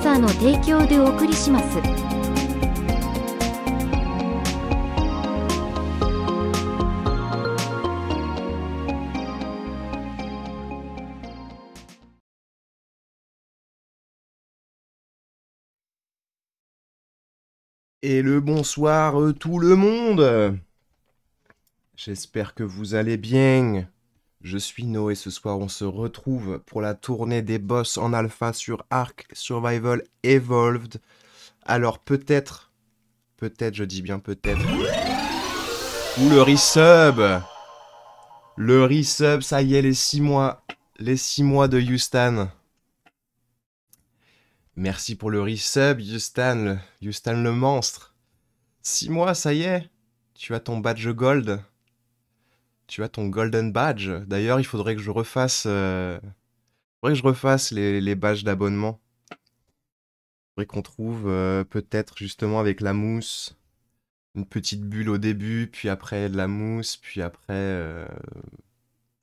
ンサーの提供でお送りします Et le bonsoir euh, tout le monde J'espère que vous allez bien. Je suis Noé, ce soir on se retrouve pour la tournée des boss en alpha sur Ark Survival Evolved. Alors peut-être, peut-être, je dis bien peut-être, ou le resub Le resub, ça y est, les 6 mois, les 6 mois de Houston. Merci pour le resub, Houston, Houston le monstre. 6 mois, ça y est, tu as ton badge gold tu as ton golden badge. D'ailleurs, il faudrait que je refasse, euh, que je refasse les, les badges d'abonnement. Il faudrait qu'on trouve euh, peut-être justement avec la mousse une petite bulle au début, puis après de la mousse, puis après, euh,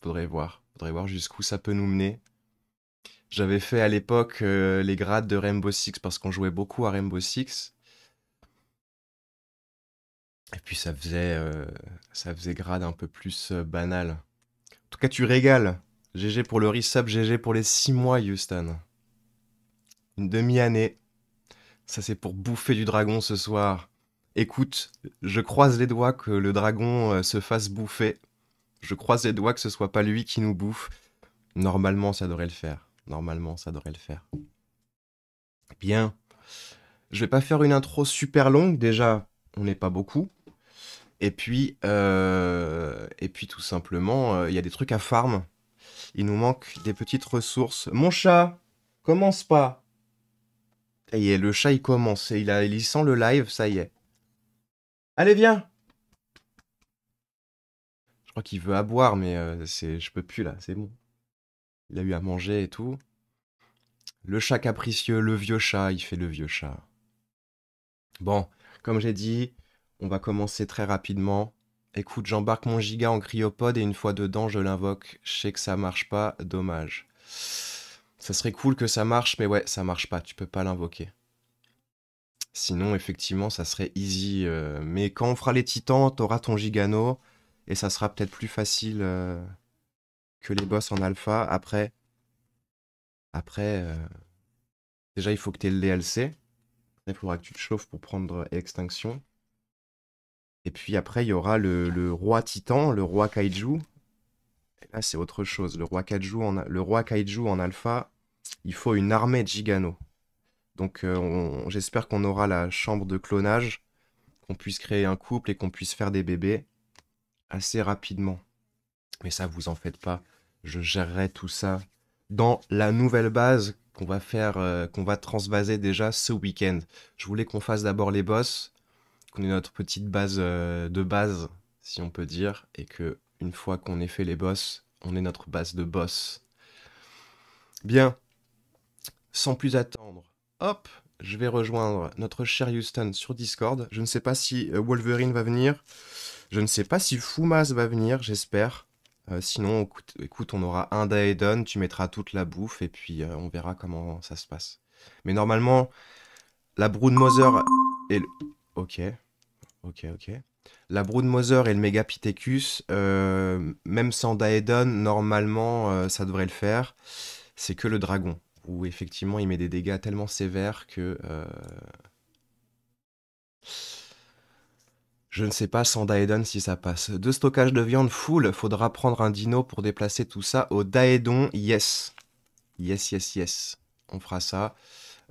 faudrait voir, faudrait voir jusqu'où ça peut nous mener. J'avais fait à l'époque les grades de Rainbow Six parce qu'on jouait beaucoup à Rainbow Six. Et puis ça faisait, euh, ça faisait grade un peu plus euh, banal. En tout cas, tu régales. GG pour le resub, GG pour les 6 mois, Houston. Une demi-année. Ça, c'est pour bouffer du dragon ce soir. Écoute, je croise les doigts que le dragon euh, se fasse bouffer. Je croise les doigts que ce soit pas lui qui nous bouffe. Normalement, ça devrait le faire. Normalement, ça devrait le faire. Bien. Je vais pas faire une intro super longue. Déjà, on n'est pas beaucoup. Et puis, euh, et puis tout simplement, euh, il y a des trucs à farm. Il nous manque des petites ressources. Mon chat, commence pas. Ça y est, le chat il commence. Il, a, il sent le live, ça y est. Allez, viens Je crois qu'il veut à boire, mais euh, c'est, je peux plus là, c'est bon. Il a eu à manger et tout. Le chat capricieux, le vieux chat, il fait le vieux chat. Bon, comme j'ai dit, on va commencer très rapidement. Écoute, j'embarque mon giga en cryopode et une fois dedans, je l'invoque. Je sais que ça marche pas, dommage. Ça serait cool que ça marche, mais ouais, ça marche pas, tu peux pas l'invoquer. Sinon, effectivement, ça serait easy. Euh, mais quand on fera les titans, t'auras ton gigano et ça sera peut-être plus facile euh, que les boss en alpha. Après, après, euh, déjà, il faut que tu aies le DLC. Il faudra que tu te chauffes pour prendre extinction. Et puis après, il y aura le, roi titan, le roi kaiju. Là, c'est autre chose. Le roi, kaiju en, le roi kaiju en alpha, il faut une armée de gigano. Donc euh, j'espère qu'on aura la chambre de clonage, qu'on puisse créer un couple et qu'on puisse faire des bébés assez rapidement. Mais ça, vous en faites pas. Je gérerai tout ça dans la nouvelle base qu'on va faire, euh, qu'on va transvaser déjà ce week-end. Je voulais qu'on fasse d'abord les boss qu'on ait notre petite base euh, de base, si on peut dire, et que une fois qu'on ait fait les boss, on ait notre base de boss. Bien, sans plus attendre, hop, je vais rejoindre notre cher Houston sur Discord. Je ne sais pas si euh, Wolverine va venir. Je ne sais pas si Fumas va venir, j'espère. Euh, sinon, écoute, on aura un Daedon, tu mettras toute la bouffe et puis on verra comment ça se passe. Mais normalement, la Broodmother et le... Ok, ok, ok. La Broodmother et le Megapithecus, euh, même sans Daedon, normalement, euh, ça devrait le faire. C'est que le dragon, où effectivement, il met des dégâts tellement sévères que... Euh, je ne sais pas sans Daedon si ça passe. De stockage de viande full, faudra prendre un dino pour déplacer tout ça au Daedon. Yes. Yes, yes, yes. On fera ça.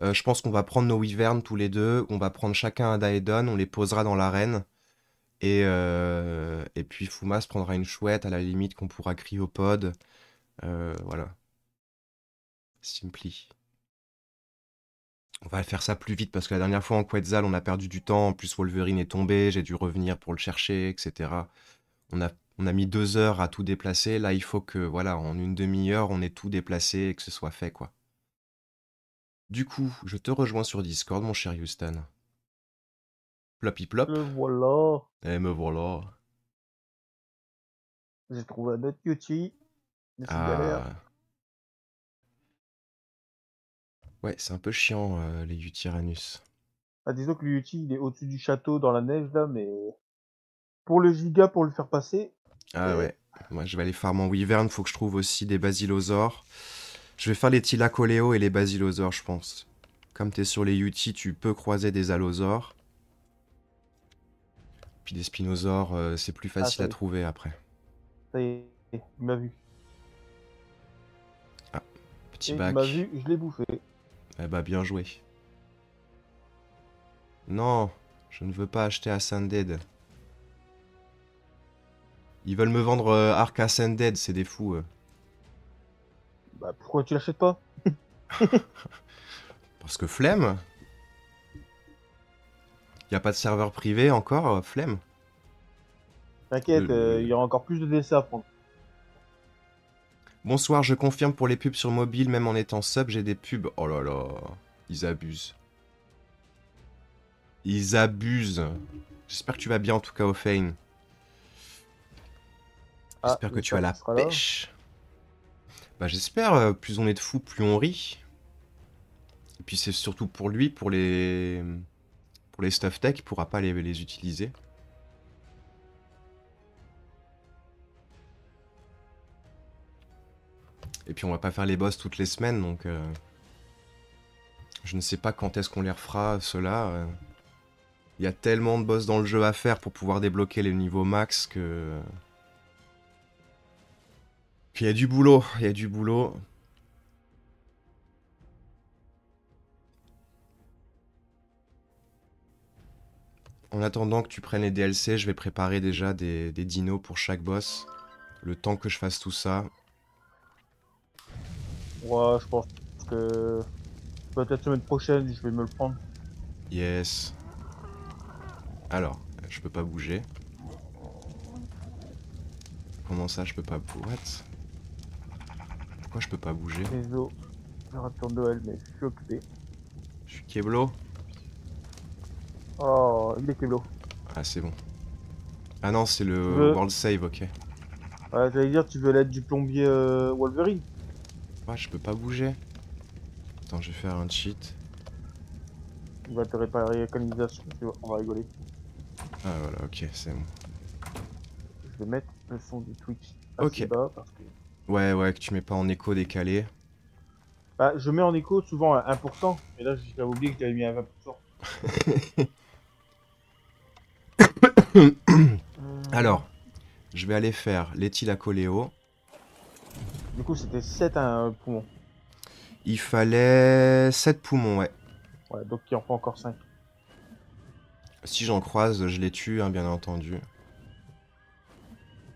Euh, je pense qu'on va prendre nos wyverns tous les deux. On va prendre chacun un Daedon. On les posera dans l'arène. Et, euh, puis Fumas prendra une chouette à la limite qu'on pourra cryopod. Euh, voilà. Simply. On va faire ça plus vite parce que la dernière fois en Quetzal, on a perdu du temps. En plus, Wolverine est tombé. J'ai dû revenir pour le chercher, etc. On a, on a mis deux heures à tout déplacer. Là, il faut que, voilà, en une demi-heure, on ait tout déplacé et que ce soit fait, quoi. Du coup, je te rejoins sur Discord, mon cher Houston. Ploppy plop. Le voilà. Eh, me voilà. J'ai trouvé un autre cutie. Ah. Ouais, c'est un peu chiant, euh, les Utyranus. Ah, disons que le Yeti, il est au-dessus du château dans la neige là, mais pour le giga, pour le faire passer, Ah ouais, moi je vais aller farm en Wyvern, faut que je trouve aussi des basilosaures. Je vais faire les Thylacoléo et les basilosaures, je pense. Comme t'es sur les Uti, tu peux croiser des allosaures. Puis des spinosaures, euh, c'est plus facile ça à trouver après. ça y est, il m'a vu. Petit Et il m'a vu, je l'ai bouffé. Eh bah bien joué. Non, je ne veux pas acheter Ascended. Ils veulent me vendre euh, Arc Ascended, c'est des fous. Bah pourquoi tu l'achètes pas? Parce que flemme. Y a pas de serveur privé encore, euh, flemme? T'inquiète, euh, il y aura encore plus de décès à prendre. Bonsoir, je confirme pour les pubs sur mobile, même en étant sub, j'ai des pubs. Oh là là, ils abusent. Ils abusent. J'espère que tu vas bien en tout cas, Ophane. Ah, J'espère que tu as la là. Bah j'espère, euh, plus on est de fous, plus on rit. Et puis c'est surtout pour lui, pour les pour les stuff tech, il pourra pas les, les utiliser. Et puis on va pas faire les boss toutes les semaines, donc euh, je ne sais pas quand est-ce qu'on les refera, ceux-là. euh. Il y a tellement de boss dans le jeu à faire pour pouvoir débloquer les niveaux max que... qu'il y a du boulot, il y a du boulot. En attendant que tu prennes les DLC, je vais préparer déjà des, des dinos pour chaque boss. Le temps que je fasse tout ça. Ouais, je pense que peut-être semaine prochaine, je vais me le prendre. Yes. Alors, je peux pas bouger. Comment ça, je peux pas bouger What Pourquoi je peux pas bouger je Noël, mais je suis occupé. Je suis Keblo Oh, il est Keblo. Ah, c'est bon. Ah non, c'est le veux- World Save, ok. Ouais, j'allais dire, tu veux l'aide du plombier euh, Wolverine Ouais, je peux pas bouger. Attends, je vais faire un cheat. Il va te réparer la canalisation, on va rigoler. Ah voilà, ok, c'est bon. Je vais mettre le son du Twitch Ok. assez bas parce que... Ouais, ouais, que tu mets pas en écho décalé. Bah, je mets en écho souvent à 1%, et là j'avais oublié que j'avais mis à 20%. Euh, Alors, je vais aller faire l'éthylacoléo. Du coup, c'était 7 à un poumon. Il fallait 7 poumons, ouais. Ouais, donc il en faut encore 5. Si j'en croise, je les tue, hein, bien entendu.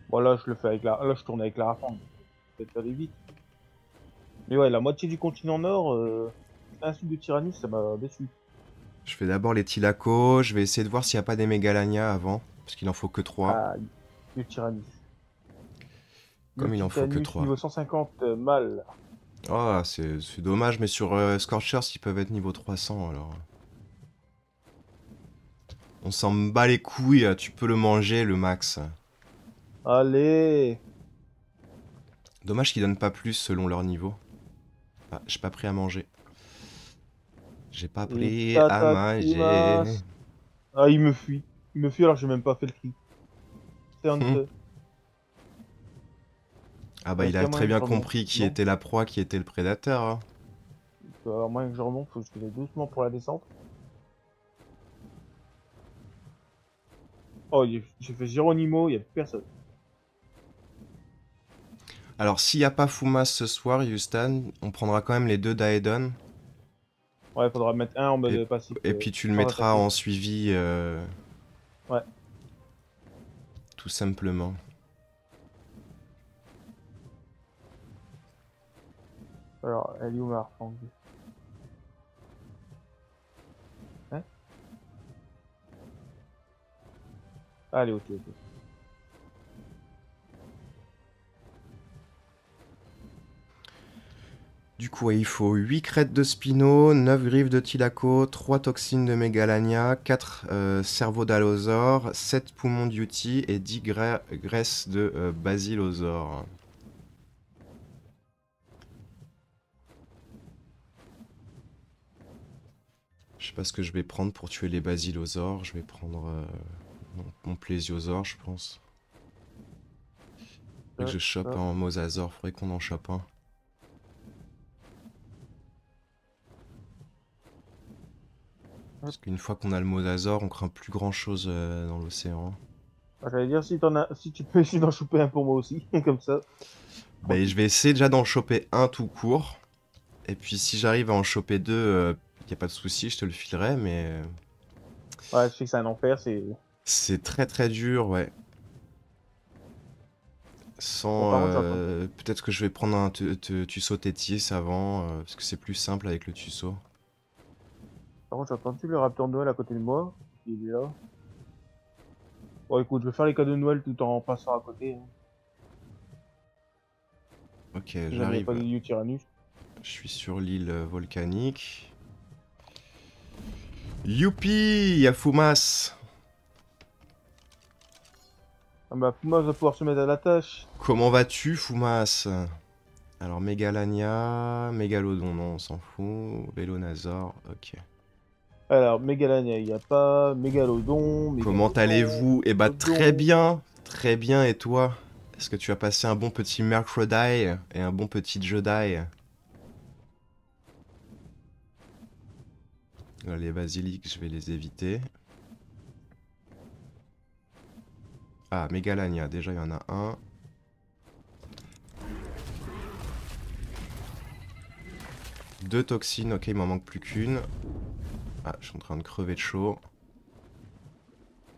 Bon, là, je le fais avec la... Là, je tourne avec la rafale. Peut-être aller vite. Mais ouais, la moitié du continent nord, euh... un sud de Tyrannus, ça m'a déçu. Je fais d'abord les Thylaco, je vais essayer de voir s'il n'y a pas des Mégalania avant, parce qu'il en faut que 3. Ah, le Tyrannus. Comme Le il en faut que Titannus, trois. Niveau 150, euh, mal. Ah, c'est c'est dommage, mais sur euh, Scorchers, ils peuvent être niveau 300, alors... On s'en bat les couilles, tu peux le manger, le max. Allez Dommage qu'ils donnent pas plus selon leur niveau. Ah, j'ai pas pris à manger. J'ai pas pris à manger. Ah, il me fuit. Il me fuit alors que j'ai même pas fait le cri. C'est honteux. Ah bah il a très bien compris qui était la proie, qui était le prédateur. hein. Alors, moins que je remonte, faut que je vais doucement pour la descente. Oh, j'ai fait Geronimo, il y a plus personne. Alors s'il n'y a pas Fumas ce soir, Houston, on prendra quand même les deux d'Aedon. Ouais, faudra mettre un en mode passif. Et euh, puis tu le sans mettras en suivi. euh, Ouais. Tout simplement. Alors, elle est où ma harpe Hein? Est ok, ok. Du coup, il faut 8 crêtes de Spino, 9 griffes de Thylaco, 3 toxines de Mégalania, 4 euh, cerveaux d'Allosaure, 7 poumons d'Uti et 10 gra- graisses de euh, Basilosaure. Je sais pas ce que je vais prendre pour tuer les basilosaures. Je vais prendre euh, mon, mon plésiosaure, je pense. Faudrait que je chope un mosasaure. Faudrait qu'on en chope un. Parce qu'une fois qu'on a le mosasaure, on craint plus grand chose dans l'océan. Ah, J'allais dire si, t'en as... si tu peux essayer d'en choper un pour moi aussi, comme ça. Bah, je vais essayer déjà d'en choper un tout court. Et puis si j'arrive à en choper deux, euh, y a pas de souci, je te le filerai, mais euh, Ouais, je sais que c'est un enfer, c'est. c'est très très dur, ouais. Sans. Euh, Peut-être que je vais prendre un tu- tu- tusso Tétis avant, euh, parce que c'est plus simple avec le tusso. Par contre, j'entends-tu le raptor Noël à côté de moi? Il est là. Bon, écoute, je vais faire les cadeaux de Noël tout en passant à côté. Hein. Ok, j'arrive. pas Tyrannus. Je suis sur l'île volcanique. Youpi, y a Fumas. Ah bah, Puma va pouvoir se mettre à la tâche. Comment vas-tu, Fumas? Alors, Mégalania, Mégalodon, non, on s'en fout. Vélonazor, ok. Alors, Mégalania, il n'y a pas. Mégalodon. Comment allez-vous Eh bah, très bien, très bien, et toi? Est-ce que tu as passé un bon petit mercredi et un bon petit jeudi Les basiliques, je vais les éviter. Ah, Mégalania, déjà il y en a un. Deux toxines, ok, il m'en manque plus qu'une. Ah, je suis en train de crever de chaud.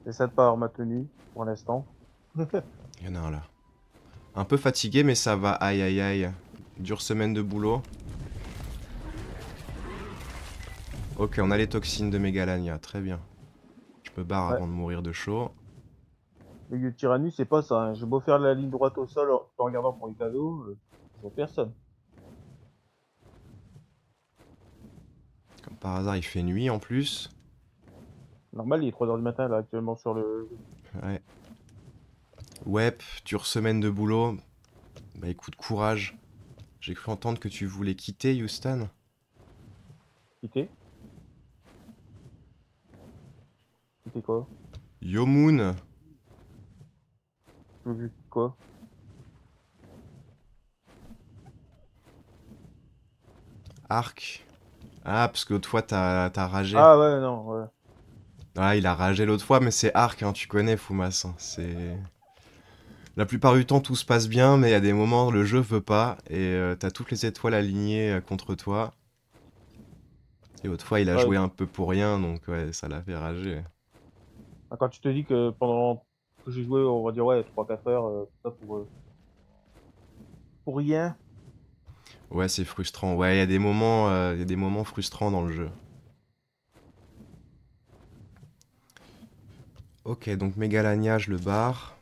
J'essaie de pas avoir ma tenue pour l'instant. Il y en a un là. Un peu fatigué, mais ça va. Aïe aïe aïe. Dure semaine de boulot. Ok, on a les toxines de Mégalania. Très bien. Je me barre Ouais. avant de mourir de chaud. Le Tyrannus, c'est pas ça. Hein. J'ai beau faire la ligne droite au sol en en regardant pour les cadeaux, euh, je vois personne. Comme par hasard, il fait nuit en plus. Normal, il est 3h du matin là actuellement sur le. Ouais. Ouais, dure semaine de boulot. Bah écoute, courage. J'ai cru entendre que tu voulais quitter Houston. Quitter? Quitter quoi? Yo Moon. Je veux quoi? Arc. Ah, parce que l'autre fois, t'as t'as ragé. Ah ouais, non, ouais. Ah, il a ragé l'autre fois, mais c'est Arc, hein, tu connais Fumas. hein, C'est. La plupart du temps, tout se passe bien, mais il y a des moments, le jeu veut pas, et euh, t'as toutes les étoiles alignées euh, contre toi. Et l'autre fois, il a Ouais. joué un peu pour rien, donc ouais, ça l'a fait rager. Ah, Quand tu te dis que pendant que j'ai joué, on va dire, ouais, 3-4 heures, euh, ça pour. pour rien. Ouais, c'est frustrant. Ouais, il y a des moments, euh, y a des moments frustrants dans le jeu. Ok, donc Megalania, je le barre.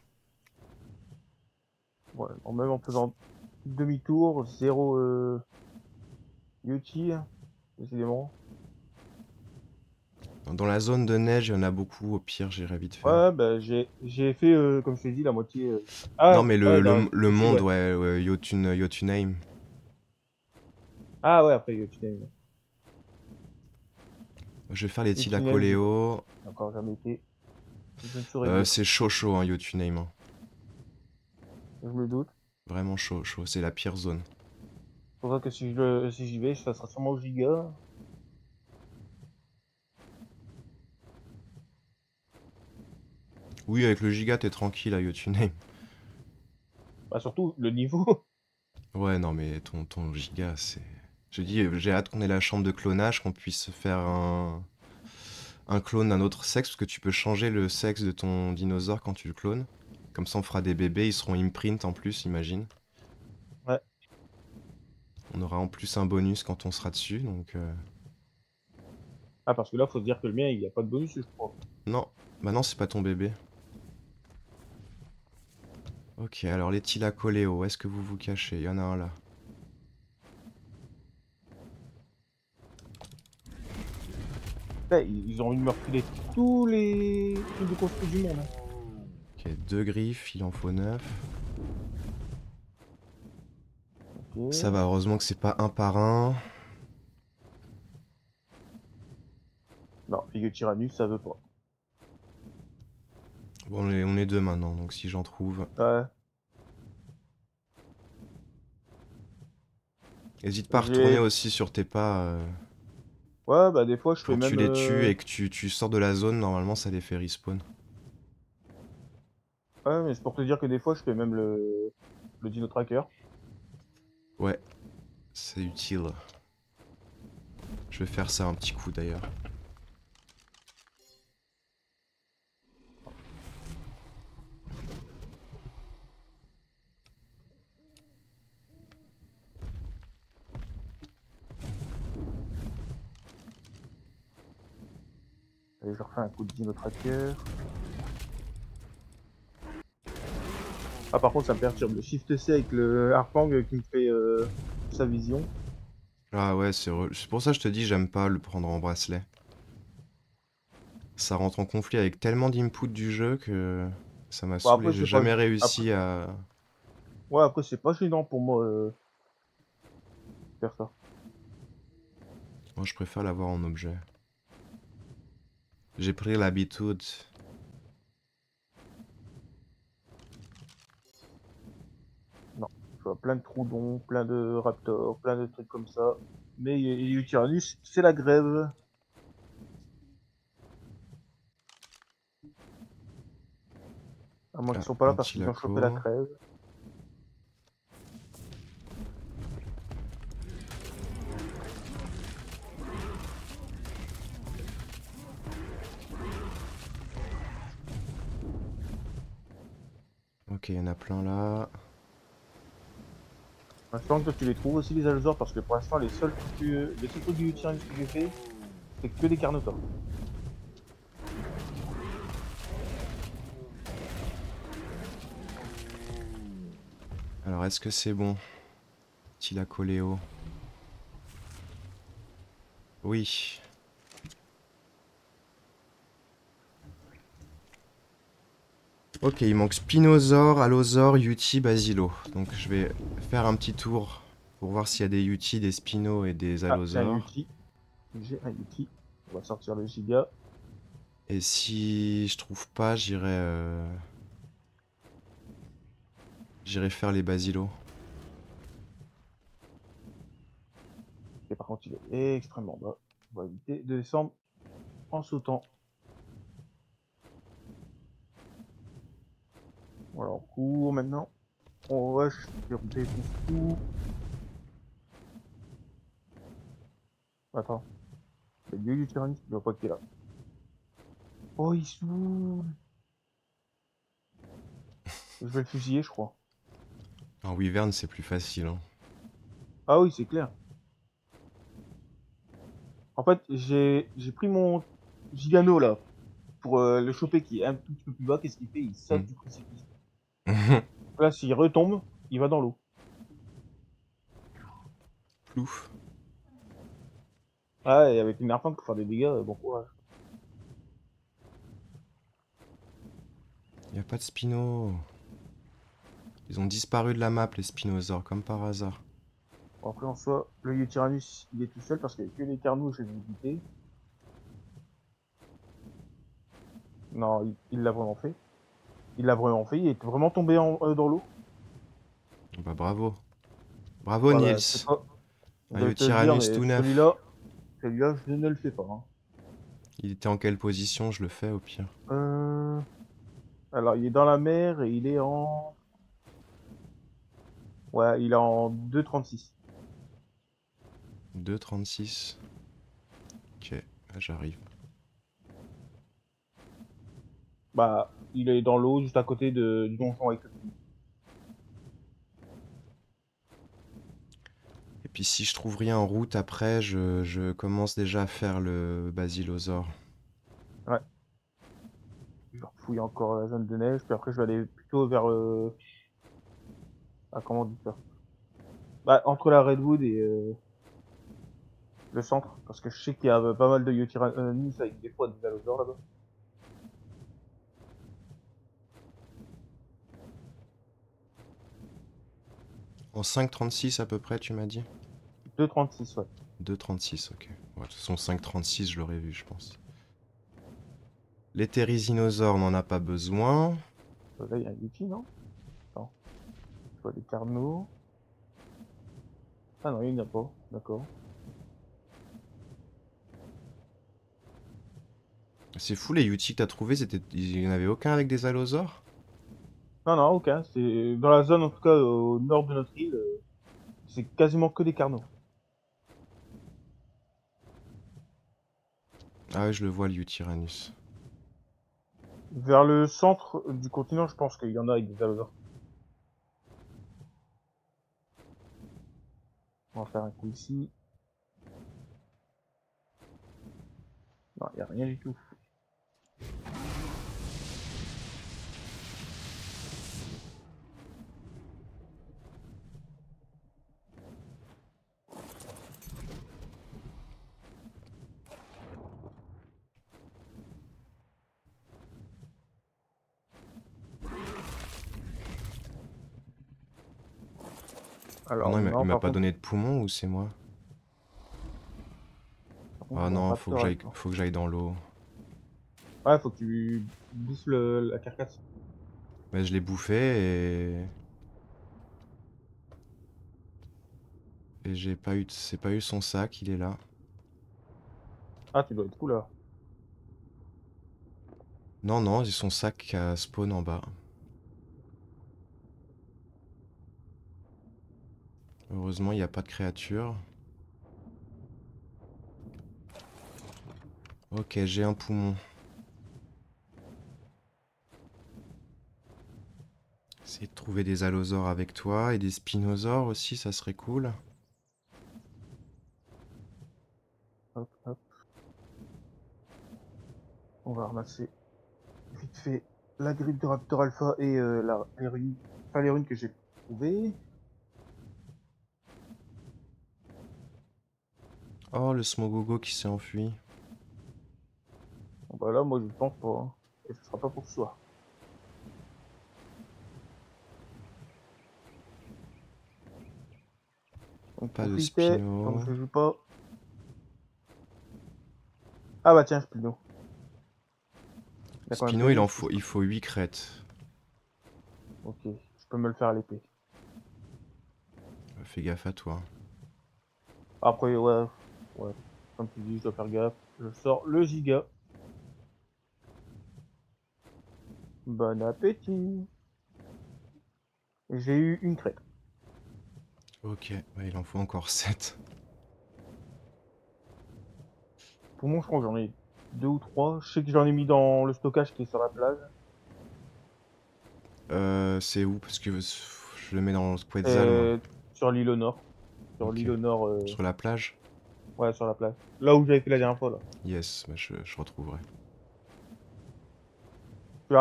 Ouais, en même en faisant demi-tour, zéro euh, décidément. Dans la zone de neige, il y en a beaucoup. Au pire, j'irai vite fait. Ouais, bah j'ai j'ai fait, euh, comme je t'ai dit, la moitié. euh, Ah, non, mais le, ouais, le, dans- le monde, ouais. ouais, ouais, Yotun, Yotunheim. Ah ouais, après Yuti, Je vais faire les Yotunheim. Tilacoléo. encore jamais été. Euh, c'est chaud, chaud, hein, Yotunheim. hein. je me doute. Vraiment chaud, chaud. C'est la pire zone. Pour ça que si je si j'y vais, ça sera sûrement au giga. Oui, avec le giga, t'es tranquille à Yotunheim. Bah surtout le niveau. Ouais, non, mais ton, ton giga, c'est. Je dis, euh, j'ai hâte qu'on ait la chambre de clonage, qu'on puisse faire un. un clone d'un autre sexe, parce que tu peux changer le sexe de ton dinosaure quand tu le clones. Comme ça, on fera des bébés, ils seront imprint en plus, imagine. Ouais. On aura en plus un bonus quand on sera dessus, donc. euh, Ah parce que là, faut se dire que le mien, il n'y a pas de bonus, je crois. Non, bah non, c'est pas ton bébé. Ok, alors les Tilacoléo, où est-ce que vous vous cachez? Il y en a un là. Là, ils ont envie de me refiler tous les trucs de construit du monde. hein. Ok, deux griffes, il en faut neuf. Ça va, heureusement que c'est pas un par un. Puis Tyrannus, ça veut pas. Bon, on est, on est deux maintenant, donc si j'en trouve. Ouais. Hésite pas à retourner aussi sur tes pas. euh, Ouais, bah des fois, je fais quand même... tu les euh, tues et que tu, tu sors de la zone, normalement ça les fait respawn. Ouais, mais c'est pour te dire que des fois, je fais même le, le dino tracker. Ouais, c'est utile. Je vais faire ça un petit coup d'ailleurs. Allez, je refais un coup de dino tracker. Ah, par contre, ça me perturbe. Le Shift C avec le Harpang qui me fait euh, sa vision. Ah ouais, c'est re- pour ça que je te dis, j'aime pas le prendre en bracelet. Ça rentre en conflit avec tellement d'input du jeu que ça m'a après, saoulé. J'ai pas- jamais réussi à. Ouais, après, c'est pas gênant pour moi euh, faire ça. Moi, je préfère l'avoir en objet. J'ai pris l'habitude. Tu vois, plein de troudons, plein de raptors, plein de trucs comme ça. Mais le Tyrannus, c'est la grève. À moins qu'ils Ah, sont pas là parce qu'ils ont chopé la laco. En plein là. J'espère que toi tu les trouves aussi les Alzors parce que pour l'instant les seuls trucs, que- les seuls trucs du Tyrannus que j'ai fait, c'est que des Carnotaurs. Alors, est-ce que c'est bon? Tilacoléo. Oui. Ok, il manque Spinosaur, Allosaur, Yuti, Basilo. Donc je vais faire un petit tour pour voir s'il y a des Yuti, des Spino et des Ah, j'ai un Allosaur. Yuki. J'ai un Yuki. On va sortir le Giga. Et si je trouve pas, j'irai euh, j'irai faire les Basilo. Et par contre il est extrêmement bas. On va éviter de descendre en sautant. Voilà, on court maintenant. On rush, tout coup. Attends. Le dieu du Tyrannus, il doit pas qu'il est là. Oh, il saoule Je vais le fusiller, je crois. En Wyvern, c'est plus facile. hein. Ah oui, c'est clair. En fait, j'ai pris mon Gigano là pour euh, le choper qui est un tout petit peu plus bas. Qu'est-ce qu'il fait? Il saute Mm. du précipice. Là, s'il retombe, il va dans l'eau. Plouf. Ah, et avec une harpente pour faire des dégâts, euh, bon courage. Y a pas de Spino. Ils ont disparu de la map, les Spinosaures, comme par hasard. Bon, après, en soi, le Yutyrannus, il est tout seul parce qu'il n'y a que les carnouches et les. Non, il l'a vraiment fait. Il l'a vraiment fait, il est vraiment tombé en- euh, dans l'eau. Bah bravo. Bravo Voilà, c'est pas- Ah, le dire, Tyrannus tout neuf. Celui-là, celui-là, je ne le fais pas. hein. Il était en quelle position Je le fais au pire. Euh... Alors, il est dans la mer et il est en... Ouais, il est en 2.36. 2,36. Ok, là, j'arrive. Bah, il est dans l'eau juste à côté de, du donjon avec le. Et puis si je trouve rien en route après, je, je commence déjà à faire le Basilosaure. Je fouille encore la zone de neige, puis après je vais aller plutôt vers... Euh... Ah, comment on dit ça? Bah, entre la Redwood et... Euh... Le centre, parce que je sais qu'il y a pas mal de Yotyrannus avec des fois des allosaures là-bas. En 5,36 à peu près, tu m'as dit 2.36, ouais. 2,36, ok. Ouais, de toute façon, 5,36, je l'aurais vu, je pense. Les on n'en a pas besoin. Euh, Là, il y a un Yuki, non? Attends. Je vois des carnaux. Ah non, il n'y en a pas. D'accord. C'est fou, les Yuti que t'as trouvé, il y en avait aucun avec des allosaures? Non, non, aucun. C'est dans la zone, en tout cas, au nord de notre île. euh, C'est quasiment que des carnaux. Ah ouais, je le vois, le Utyranus. Vers le centre du continent, je pense qu'il y en a avec des allosaures. On va faire un coup ici. Non, il n'y a rien du tout. Alors, Ah non, il m'a- pas contre- donné de poumon ou c'est moi contre, Ah non, faut que faut que j'aille dans l'eau. Ouais, faut que tu bouffes le- la carcasse. Mais je l'ai bouffé et... Et j'ai pas eu... C'est pas eu son sac, il est là. Ah, tu dois être cool là. Non, non, j'ai son sac à spawn en bas. Heureusement, il n'y a pas de créature. Ok, j'ai un poumon. Essayer de trouver des allosaures avec toi et des spinosaures aussi, ça serait cool. Hop, hop. On va ramasser vite fait la grippe de Raptor Alpha et euh, les runes, les runes que j'ai trouvées. Oh, le Smogogo qui s'est enfui. Bon, bah là, moi je pense pas. hein. Et ce sera pas pour ce soir. Donc, Pas de Spino. Comme je joue pas. Ah bah tiens, Spino. Spino, il en faut, il faut 8 crêtes. Ok, je peux me le faire à l'épée. Fais gaffe à toi. Après, ouais, ouais. Comme tu dis, je dois faire gaffe. Je sors le giga. Bon appétit. J'ai eu une crête. Ok, ouais, il en faut encore 7. Pour moi, je crois que j'en ai deux ou trois. Je sais que j'en ai mis dans le stockage qui est sur la plage. Euh, c'est où? Parce que je le mets dans le Quetzal. Euh, sur l'île au nord. Sur l'île au nord, euh, Sur la plage? Ouais, sur la plage. Là où j'avais fait la dernière fois, là. Yes, bah, je, je retrouverai.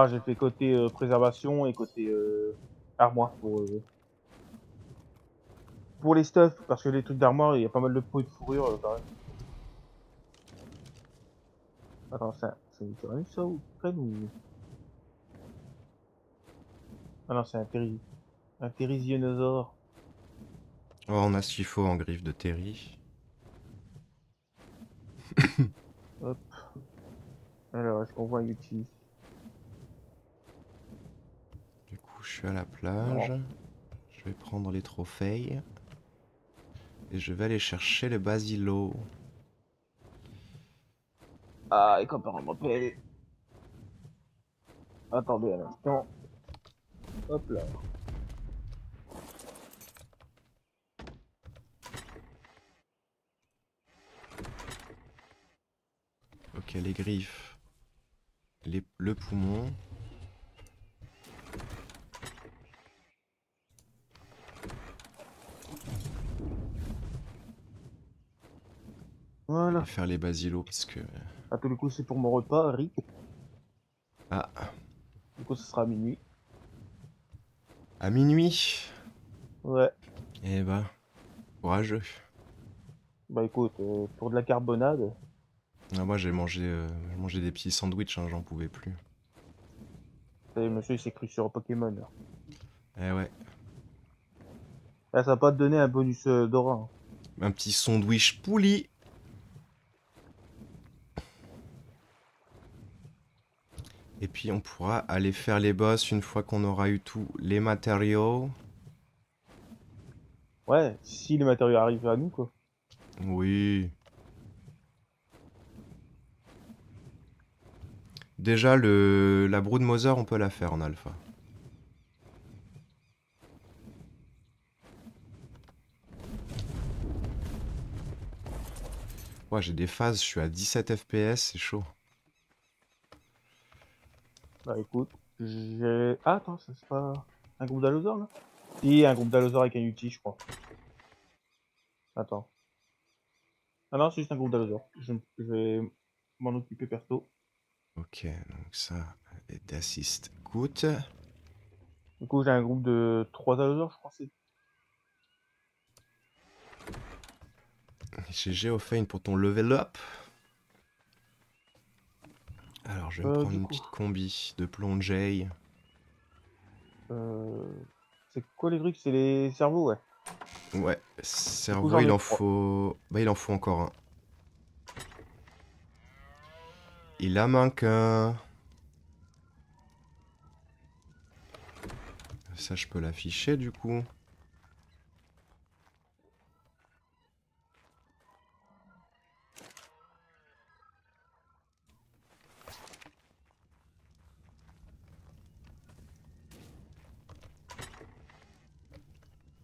J'ai fait côté euh, préservation et côté euh, armoire pour, euh, pour les stuffs, parce que les trucs d'armoire, il y a pas mal de et de fourrure, pareil. Attends, c'est un- c'est une ça ou Crène ou? Ah non, c'est un téri... un térisionosaure. Oh, on a ce qu'il faut en griffe de Terry. Alors, est-ce qu'on voit un Yuti Du coup, je suis à la plage. Je vais prendre les trophées. Et je vais aller chercher le basilo. Ah, et quand on m'appelle. Attendez un instant. Hop là. Les griffes. Les, le poumon. Voilà. faire les basilos parce que... À tous les coups, c'est pour mon repas, Rick. Ah, Du coup, ce sera à minuit. à minuit Ouais. Eh bah, courageux. Bah écoute, euh, pour de la carbonade, Ah, moi j'ai mangé, euh, mangé des petits sandwichs, hein, j'en pouvais plus. et monsieur il s'est cru sur Pokémon. Là. Eh ouais, Là, ça va pas te donner un bonus euh, d'aura. hein. un petit sandwich pouli. Et puis on pourra aller faire les boss une fois qu'on aura eu tous les matériaux. Ouais, si les matériaux arrivent à nous, quoi. Oui. Déjà, le... la brood Mother, on peut la faire en alpha. Ouais, j'ai des phases, je suis à 17 FPS, c'est chaud. Bah écoute, j'ai... Ah attends, ça, c'est pas un groupe d'allosaures là? Si, un groupe d'allosaures avec un UT, je crois. Attends. Ah non, c'est juste un groupe d'allosaures. Je, je vais m'en occuper perso. Ok, donc ça, et d'assist coûte. Du coup, j'ai un groupe de 3 allosaures, je crois. c'est- GG Ophain pour ton level up. Alors, je vais me Euh, prendre une coup. petite combi de plongée. Euh... C'est quoi les trucs? C'est les cerveaux, ouais. Ouais, cerveau, il en faut. Bah, il en faut encore un. Il en manque un. Ça, je peux l'afficher du coup.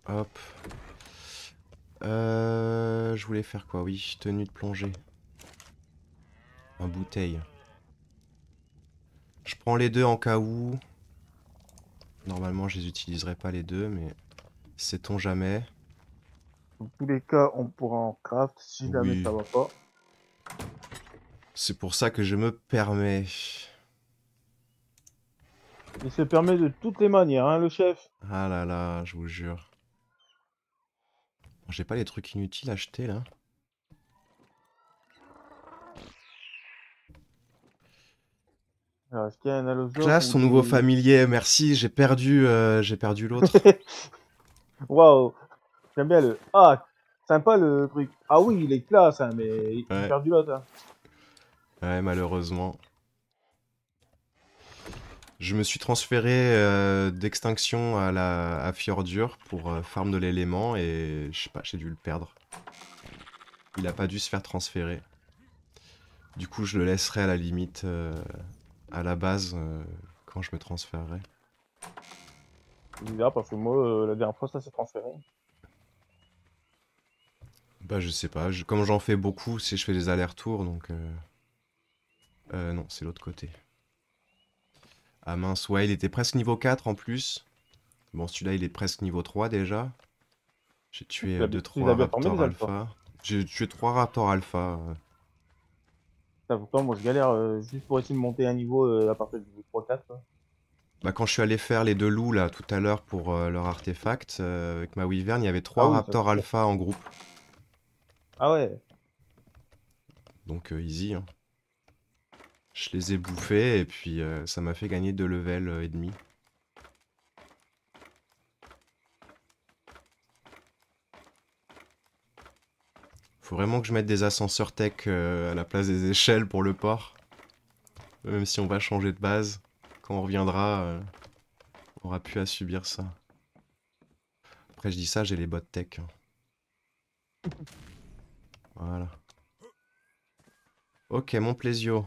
Hop. Euh, je voulais faire quoi? Oui, tenue de plongée. Un bouteille. Je prends les deux en cas où. Normalement, je les utiliserai pas les deux, mais sait-on jamais. Dans tous les cas, on pourra en craft si jamais Oui. ça va pas. C'est pour ça que je me permets. Il se permet de toutes les manières, hein, le chef. Ah là là, je vous jure. J'ai pas les trucs inutiles à acheter là. Alors, est-ce qu'il y a un allosaure Classe, son nouveau familier, merci, j'ai perdu, euh, j'ai perdu l'autre. Waouh J'aime bien le... Ah Sympa le truc. Ah oui, il est classe, hein, mais il Ouais. a perdu l'autre. Hein. Ouais, malheureusement. Je me suis transféré euh, d'extinction à la à Fjordur pour euh, farm de l'élément et je sais pas, j'ai dû le perdre. Il a pas dû se faire transférer. Du coup, je le laisserai à la limite euh, à la base euh, quand je me transférerai. Bizarre parce que moi, euh, la dernière fois, ça s'est transféré. Bah, je sais pas, je- comme j'en fais beaucoup, c'est je fais des allers-retours donc. euh, euh, non, c'est l'autre côté. Ah mince, ouais, il était presque niveau 4 en plus. Bon, celui-là, il est presque niveau 3 déjà. J'ai tué Tu l'as- tu 2-3 les as bien formés, raptors alpha. J'ai tué 3 raptors alpha. Ça, pourtant, moi, je galère euh, juste pour essayer de monter un niveau euh, à partir du niveau 3-4. quoi. Bah, quand je suis allé faire les deux loups là tout à l'heure pour euh, leur artefact, avec ma wyvern, il y avait 3 Ah oui, raptors alpha en groupe. Ah ouais Donc easy. hein. Je les ai bouffés et puis ça m'a fait gagner 2 levels et demi. Faut vraiment que je mette des ascenseurs tech euh, à la place des échelles pour le port. Même si on va changer de base, quand on reviendra, euh, on aura plus à subir ça. Après je dis ça, j'ai les bots tech. hein. Voilà. Ok, mon plaisio.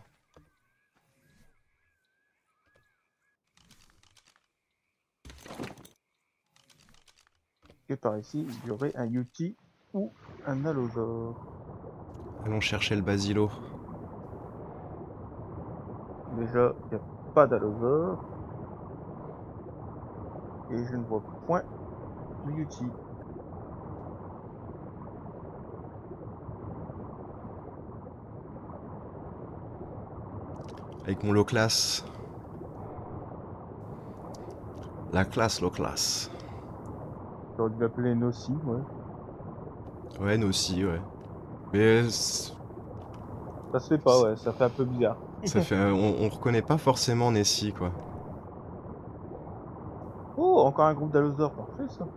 Et par ici, il y aurait un UT ou un allosaure. Allons chercher le basilo. Déjà, il n'y a pas d'allosaure. Et je ne vois point de UT. Avec mon low class. La classe, low class. J'aurais dû l'appeler Nossi, ouais. Ouais, nous aussi, ouais. Mais Ça se fait pas, ouais, ça fait un peu bizarre. ça fait, on, on reconnaît pas forcément Nessie, quoi. Oh, encore un groupe d'allosaures, parfait ça.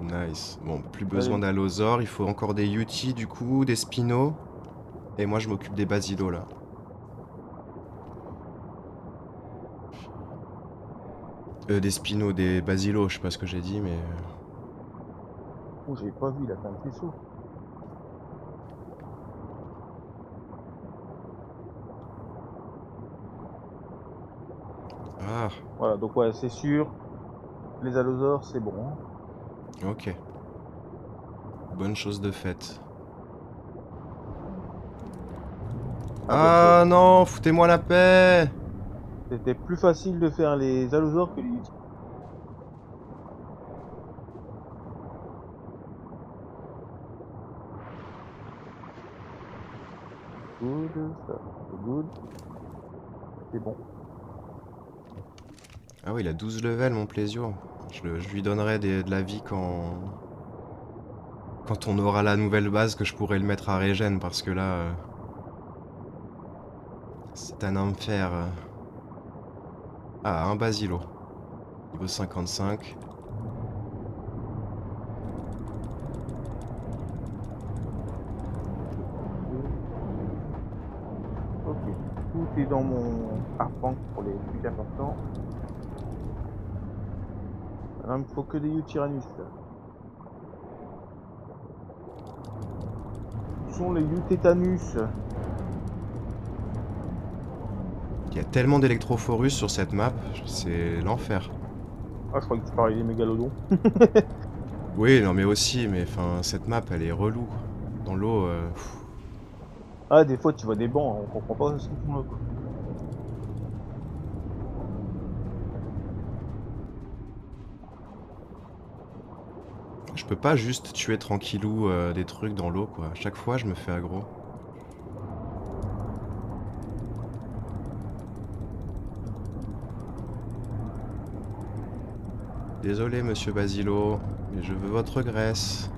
Nice. Bon, plus besoin Allez. d'allosaure. Il faut encore des UT, du coup, des spinos. Et moi, je m'occupe des basilos, là. Euh, des spinos, des basilos, je sais pas ce que j'ai dit, mais... euh, Oh, j'avais pas vu, il a fait un faisceau. Ah, Voilà, donc ouais, c'est sûr. Les allosaures, c'est bon. ok. Bonne chose de faite. Ah, Ah non, foutez-moi la paix C'était plus facile de faire les allosaures que les. Good, good. C'est bon. Ah oui, il a 12 levels, mon plaisir. Je, lui donnerai de la vie quand... Quand on aura la nouvelle base, que je pourrai le mettre à régène, parce que là... euh, C'est un enfer. euh. Ah, un basilo. Niveau 55. Ok, tout est dans mon arpent pour les trucs importants. Il me faut que des Utyranus. Où sont les Utétanus Il y a tellement d'électrophorus sur cette map, c'est l'enfer. Ah, je crois que tu parlais des mégalodons. Oui, non mais aussi, mais enfin, cette map, elle est relou. Dans l'eau, euh, Ah, des fois, tu vois des bancs, on comprend pas ce qu'ils font là, quoi. Je peux pas juste tuer tranquillou euh, des trucs dans l'eau, quoi. À chaque fois, je me fais aggro. Désolé, monsieur Basilo, mais je veux votre graisse.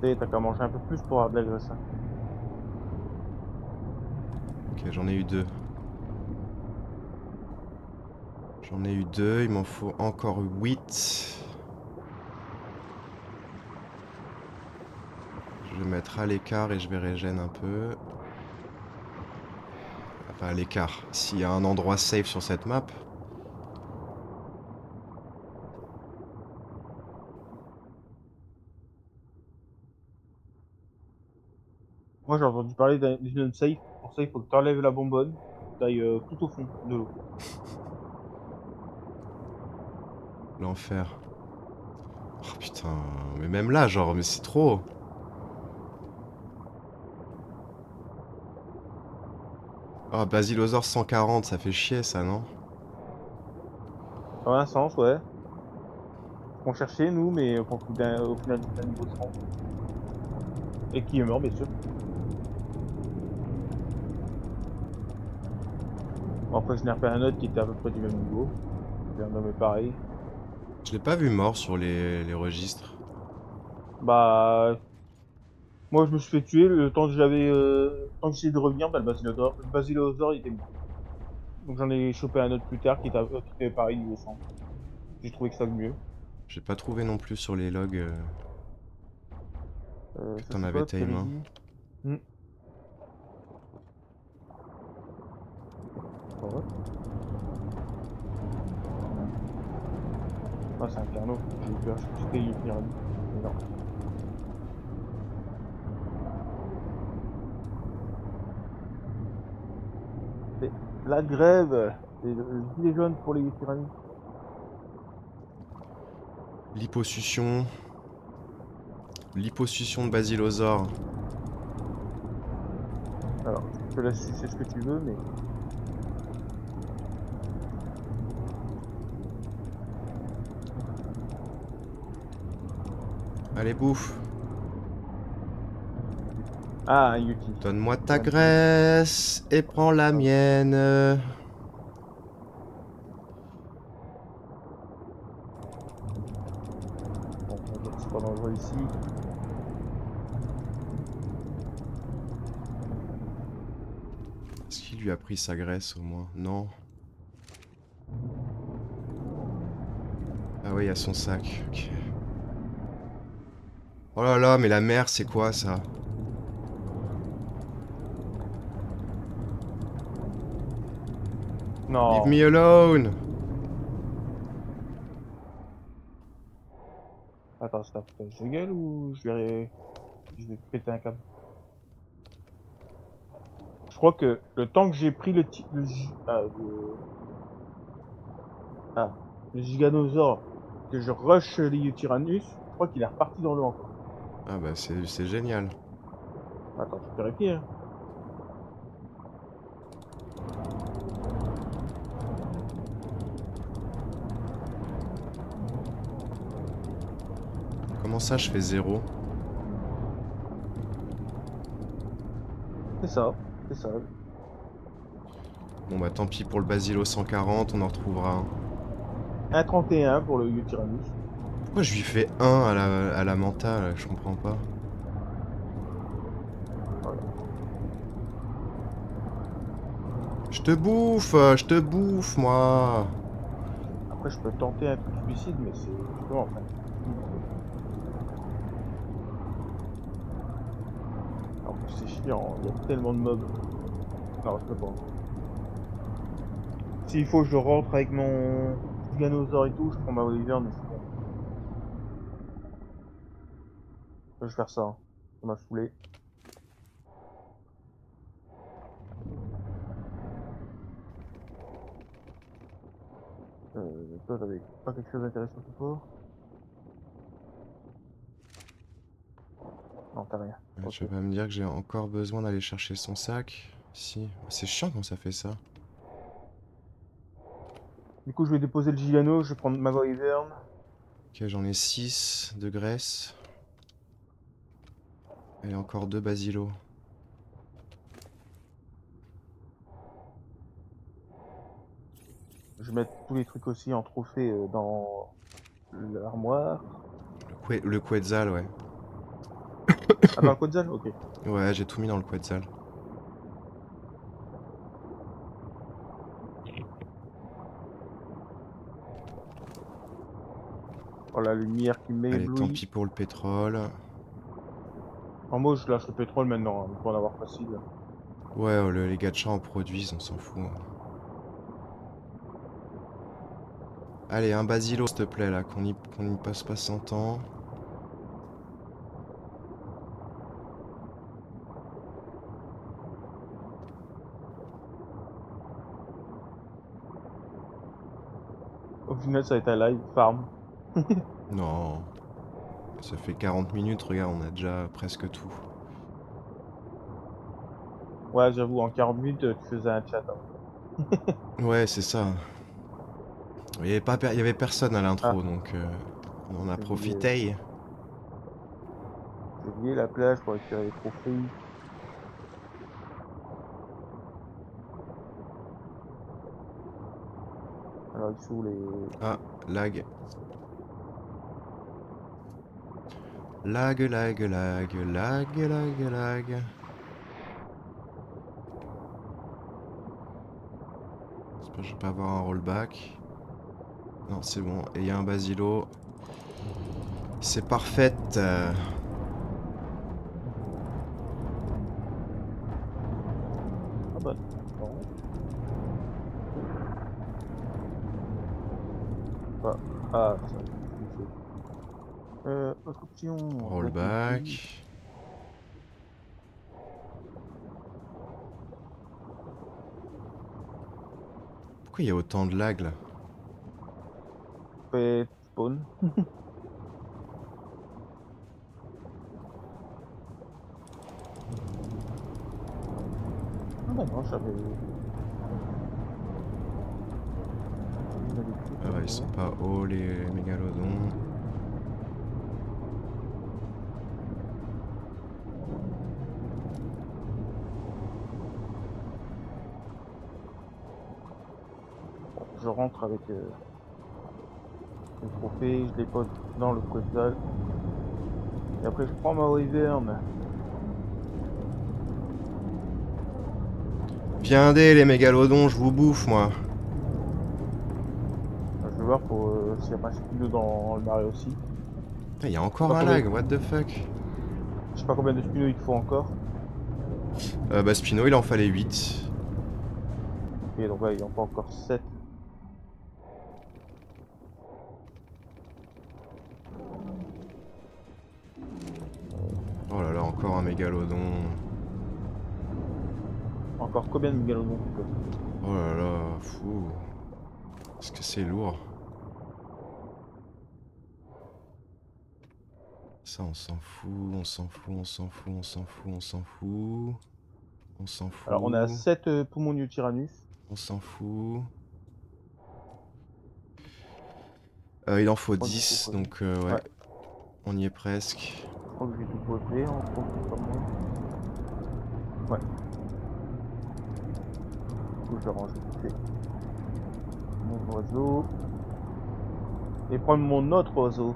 T'as qu'à manger un peu plus pour avoir de la graisse. hein. Ok, j'en ai eu deux. J'en ai eu deux, il m'en faut encore huit. Je vais mettre à l'écart et je vais régène un peu. Enfin, à l'écart. S'il y a un endroit safe sur cette map. Moi, j'ai entendu parler d'un- d'une safe. Pour ça, il faut que tu enlèves la bonbonne, tu ailles tout au fond de l'eau. L'enfer. Oh putain, mais même là, genre, mais c'est trop. Oh, Basilosaure 140, ça fait chier ça, non? Dans un sens, ouais. Qu'on cherchait, nous, mais trouve d'un- au final niveau 30. Et qui est mort, bien sûr. Bon, après, je n'ai repéré un autre qui était à peu près du même niveau. Un nommé pareil. Je l'ai pas vu mort sur les, les registres. Bah. Moi, je me suis fait tuer le temps que j'avais. Euh... le temps que j'essayais de revenir, bah, le basilosaure, le basilosaure, il était mort. Donc, j'en ai chopé un autre plus tard qui était, à- qui était pareil, niveau 100. J'ai trouvé que ça le mieux. J'ai pas trouvé non plus sur les logs. euh, Euh, Que t'en avais time, hein. Ouais. Ah, c'est un carnot. J'ai que c'était une pyramide. Non. C'est la grève C'est le le gilet jaune pour les pyramides. Liposuction. Liposuction de Basilosaure. Alors, je te laisse sucer ce que tu veux, mais... Allez, bouffe. Ah, Yuki. Donne-moi ta graisse et prends la mienne. Bon, c'est pas dangereux ici. Est-ce qu'il lui a pris sa graisse au moins? Non. Ah oui, il y a son sac. ok. Oh là là, mais la mer, c'est quoi ça Non. Leave me alone Attends, stop. Je gueule ou je vais... Je vais péter un câble? Je crois que le temps que j'ai pris le... le... Ah, le... Ah, le giganosaure, que je rush les Tyrannus, je crois qu'il est reparti dans l'eau encore. Ah bah c'est génial. Attends, je vérifie. Hein. Comment ça je fais zéro? C'est ça, c'est ça. Bon bah tant pis pour le Basilo 140, on en retrouvera un. 1,31 pour le Tyrannus. Pourquoi je lui fais 1 à la, à la mentale Je comprends pas. Je te bouffe, je te bouffe moi Après, je peux tenter un truc suicide, mais c'est justement enfin. En plus, c'est chiant, il y a tellement de mobs. Non, je peux pas. S'il faut je rentre avec mon Giganosaure et tout, je prends ma Wyvern, c'est bon. Je vais faire ça, hein. ça m'a saoulé. Euh, toi, t'avais pas quelque chose d'intéressant soir Non, t'as rien. Ouais, Ok. Tu vas pas me dire que j'ai encore besoin d'aller chercher son sac? Si. C'est chiant quand ça fait ça. Du coup, je vais déposer le Gigano, je vais prendre ma Wyvern. Ok, j'en ai 6 de graisse. Et encore 2 basilos. Je vais mettre tous les trucs aussi en trophée euh, dans l'armoire. Le, que- le Quetzal, ouais. Ah, dans le Quetzal Ok. Ouais, j'ai tout mis dans le Quetzal. Oh la lumière qui Allez, tant m'éblouit. pis pour le pétrole. En moi, je lâche le pétrole maintenant, hein, pour en avoir facile. Ouais, oh, le- les gachas en produisent, on s'en fout. Allez, un basilo, s'il te plaît, là, qu'on y, qu'on y passe pas 100 ans. Au final, ça va être un live farm. Non. Ça fait 40 minutes, regarde, on a déjà presque tout. Ouais, j'avoue, en 40 minutes, tu faisais un chat. hein. Ouais, c'est ça. Il y avait, pas, per- il y avait personne à l'intro, Ah. donc euh, on en a profité. J'ai oublié la plage pour récupérer les trophées. Alors, ils sont les... Ah, lag. Lag, lag, lag, lag, lag, lag. J'espère que je vais pas avoir un rollback. Non, c'est bon. Et il y a un basilo. C'est parfait. Ah bah, non. Ah, option. Rollback. Pourquoi il y a autant de lag là Fait spawn. ah bah non, j'avais... Ah ouais, ils sont pas hauts les mégalodons. Je rentre avec euh, les trophées, je les pose dans le Quetzal. Et après je prends ma Wyvern. Viendez les mégalodons, je vous bouffe moi. Je vais voir pour euh, s'il n'y a pas spino dans le marais aussi. Ah, Il y a encore un lag, what the fuck? Je sais pas combien de spinos il faut encore. euh, Bah Spino il en fallait 8. Ok, donc ouais, il en a encore 7. Encore un mégalodon. Encore combien de mégalodons Oh là là, fou. Est-ce que c'est lourd Ça, on s'en fout, on s'en fout, on s'en fout, on s'en fout, on s'en fout. On s'en fout. Alors on a 7 poumons du Tyrannus. On s'en fout. Euh, il en faut Oh, 10, c'est donc euh, ouais. Ouais. On y est presque. Crois que j'ai tout posé, en gros, c'est pas moi. Ouais. Du coup, je vais rajouter mon oiseau. Et prendre mon autre oiseau.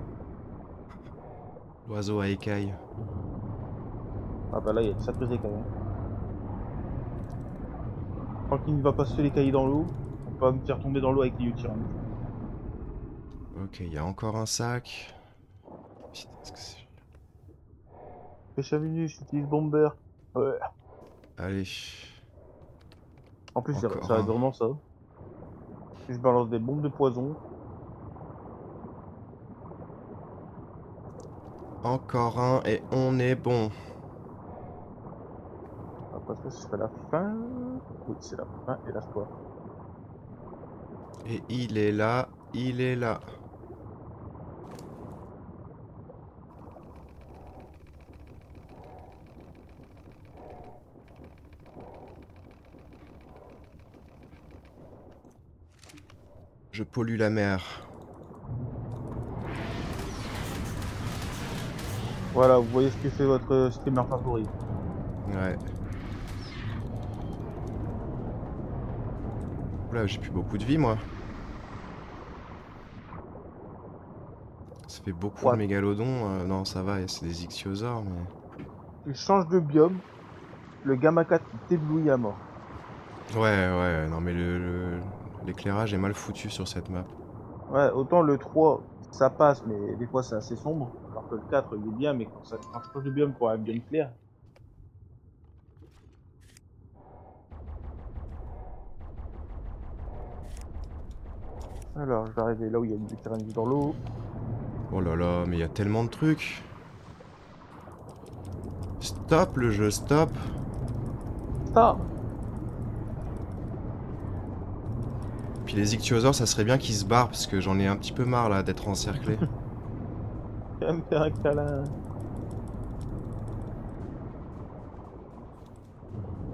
L'oiseau à écailles. Ah bah là, il y a de sacrés écailles. hein. Tant qu'il ne va pas se cailles dans l'eau, on pas me faire tomber dans l'eau avec les Tyrannus. Ok, il y a encore un sac. Putain, est-ce que c'est... Pêche à minute, j'utilise bomber. Ouais. Allez. En plus, ça, Encore ça va être vraiment ça. Je balance des bombes de poison. Encore un et on est bon. Après ça, ce serait la fin? Oui, c'est la fin et la soif. Et il est là, il est là. Je pollue la mer. Voilà, vous voyez ce que fait votre streamer favori. Ouais. Oula, j'ai plus beaucoup de vie, moi. Ça fait beaucoup Ouais. de mégalodons. euh, non, ça va, c'est des ichthyosaures, mais... Tu changes de biome, le gamma 4 t'éblouit à mort. Ouais, ouais, non, mais le- le- l'éclairage est mal foutu sur cette map. Ouais, autant le 3, ça passe, mais des fois c'est assez sombre. Alors que le 4, il est bien, mais quand, ça, quand je change de biome pour un biome clair. Alors, je vais arriver là où il y a du tyrannie dans l'eau. Oh là là, mais il y a tellement de trucs. Stop le jeu, stop. Stop les ichthyosaures, ça serait bien qu'ils se barrent parce que j'en ai un petit peu marre là d'être encerclé. Viens me faire un câlin.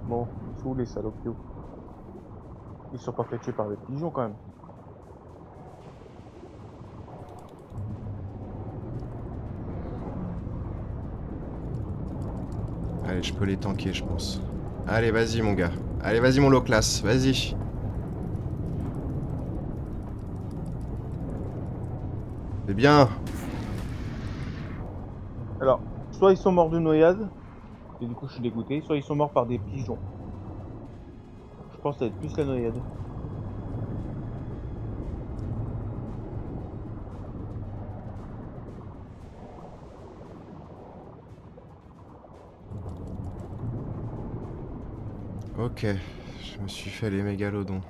Bon, où les salopios Ils sont pas fait tuer par les pigeons quand même. Allez, je peux les tanker, je pense. Allez, vas-y mon gars. Allez, vas-y mon low class, vas-y. C'est bien. Alors, soit ils sont morts de noyade, et du coup je suis dégoûté, soit ils sont morts par des pigeons. Je pense que ça va être plus la noyade. Ok, je me suis fait les mégalodons.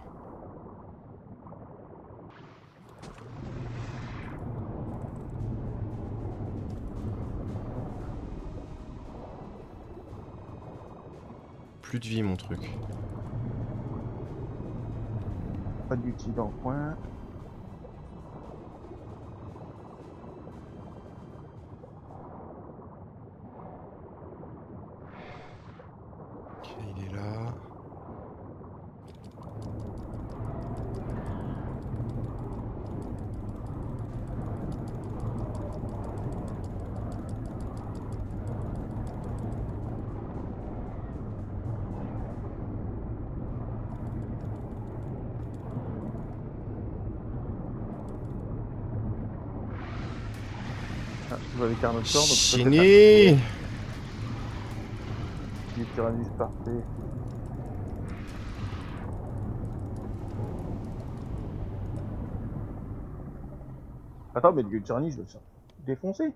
Plus de vie mon truc. Pas d'outil dans le Avec un autre sort, donc. Attends, mais le Tyrannus, je le faire défoncer.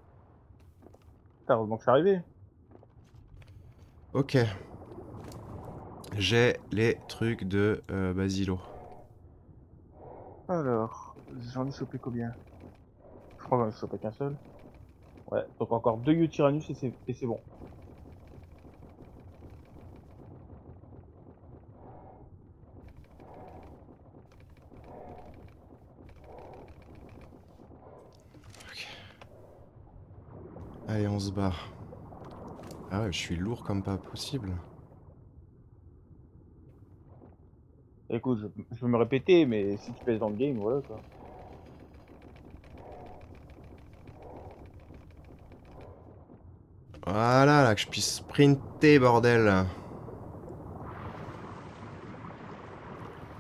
Putain, heureusement que je suis arrivé. Ok. J'ai les trucs de euh, Basilo. Alors, j'en ai chopé combien? Je crois que j'en ai chopé qu'un seul. Ouais, donc encore deux et c'est et c'est bon. Allez, on se barre. Ah ouais, je suis lourd comme pas possible. Écoute, je, je peux me répéter, mais si tu pèses dans le game, voilà quoi. Voilà, là, que je puisse sprinter, bordel.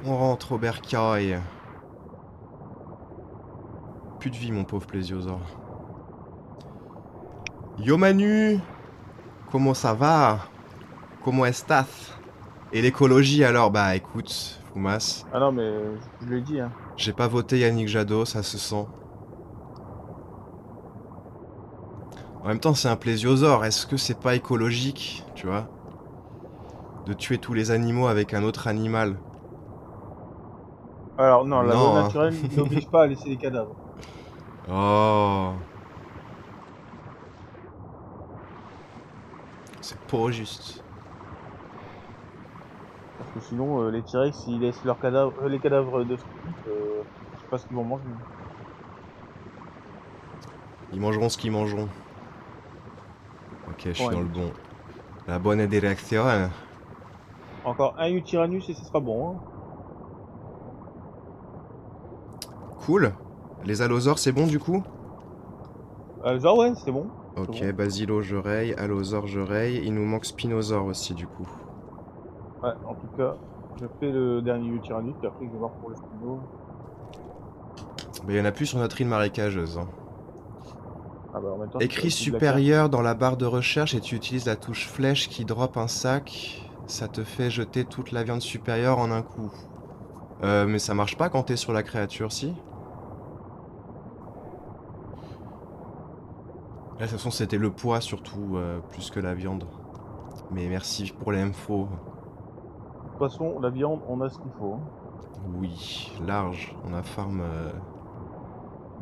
On rentre au bercail. Plus de vie, mon pauvre plésiosaure. Yo Manu Comment ça va? Comment estás Et l'écologie alors? Bah écoute, Foumas, Ah non, mais je, je l'ai dit, hein. j'ai pas voté Yannick Jadot, ça se sent. En même temps, c'est un plésiosaure. Est-ce que c'est pas écologique, tu vois De tuer tous les animaux avec un autre animal? Alors, non, la loi hein. naturelle n'oblige pas à laisser les cadavres. Oh C'est pas juste. Parce que sinon, euh, les T-Rex, s'ils laissent leurs cadavres, euh, les cadavres de euh, je sais pas ce qu'ils vont manger. Ils mangeront ce qu'ils mangeront. Ok, je suis Ouais. dans le bon. La bonne direction. Encore un Utyranus et ce sera bon. Hein. Cool. Les allosaures, c'est bon du coup? Genre, ouais, c'est bon. Ok, bon. Basilo, je raye. Allosaure, je raye. Il nous manque Spinosaure aussi du coup. Ouais, en tout cas, je fais le dernier Utyranus, puis après je vais voir pour le Spino. Mais il y en a plus sur notre île marécageuse. hein. Ah bah en même temps, Écrit supérieur dans la barre de recherche et tu utilises la touche flèche qui drop un sac. Ça te fait jeter toute la viande supérieure en un coup. Euh, mais ça marche pas quand t'es sur la créature, si? Là, de toute façon, c'était le poids surtout, euh, plus que la viande. Mais merci pour l'info. De toute façon, la viande, on a ce qu'il faut. hein. Oui, large. On a farm euh,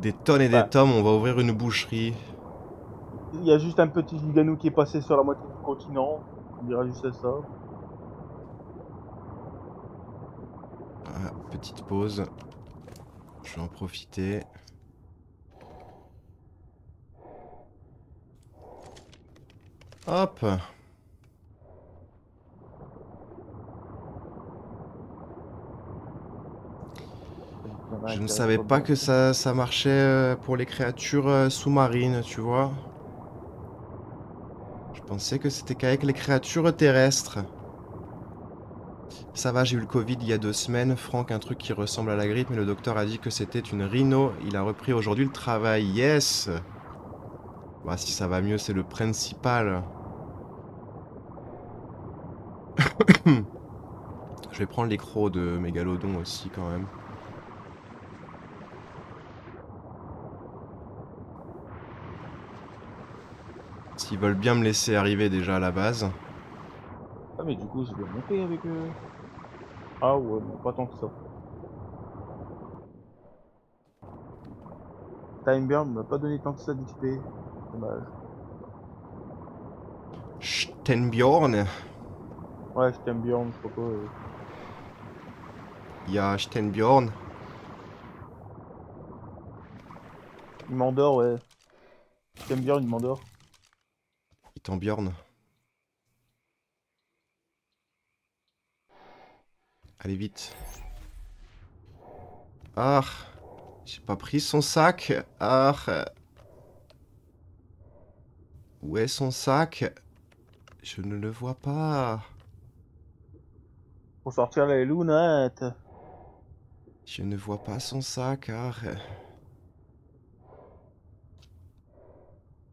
des tonnes et des Bah. tonnes. On va ouvrir une boucherie. Il y a juste un petit giganou qui est passé sur la moitié du continent. On dira juste ça. Ah, petite pause. Je vais en profiter. Hop Je ne savais pas que ça, ça marchait euh, pour les créatures euh, sous-marines, tu vois. Je pensais que c'était qu'avec les créatures terrestres. Ça va, j'ai eu le Covid il y a deux semaines. Franck, un truc qui ressemble à la grippe, mais le docteur a dit que c'était une rhino. Il a repris aujourd'hui le travail. Yes Bah, si ça va mieux, c'est le principal. Je vais prendre les crocs de mégalodon aussi, quand même. S'ils veulent bien me laisser arriver déjà à la base. Ah mais du coup, je vais monter avec eux. Ah ouais, non, pas tant que ça. Time Burn m'a pas donné tant que ça d'XP. Dommage. Stenbjorn. Ouais, je t'aime Bjorn, je sais pas quoi. euh. Ja, Stenbjorn. Il m'endort, ouais. Je t'aime Bjorn, il m'endort. Il t'embjorn. Allez vite. Ah, j'ai pas pris son sac. Ah. Où est son sac? Je ne le vois pas. Pour sortir les lunettes. Je ne vois pas son sac. Ah.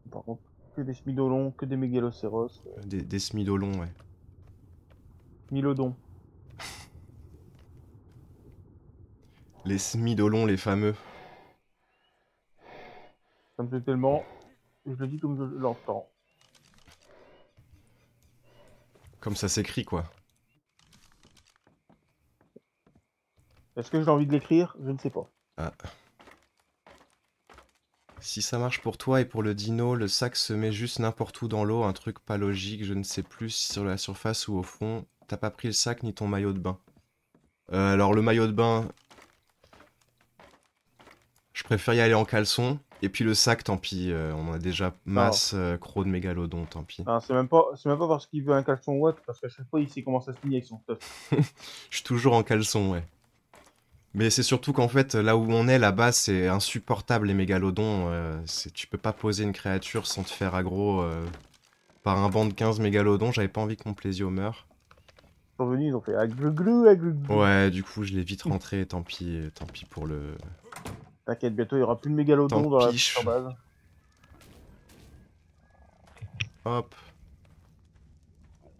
Par contre, que des smidolons, que des mégalocéros. Euh, des, smidolons, ouais. Milodons. les smidolons, les fameux. Ça me plaît tellement. Je le dis comme je l'entends. Comme ça s'écrit, quoi. Est-ce que j'ai envie de l'écrire? Je ne sais pas. Ah. Si ça marche pour toi et pour le dino, le sac se met juste n'importe où dans l'eau, un truc pas logique, je ne sais plus si sur la surface ou au fond. T'as pas pris le sac ni ton maillot de bain. Euh, alors le maillot de bain, je préfère y aller en caleçon. Et puis le sac, tant pis, euh, on a déjà masse euh, croc de mégalodon, tant pis. C'est même pas, c'est même pas parce qu'il veut un caleçon ou autre, parce qu'à chaque fois il sait comment ça se finit avec son stuff. Je suis toujours en caleçon, ouais. Mais c'est surtout qu'en fait, là où on est, là-bas, c'est insupportable les mégalodons. euh, tu peux pas poser une créature sans te faire aggro euh, par un banc de 15 mégalodons. J'avais pas envie que mon plaisir meure. Ils sont venus, ils ont fait agluglou, agluglou. Ouais, du coup, je l'ai vite rentré. Tant pis, euh, tant pis pour le. T'inquiète, bientôt il y aura plus de mégalodons dans la pis. future base. Hop.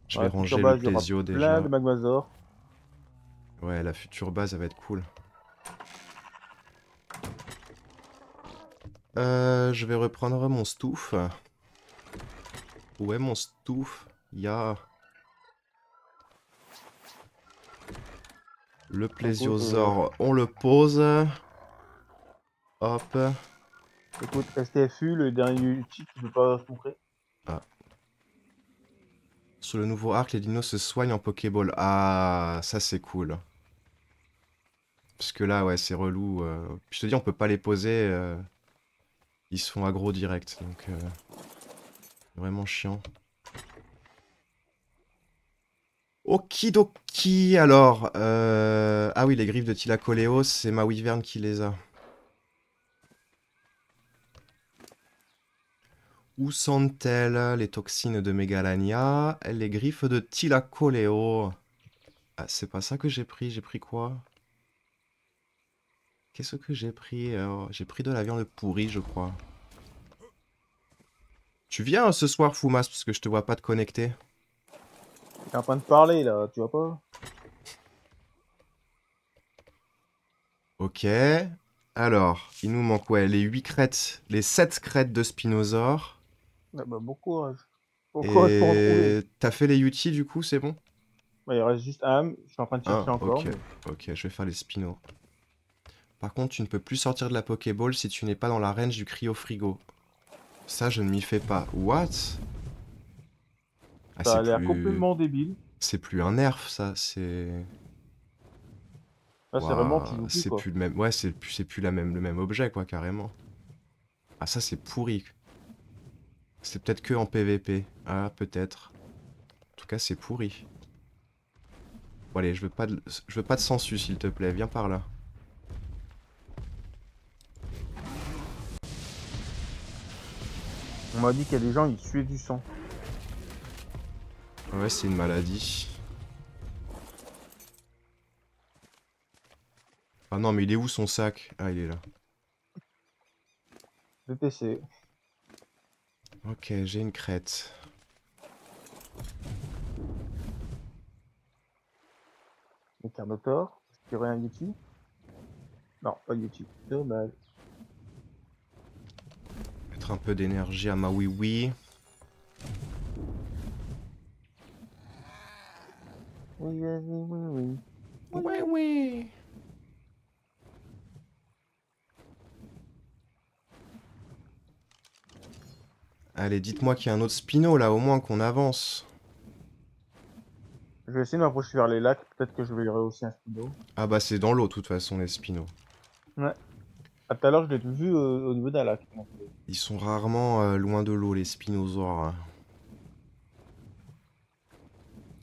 Je vais la ranger le plésio déjà. Plein de. Ouais, la future base, ça va être cool. Euh, je vais reprendre mon stouff. Où est mon stouff Il y a... Le plésiosaure, on le pose. Hop. Écoute, STFU, le dernier outil qui ne peut pas se montrer. Sur le nouveau arc, les dinos se soignent en Pokéball. Ah, ça c'est cool. Parce que là, ouais, c'est relou. euh. Je te dis, on peut pas les poser. euh, Ils se font aggro direct. Donc, euh, vraiment chiant. Okidoki, alors. euh, Ah oui, les griffes de Tilacoleos, c'est ma wyvern qui les a. Où sont-elles, les toxines de Megalania? Les griffes de Tilacoleo. Ah, c'est pas ça que j'ai pris, j'ai pris quoi? Qu'est-ce que j'ai pris alors J'ai pris de la viande pourrie, je crois. Tu viens ce soir, Fumas, parce que je te vois pas te connecter. T'es en train de parler là, tu vois pas? Ok. Alors, il nous manque ouais, les 8 crêtes, les 7 crêtes de Spinosaur. Ah bah bon courage. Bon courage pour t'as fait les UT du coup, c'est bon? Bah, il reste juste Am, je suis en train de chercher Ah, encore. ok. mais- Ok, je vais faire les spinos. Par contre, tu ne peux plus sortir de la Pokéball si tu n'es pas dans la range du cryo frigo. Ça, je ne m'y fais pas. What? Ah, Ça a c'est l'air plus- complètement débile. C'est plus un nerf, ça. C'est. Là, c'est vraiment C'est plus le même. Ouais, c'est plus, c'est plus la même, le même objet, quoi, carrément. Ah, ça, c'est pourri. C'est peut-être que en PVP. Ah, peut-être. En tout cas, c'est pourri. Bon, allez, je veux pas de, je veux pas de sensu, s'il te plaît. Viens par là. On m'a dit qu'il y a des gens, ils suaient du sang. Ouais, c'est une maladie. Ah non, mais il est où son sac? Ah, il est là. VTC. Ok, j'ai une crête. Un Carnotaur. Est-ce qu'il y aurait un Yeti Non, pas Yeti. Dommage. Mettre un peu d'énergie à ma oui oui. Oui, vas-y, oui, oui. Ouais, oui. Allez, dites-moi qu'il y a un autre Spino là, au moins qu'on avance. Je vais essayer de m'approcher vers les lacs. Peut-être que je verrai aussi un Spino. Ah bah c'est dans l'eau, de toute façon, les Spinos. Tout à l'heure, je l'ai vu euh, au niveau d'un lac. Ils sont rarement euh, loin de l'eau, les Spinosaures. hein.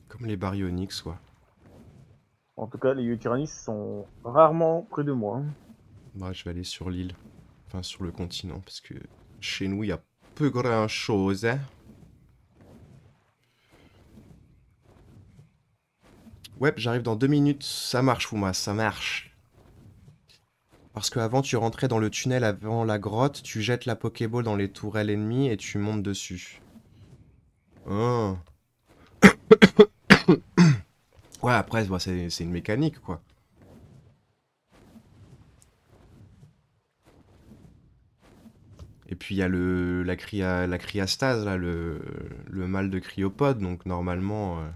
Comme les Baryonyx, quoi. En tout cas, les Yutiranis sont rarement près de moi. Bah, je vais aller sur l'île. Enfin, sur le continent, parce que chez nous, il y a peu grand chose. hein. Ouais, j'arrive dans deux minutes. Ça marche, Fuma, ça marche. Parce qu'avant, tu rentrais dans le tunnel avant la grotte, tu jettes la Pokéball dans les tourelles ennemies et tu montes dessus. Ah. ouais, après, c'est une mécanique, quoi. Et puis il y a le, la, cria, la là, le, le mal de cryopode, donc normalement, euh,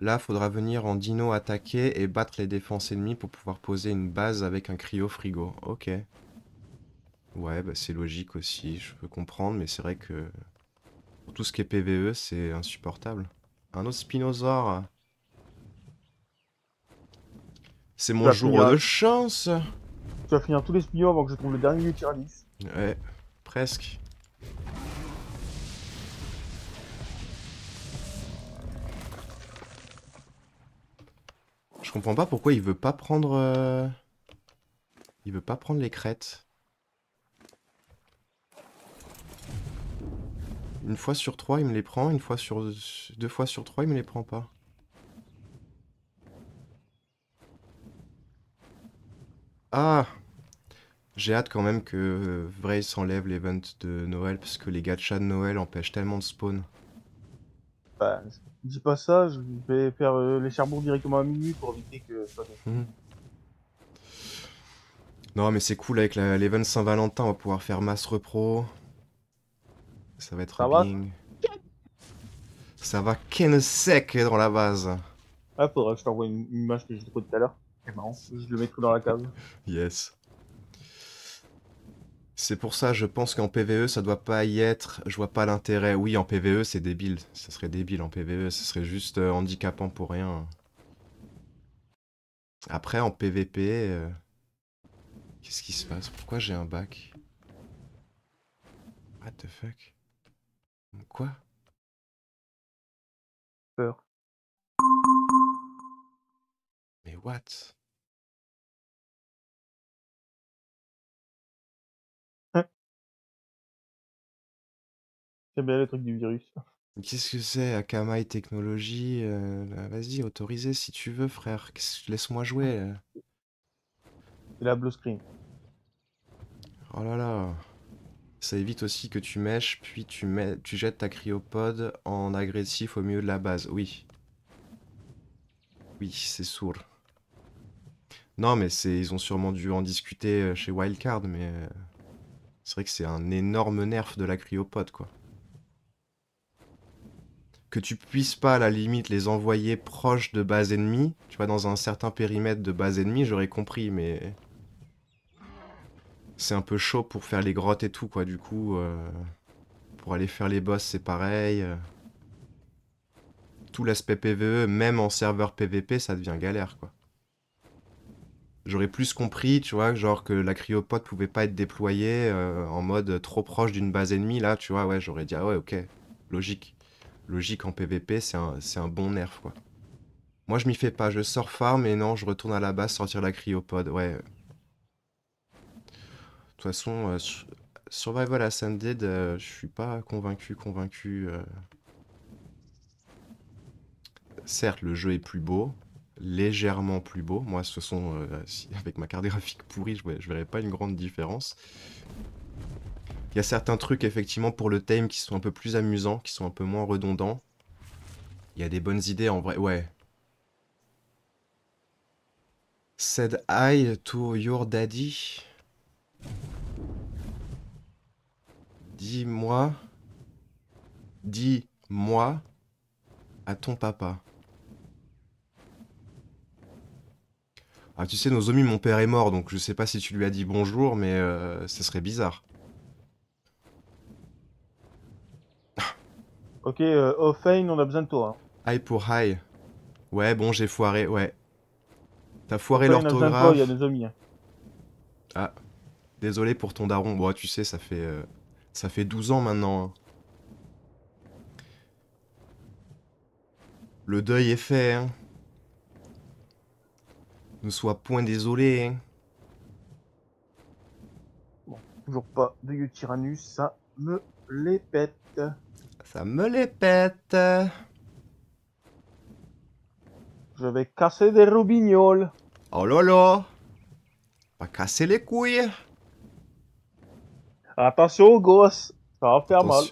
Là, faudra venir en dino attaquer et battre les défenses ennemies pour pouvoir poser une base avec un cryo frigo. Ok. Ouais, bah c'est logique aussi, je peux comprendre, mais c'est vrai que pour tout ce qui est PVE, c'est insupportable. Un autre spinosaure. C'est mon jour finir- de chance. Tu vas finir tous les spions avant que je trouve le dernier Tyrannis. Ouais, presque. Je comprends pas pourquoi il veut pas prendre... euh, Il veut pas prendre les crêtes. Une fois sur trois, il me les prend. Une fois sur... Deux fois sur trois, il me les prend pas. Ah J'ai hâte quand même que euh, Vrace s'enlève l'event de Noël parce que les gachas de Noël empêchent tellement de spawn. Bah, je dis pas ça, je vais faire euh, les charbons directement à minuit pour éviter que ça Mhm. Non mais c'est cool avec l'event Saint-Valentin, on va pouvoir faire masse repro. Ça va être Ça va. Ça va ken sec dans la base. Ah, faudra que je t'envoie une, une image que j'ai trouvée tout à l'heure. C'est marrant. Je le mettrai dans la cave. Yes. C'est pour ça, je pense qu'en PVE, ça doit pas y être. Je vois pas l'intérêt. Oui, en PVE, c'est débile. Ça serait débile en PVE. Ce serait juste euh, handicapant pour rien. Après, en PVP, euh, qu'est-ce qui se passe? Pourquoi j'ai un bac? What the fuck? Quoi? Peur. Mais what? Bien du virus. Qu'est-ce que c'est Akamai Technologies euh, là, Vas-y, autorisé si tu veux, frère. Qu'est-ce- Laisse-moi jouer. là. C'est la blue screen. Oh là là. Ça évite aussi que tu mèches, puis tu, mets, tu jettes ta cryopode en agressif au milieu de la base. Oui. Oui, c'est sourd. Non, mais c'est, ils ont sûrement dû en discuter euh, chez Wildcard, mais euh, c'est vrai que c'est un énorme nerf de la cryopode, quoi. Que tu puisses pas, à la limite, les envoyer proches de base ennemie, tu vois, dans un certain périmètre de base ennemie, j'aurais compris, mais c'est un peu chaud pour faire les grottes et tout, quoi. Du coup, euh, pour aller faire les boss, c'est pareil. Tout l'aspect PVE, même en serveur PVP, ça devient galère, quoi. J'aurais plus compris, tu vois, genre que la cryopode pouvait pas être déployée euh, en mode trop proche d'une base ennemie, là, tu vois, ouais, j'aurais dit, ah ouais, ok, logique. Logique en PVP, c'est un, bon nerf, quoi. Moi, je m'y fais pas, je sors farm, et non, je retourne à la base sortir la cryopode, ouais. De toute façon, euh, sur- Survival Ascended, euh, je suis pas convaincu, convaincu. euh. Certes, le jeu est plus beau, légèrement plus beau. Moi, ce sont euh, si- avec ma carte graphique pourrie, je, ne verrais pas une grande différence. Il y a certains trucs, effectivement, pour le thème qui sont un peu plus amusants, qui sont un peu moins redondants. Il y a des bonnes idées en vrai, ouais. Said I to your daddy. Dis-moi. Dis-moi à ton papa. Ah, tu sais, Nozomi, mon père est mort, donc je sais pas si tu lui as dit bonjour, mais euh, ce serait bizarre. Ok, euh, on a besoin de toi. Hein. High pour high. Ouais, bon, j'ai foiré, ouais. T'as foiré toi, il y a l'orthographe. des amis. hein. Désolé pour ton daron. Bon, tu sais, ça fait, euh, ça fait 12 ans maintenant. hein. Le deuil est fait, hein. Ne sois point désolé, hein. Toujours pas de Tyrannus, ça me les pète. Ça me les pète. Je vais casser des roubignoles. Oh lolo. Pas casser les couilles. Attention aux gosses, ça va faire mal.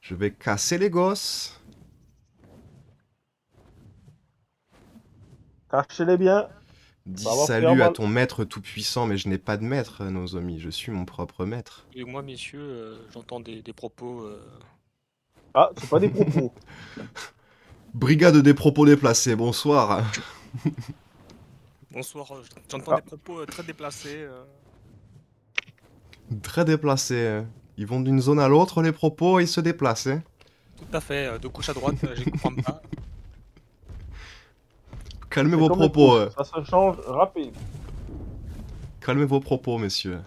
Je vais casser les gosses. Cachez-les bien. Dis salut à ton maître tout-puissant, mais je n'ai pas de maître, Nozomi. Je suis mon propre maître. Et moi, messieurs, euh, j'entends des, des propos. euh, Ah, c'est pas des propos. Brigade des propos déplacés, bonsoir. Bonsoir, euh, j'entends Ah. des propos euh, très déplacés. euh. Très déplacés. hein. Ils vont d'une zone à l'autre, les propos, ils se déplacent. hein. Tout à fait, de gauche à droite, je comprends pas. Calmez vos propos. euh. Ça se change rapide. Calmez vos propos, messieurs.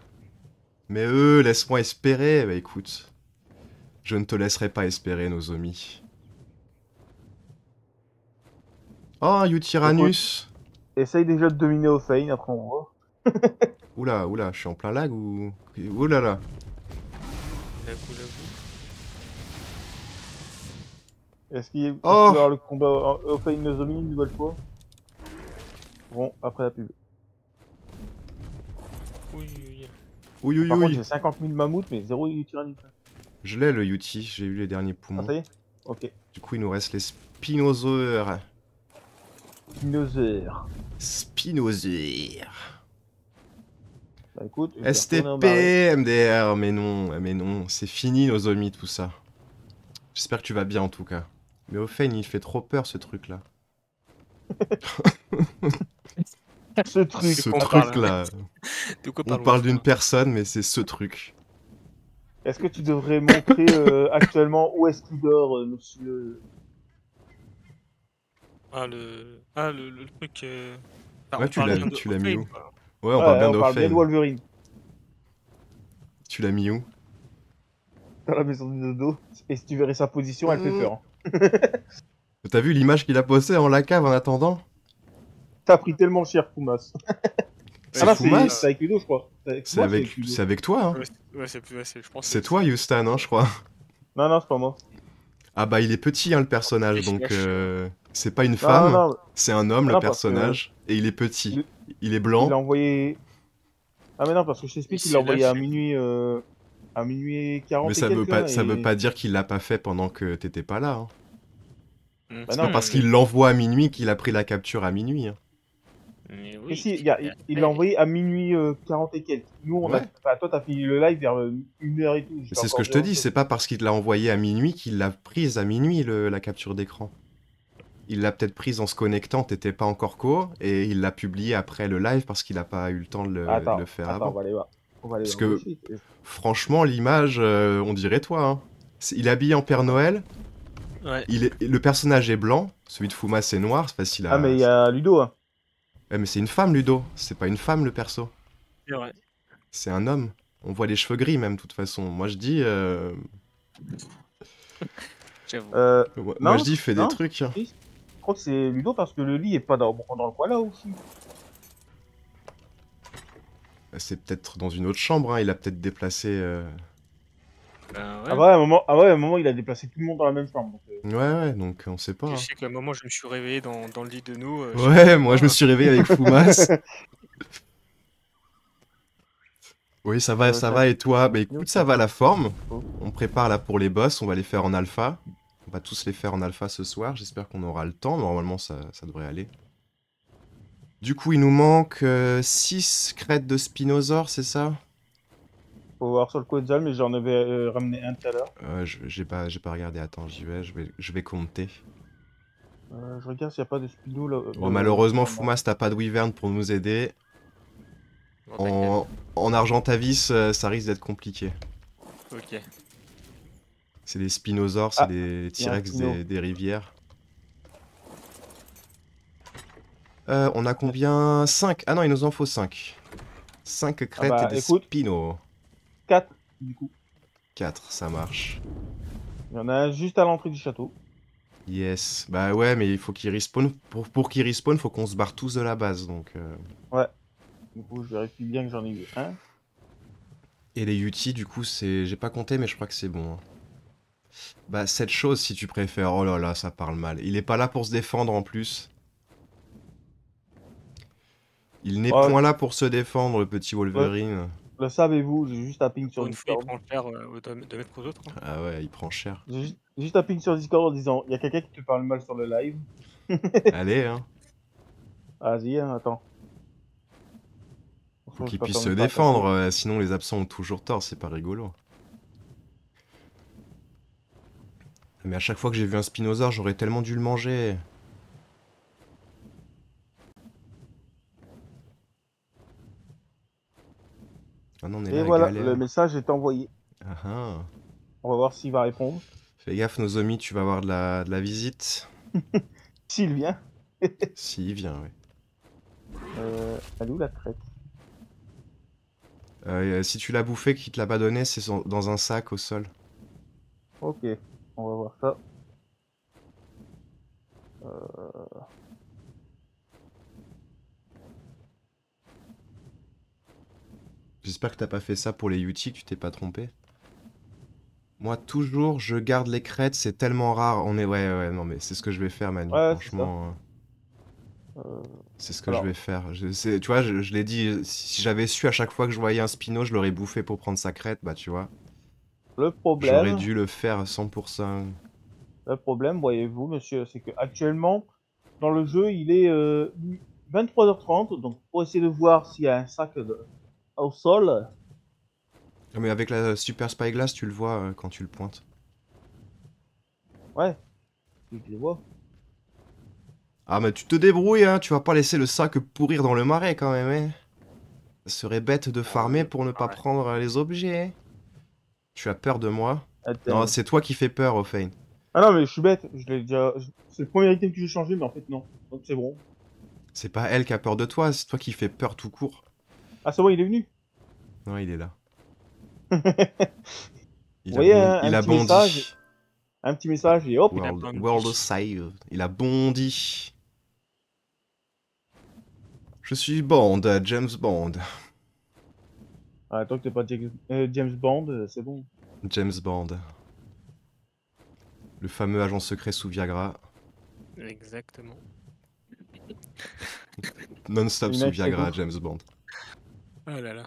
Mais eux, laisse-moi espérer. Bah écoute, je ne te laisserai pas espérer, Nozomi. Oh, Utyranus. Essaye déjà de dominer Ophane, après on voit. Oula, oula, je suis en plein lag ou... Oula là. Est-ce qu'il Oh y avoir le combat euh, Ophane Nozomi une nouvelle fois? Bon, après la pub. Oui, oui, oui. Par contre, j'ai 50 000 mammouths, mais zéro Tyrannus. Je l'ai le Yuti, j'ai eu les derniers Ah, poumons. Ok. Du coup, il nous reste les Spinosaures. Dinosaure. Spinosaures. Bah écoute, au STP. MDR, mais non, mais non, c'est fini Nozomi tout ça. J'espère que tu vas bien en tout cas. Mais Ophane, il fait trop peur ce truc là. Ce truc. Ce qu'on truc parle, là. De quoi On parle d'une personne, mais c'est ce truc. Est-ce que tu devrais montrer euh, actuellement où est-ce qu'il dort, euh, monsieur? Ah, le... Ah, le, le truc... euh, enfin, Ouais, on tu parle l'as- bien de tu l'as mis où? quoi. Ouais, on Ouais, parle bien on parle bien de d'Ophane. Wolverine. Tu l'as mis où? Dans la maison du dodo. Et si tu verrais sa position, elle fait Mmh. peur. hein. T'as vu l'image qu'il a postée en la cave en attendant? T'as pris tellement cher, Fumas. C'est Ah avec Ludo, je crois. C'est avec, avec, avec toi, hein Ouais, c'est- ouais. Ouais, toi, Houston, hein, je crois. Non, non, c'est pas moi. Ah bah, il est petit, hein, le personnage, Il donc euh, c'est pas une femme, non, non. c'est un homme, Ah, le que- personnage, et il est petit. Le- Il est Il blanc. a envoyé. Ah, mais non, parce que je t'explique, Il il l'a envoyé à minuit. Euh... À minuit 40 Mais et ça veut pas, là, ça veut pas dire qu'il l'a pas fait pendant que t'étais pas là. Hein. Hmm, Bah C'est pas parce qu'il l'envoie à minuit qu'il a pris la capture à minuit. hein. Mais Mais oui, si, il, l'a envoyé à minuit euh, 40 et quelques. Nous, on a... Ouais. enfin, toi, t'as fini le live vers euh, une heure et tout. Mais C'est ce que je te dis, c'est pas parce qu'il l'a envoyé à minuit qu'il l'a prise à minuit le- la capture d'écran. Il l'a peut-être prise en se connectant, t'étais pas encore co, et il l'a publié après le live parce qu'il a pas eu le temps de le, Attends, de le faire attends, on avant. va aller voir. On va aller Parce voir que-. Franchement, l'image, euh, on dirait toi. hein. C'est- Il est habillé en Père Noël, Ouais, il est... le personnage est blanc, celui de Fuma c'est noir, c'est facile à... Ah, mais il y a Ludo. Hein. Ouais, mais c'est une femme, Ludo. C'est pas une femme, le perso. c'est vrai. C'est un homme. On voit les cheveux gris, même, de toute façon. Moi, je dis... euh, J'avoue. Euh, Moi, Non, moi, je dis, fais non. des trucs. hein. je crois que c'est Ludo parce que le lit est pas dans, dans le coin là aussi. C'est peut-être dans une autre chambre, hein. il a peut-être déplacé... euh, Ben ouais. Ah, ouais, à un moment, ah ouais, à un moment, il a déplacé tout le monde dans la même chambre. donc, euh, Ouais, ouais, donc on sait pas. Je hein. sais qu'à un moment, je me suis réveillé dans, dans le lit de nous. euh, Ouais, moi je me suis réveillé avec Fumas. oui, ça va, ça ça- va, et toi? Bah écoute, ça va la forme. Oh. On prépare là pour les boss, on va les faire en alpha. On va tous les faire en alpha ce soir, j'espère qu'on aura le temps. Normalement, ça, ça devrait aller. Du coup, il nous manque 6 crêtes de Spinosaur, c'est ça? Voir sur le Quetzal, mais j'en avais euh, ramené un tout à l'heure. Euh, je- J'ai pas, j'ai pas regardé, attends, j'y vais, je vais, je vais compter. Euh, je regarde s'il n'y a pas de Spino là. Bon, euh, malheureusement, Fumas, t'as pas de Wyvern pour nous aider. En, en Argentavis, ça risque d'être compliqué. Ok. C'est des spinosaures, c'est Ah, des T-Rex des, des rivières. Euh, on a combien? 5 Ah non, il nous en faut 5. 5 crêtes bah, et des écoute. spinos. 4 du coup. 4, ça marche. Il y en a un juste à l'entrée du château. Yes. Bah ouais, mais il faut qu'il respawn. Pour, pour qu'il respawn, faut qu'on se barre tous de la base. Donc, euh. Du coup, je vérifie bien que j'en ai eu un. Et les UT, du coup, c'est. J'ai pas compté, mais je crois que c'est bon. hein. Bah, cette chose, si tu préfères. Oh là là, ça parle mal. Il est pas là pour se défendre en plus. Il n'est Ouais. point là pour se défendre, le petit Wolverine. Le savez-vous, j'ai juste un ping sur une fois, il Discord. prend euh, de, de mettre aux autres. hein. Ah ouais, il prend cher. J'ai juste, juste un ping sur Discord en disant il y a quelqu'un qui te parle mal sur le live. Allez, hein. Vas-y, hein, attends. Faut qu'il puisse se défendre, euh, sinon les absents ont toujours tort, c'est pas rigolo. Mais à chaque fois que j'ai vu un spinosaure, j'aurais tellement dû le manger. Ah non, on est là Et voilà, le message est envoyé. Ah ah. On va voir s'il va répondre. Fais gaffe, Nozomi, tu vas avoir de la, de la visite. S'il vient. S'il vient, oui. Euh, elle est où la crête Euh, si tu l'as bouffé, qu'il te l'a pas donné, c'est dans un sac au sol. Ok, on va voir ça. Euh, J'espère que t'as pas fait ça pour les Yuti, que tu t'es pas trompé. Moi, toujours, je garde les crêtes, c'est tellement rare. On est... Ouais, ouais, non, mais c'est ce que je vais faire, Manu. Ouais, Franchement, euh, euh, c'est ce que Alors. je vais faire. Je, tu vois, je, je l'ai dit, si j'avais su à chaque fois que je voyais un spino, je l'aurais bouffé pour prendre sa crête, bah tu vois. le J'aurais problème, dû le faire 100%. le problème, voyez-vous, monsieur, c'est que actuellement, dans le jeu, il est euh, 23h30, donc pour essayer de voir s'il y a un sac de- au sol, Ah, Mais avec la Super Spyglass, tu le vois euh, quand tu le pointes. ouais, je le vois. Ah, mais tu te débrouilles, hein, tu vas pas laisser le sac pourrir dans le marais quand même, hein. Ça serait bête de farmer pour ne pas Ouais. prendre les objets. hein. Tu as peur de moi? Attends. Non, c'est toi qui fais peur, Ophane. Ah non, mais je suis bête, je l'ai déjà. C'est le premier item que j'ai changé, mais en fait, non. Donc c'est bon. C'est pas elle qui a peur de toi, c'est toi qui fais peur tout court. Ah, c'est bon, il est venu. Non, il est là. Il Vous voyez, a, un- bondi- il un a petit bondi. message. Un petit message et hop, Il a World, bondi. world save. Il a bondi. Je suis Bond, James Bond. Ah, tant que t'es pas James, euh, Bond, euh, c'est bon. James Bond. Le fameux agent secret sous Viagra. Exactement. Non-stop sous Viagra. James Bond. Oh là là.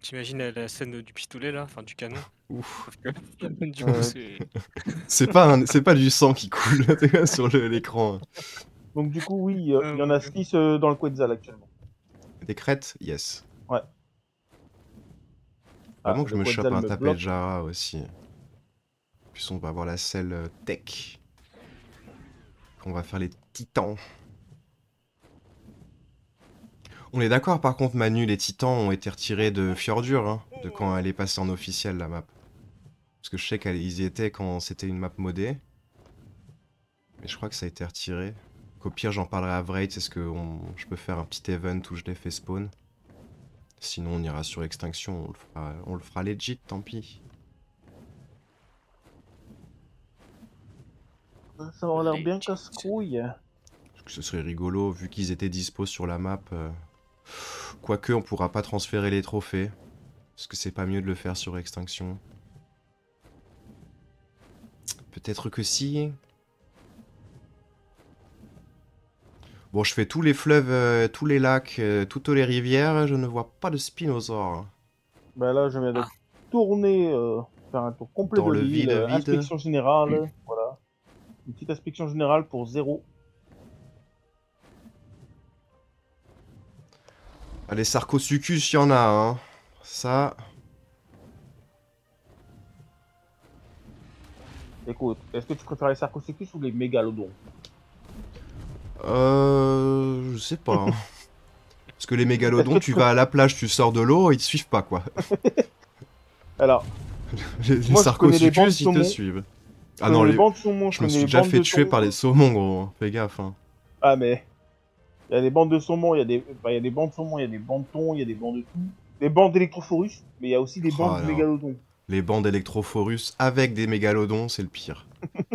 T'imagines la- la scène du pistolet là, enfin du canon. Ouf. Du Ouais. coup, c'est. C'est pas, un- c'est pas du sang qui coule sur le- l'écran. Donc du coup, oui, euh, Ah, il y en a ok. 6 dans le Quetzal actuellement. Des crêtes? Yes. Ouais. Vraiment Ah, que je le me chope un me bloque. de Jara aussi. Puis on va avoir la selle euh, tech. On va faire les titans. On est d'accord par contre Manu, les titans ont été retirés de Fjordur, hein, de quand elle est passée en officiel la map. Parce que je sais qu'ils y étaient quand c'était une map modée. Mais je crois que ça a été retiré. Qu'au pire j'en parlerai à Vreit, est-ce que on- je peux faire un petit event où je les fais spawn Sinon on ira sur extinction, on le fera, on le fera legit, tant pis. Ça va l'air bien casse-couille. Que ce serait rigolo, vu qu'ils étaient dispo sur la map. euh, Quoique, on pourra pas transférer les trophées. Parce que c'est pas mieux de le faire sur extinction. Peut-être que si. Bon, je fais tous les fleuves, euh, tous les lacs, euh, toutes les rivières, je ne vois pas de spinosaures. Bah là, je viens de Ah. tourner, euh, faire un tour complet Dans de le l'île, vide, vide. inspection générale, voilà. Une petite inspection générale pour zéro. Allez, Sarcosuchus, il y en a, hein. Ça, Écoute, est-ce que tu préfères les Sarcosuchus ou les mégalodons? Euh... Je sais pas. hein. Parce que les mégalodons, tu vas à la plage, tu sors de l'eau, ils te suivent pas, quoi. Alors, Les, les Moi, je les Sarcosuchus, ils te suivent. je Ah non, les... les bandes saumon, je me suis les déjà fait tuer par les saumons, gros. Fais gaffe, hein. Ah mais, il y a des bandes de saumon, il y a des, enfin, il y a des bandes de saumon, il y a des bandes de thon, il y a des bandes de tout. Des bandes d'électrophorus, mais il y a aussi des Oh bandes de mégalodons. Les bandes électrophorus avec des mégalodons, c'est le pire.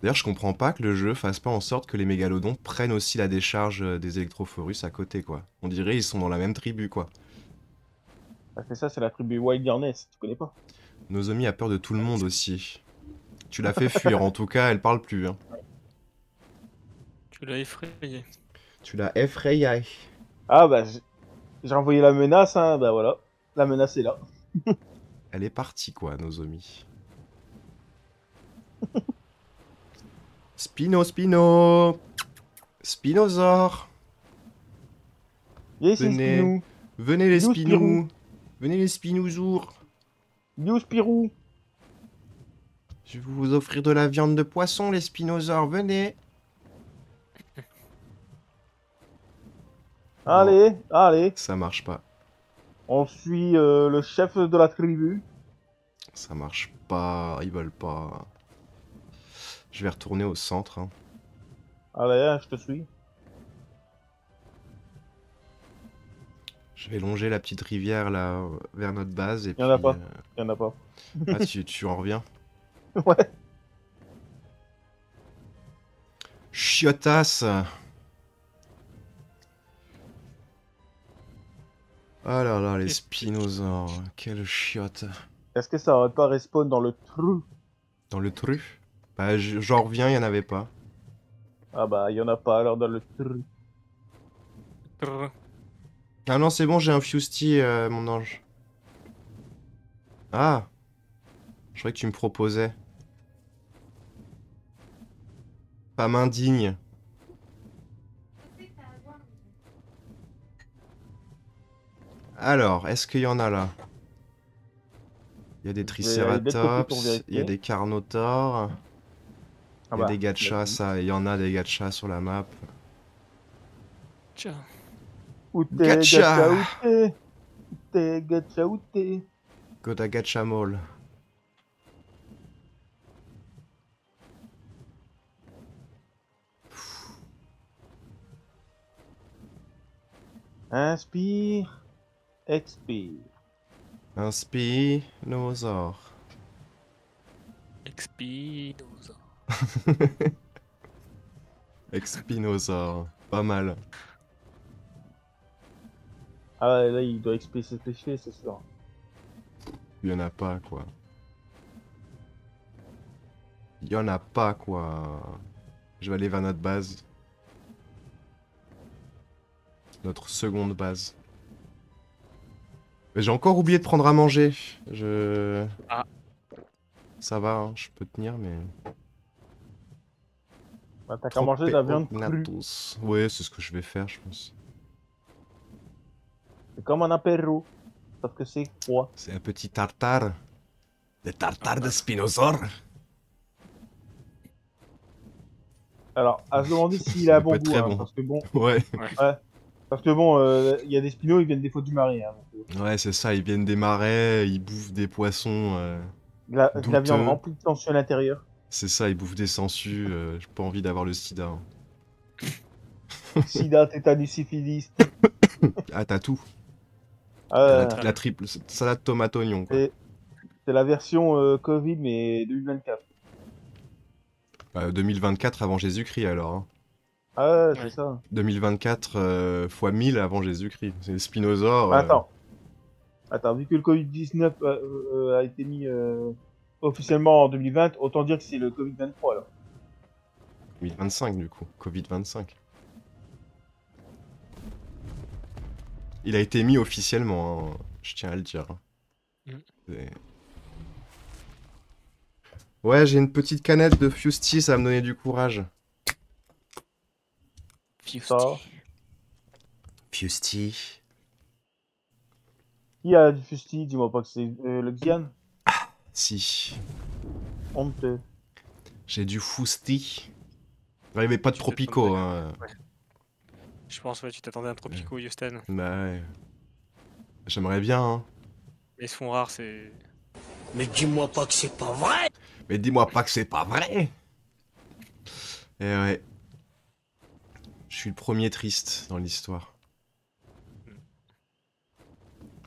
D'ailleurs, je comprends pas que le jeu fasse pas en sorte que les mégalodons prennent aussi la décharge euh, des électrophorus à côté, quoi. On dirait ils sont dans la même tribu, quoi. Ah, c'est ça, c'est la tribu Wilderness, tu connais pas Nozomi a peur de tout le monde aussi. Tu l'as fait fuir, en tout cas, elle parle plus. Hein. Tu l'as effrayé. Tu l'as effrayé. Ah bah, j'ai- envoyé la menace, hein, bah voilà. La menace est là. Elle est partie, quoi, Nozomi. Spino, Spino ici, Venez. Spinou. Venez les Nous, Spinous Spirou. Venez les Spinouzours You Spirou. Je vais vous offrir de la viande de poisson, les spinosaures, venez. Allez, allez, Ça marche pas. on suit euh, le chef de la tribu. Ça marche pas. Ils veulent pas. Je vais retourner au centre. hein. Allez, hein, je te suis. Je vais longer la petite rivière là vers notre base et Y en a puis, pas. euh, Il y en a pas. ah, tu, tu en reviens? ouais. Chiotasse Ah là là, les spinosaures, quelle chiotte. Est-ce que ça aurait pas respawn dans le trou? Dans le tru? Bah, je- j'en reviens, il y en avait pas. Ah bah, il y en a pas alors dans le trou. Ah non, c'est bon, j'ai un Fusty, euh, mon ange. Ah Je croyais que tu me proposais. Pas main Alors, est-ce qu'il y en a là? Il y a des Triceratops, il y a des Carnotaures, Ah il y a bah, des Gachas, ça, il y en a des Gachas sur la map. T'es, Gacha. gacha, où t'es? Où t'es, gacha, où t'es? Goda Gacha Mall. Inspire, expire. Un spinosaure. Expinosaure. Expinosaure. Pas mal. Ah ouais, là, il doit effet, c'est sûr. Il y en a pas, quoi. Il y en a pas, quoi. Je vais aller vers notre base. Notre seconde base. Mais j'ai encore oublié de prendre à manger. Je... Ah. Ça va, hein, je peux tenir, mais... Bah, t'as qu'à manger de la viande crue. Ouais, c'est ce que je vais faire, je pense. C'est comme un apéro. Sauf que c'est froid. C'est un petit tartare. Des tartares de spinosaure. Alors, à se demander s'il a bon goût, très hein, bon. parce que bon, Ouais. Parce que bon, euh, il y a des spinos, ils viennent des fois du marais. Hein, donc, euh, Ouais, c'est ça, ils viennent des marais, ils bouffent des poissons. euh, de la, de la viande remplie de tension à l'intérieur. C'est ça, ils bouffent des sangsues. euh, J'ai pas envie d'avoir le sida. hein. Sida, tétanus, syphilis. Ah, t'as tout. Ah, la, la triple salade tomate oignon. C'est la version Covid, mais 2024. Euh, 2024 avant Jésus-Christ alors. hein. Ah ouais, c'est ça. 2024 euh, fois 1000 avant Jésus-Christ. C'est les spinosaures. euh, Attends. Attends, vu que le Covid-19 euh, euh, a été mis euh, officiellement en 2020, autant dire que c'est le Covid-23 alors. 2025 du coup. Covid 25. Il a été mis officiellement, hein, je tiens à le dire. Mm. C'est- Ouais, j'ai une petite canette de Fusty, ça va me donner du courage. Fusty. Fusty. Qui a du fusti Dis-moi pas que c'est euh, le Xian. Si. Honteux. J'ai du Fusty. Il n'y avait pas de Tropico. Hein. Je pense, ouais, tu t'attendais à un Tropico, Houston. Bah ouais. J'aimerais bien, hein. Mais ils sont rares, c'est. Mais dis-moi pas que c'est pas vrai Mais dis-moi pas que c'est pas vrai Eh ouais. Je suis le premier triste dans l'histoire. Tu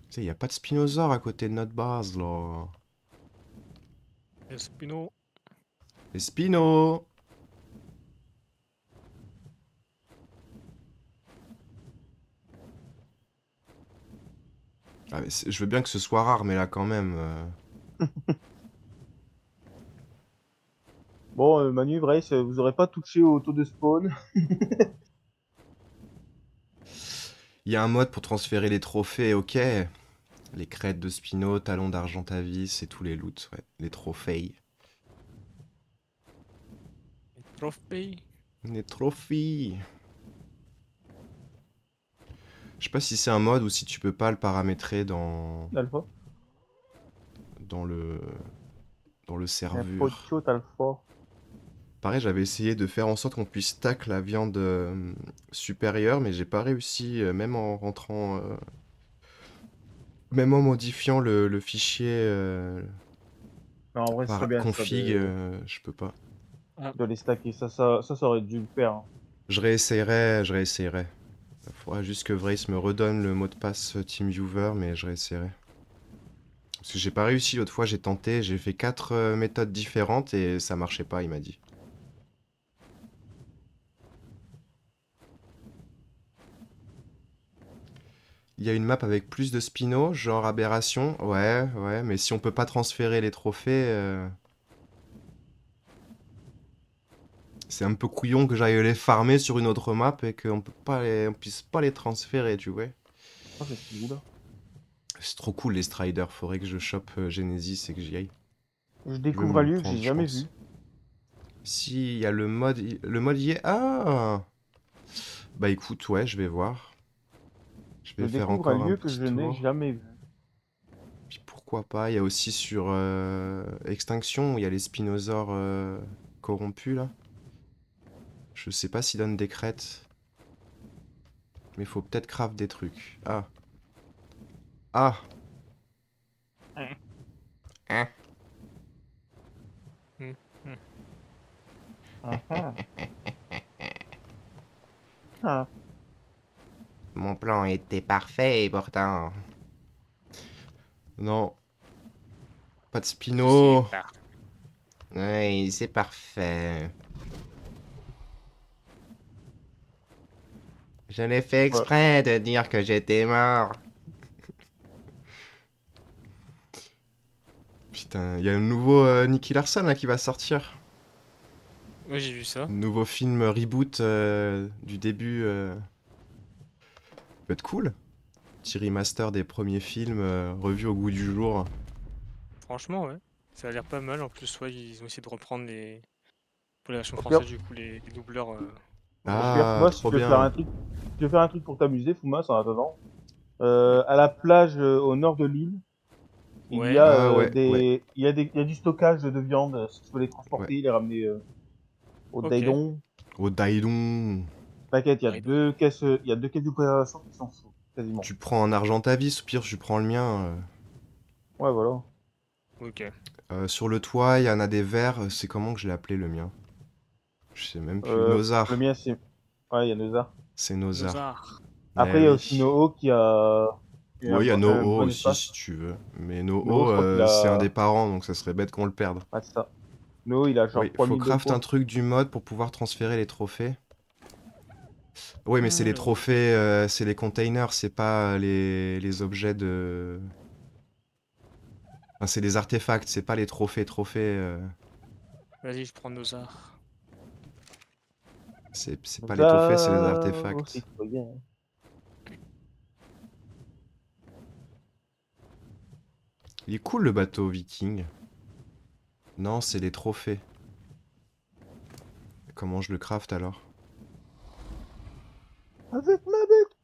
sais, y a pas de spinosaure à côté de notre base, là. Le Spino. Les Ah, mais je veux bien que ce soit rare, mais là, quand même... euh, Bon, euh, Manu, Brace, euh, vous aurez pas touché au taux de spawn. Il y a un mode pour transférer les trophées, ok. Les crêtes de Spino, talons d'Argentavis et tous les loots, ouais. Les trophées. Trophée. Les trophées. Je sais pas si c'est un mode ou si tu peux pas le paramétrer dans, Alpha. dans le dans le Un serveur. pocho, t'as le fort. Pareil, j'avais essayé de faire en sorte qu'on puisse stack la viande euh, supérieure, mais j'ai pas réussi, euh, même en rentrant, euh, même en modifiant le, le fichier euh, en vrai, par bien ça config, de, euh, je peux pas. de les stacker. Ça, ça, ça, ça aurait dû le faire. hein. Je réessayerai, je réessayerai. Il faudra juste que Vrace me redonne le mot de passe TeamViewer, mais je réessayerai. Parce que j'ai pas réussi l'autre fois, j'ai tenté, j'ai fait quatre méthodes différentes et ça marchait pas, il m'a dit. Il y a une map avec plus de spinos, genre aberration. Ouais, ouais, mais si on peut pas transférer les trophées, euh, c'est un peu couillon que j'aille les farmer sur une autre map et qu'on peut pas les... on puisse pas les transférer, tu vois. Ah, c'est trop cool les Striders, faudrait que je chope euh, Genesis et que j'y aille. Je découvre un lieu que j'ai jamais vu. Si, il y a le mode... Le mode y est... Ah Bah écoute, ouais, je vais voir. Je Je vais faire découvre encore un lieu un que je n'ai jamais vu. Puis pourquoi pas, il y a aussi sur euh, Extinction, il y a les spinosaures euh, corrompus là. Je sais pas s'ils donnent des crêtes. Mais faut peut-être craft des trucs. Ah. Ah. Hein. Ah, ah. Ah. Mon plan était parfait pourtant. Non. Pas de spino. Par- Oui, c'est parfait. Je l'ai fait exprès de dire que j'étais mort. Putain, il y a un nouveau euh, Nicky Larson là qui va sortir. Ouais, j'ai vu ça. Nouveau film reboot euh, du début. euh. Peut être cool. Petit remaster des premiers films euh, revus au goût du jour. Franchement, ouais. Ça a l'air pas mal. En plus, ouais, ils ont essayé de reprendre les. Pour la version Au française, pire- du coup, les, les doubleurs. euh, Ah, moi, si trop tu veux faire un truc, si tu veux faire un truc pour t'amuser, Foumas, en attendant, euh, à la plage euh, au nord de l'île, il Ouais. y a Ah, euh, ouais, des, ouais. il y a des, il y a du stockage de viande. Si tu veux les transporter, les ramener euh, au Ok. Daidon. Au Daidon. T'inquiète, il y a deux caisses, il y a deux caisses de préparation qui sont sous, quasiment. Tu prends en argent ta vie, au pire, je prends le mien. euh. Ouais, voilà. Ok. Euh, sur le toit, il y en a des verts. euh, C'est comment que je l'ai appelé le mien? Je sais même plus. Euh, Nozar. Le mien, c'est, ouais, il y a Nozar. C'est Nozar. Après, il y a aussi Noho qui a. qui Oui, il y a un- un Noho bon aussi, espace. si tu veux. Mais Noho, Noho, je crois euh, qu'il a- c'est un des parents, donc ça serait bête qu'on le perde. Ouais, c'est ça. Noho, il a genre Oui, 3000 faut craft points. un truc du mode pour pouvoir transférer les trophées. Oui, mais c'est les Ah. trophées, euh, c'est les containers, c'est pas les, les objets de... Enfin, c'est des artefacts, c'est pas les trophées. Trophées, euh, Vas-y, je prends Nozar. c'est c'est pas les trophées, c'est les artefacts. bien. Il est cool le bateau viking. Non, c'est les trophées. Comment je le craft alors? Avec ma bête.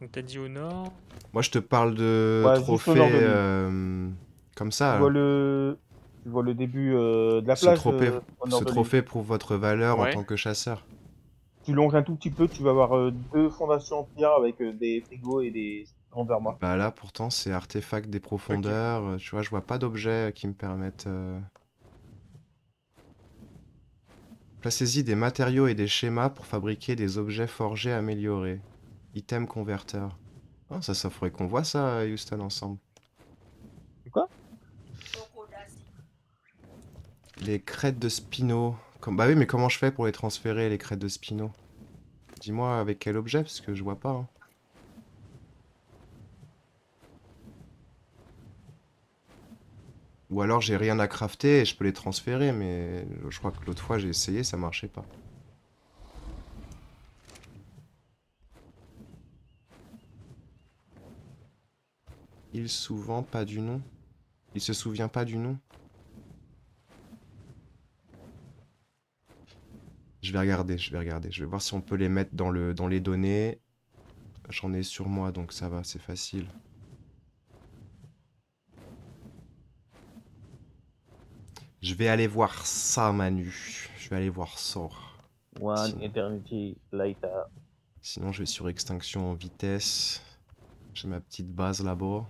Donc, t'as dit au nord. Moi, je te parle de Ouais, de l'île. euh, comme ça. Tu vois le, tu vois le début euh, de la Ce plage. trophée, euh, ce de l'île. trophée prouve votre valeur en tant que chasseur. Tu longes un tout petit peu, tu vas avoir euh, deux fondations en pierre avec euh, des frigos et des Bah là, pourtant, c'est artefact des profondeurs. euh, Tu vois, je vois pas d'objets qui me permettent. euh, Placez-y des matériaux et des schémas pour fabriquer des objets forgés améliorés. Item converteur. Ah, ça, ça ferait qu'on voit ça, Houston, ensemble. Quoi? Les crêtes de Spino. Comme... Bah oui, mais comment je fais pour les transférer, les crêtes de Spino Dis-moi avec quel objet, parce que je vois pas. hein. Ou alors j'ai rien à crafter et je peux les transférer, mais je crois que l'autre fois j'ai essayé, ça marchait pas. Il souvent pas du nom. Il se souvient pas du nom. Je vais regarder, je vais regarder. Je vais voir si on peut les mettre dans, le, dans les données. J'en ai sur moi, donc ça va, c'est facile. Je vais aller voir ça, Manu. Je vais aller voir ça. One Sinon- Eternity Later. Sinon, je vais sur extinction en vitesse. J'ai ma petite base là-bas.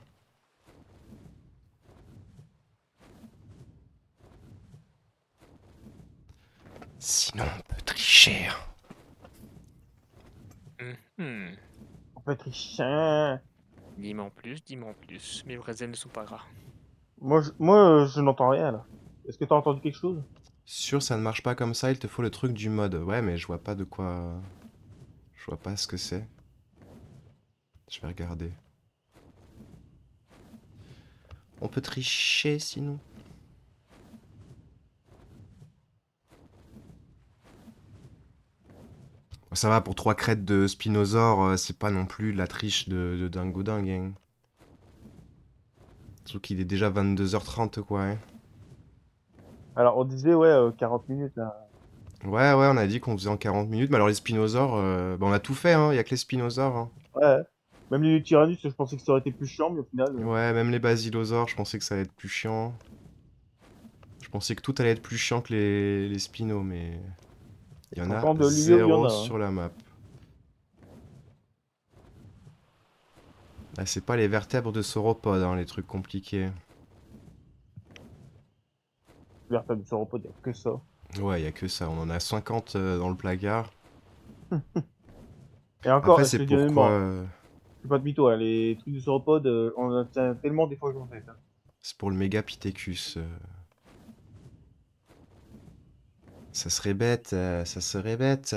Sinon, on peut tricher. Hmm. On peut tricher. Dis-moi en plus, dis-moi en plus. Mes vrais ailes ne sont pas gras. Moi, je, moi, je n'entends rien là. Est-ce que t'as entendu quelque chose? Sûr, ça ne marche pas comme ça, il te faut le truc du mode. Ouais, mais je vois pas de quoi... Je vois pas ce que c'est. Je vais regarder. On peut tricher sinon. Ça va, pour trois crêtes de Spinosaure, euh, c'est pas non plus la triche de, de dingo. Hein. Surtout qu'il est déjà 22h30 quoi. Hein. Alors, on disait, ouais, euh, 40 minutes là. Ouais, ouais, on a dit qu'on faisait en 40 minutes, mais alors les spinosaures, euh, bah, on a tout fait, hein, y a que les spinosaures. hein. Ouais. Même les Tyrannus, je pensais que ça aurait été plus chiant, mais au final. euh, Ouais, même les basilosaures, je pensais que ça allait être plus chiant. Je pensais que tout allait être plus chiant que les, les spinos, mais il y en a de il y zéro en a, hein. sur la map. Ah, c'est pas les vertèbres de sauropodes, hein, les trucs compliqués. Vertèbre de sauropode, y a que ça. Ouais, y a que ça, on en a 50 euh, dans le placard. Et encore, Après, c'est pourquoi... euh, pas de mytho, hein, les trucs de sauropode, euh, on en tient tellement des fois que j'en fais. Hein. C'est pour le Megapithecus. euh. Ça serait bête, euh, ça serait bête.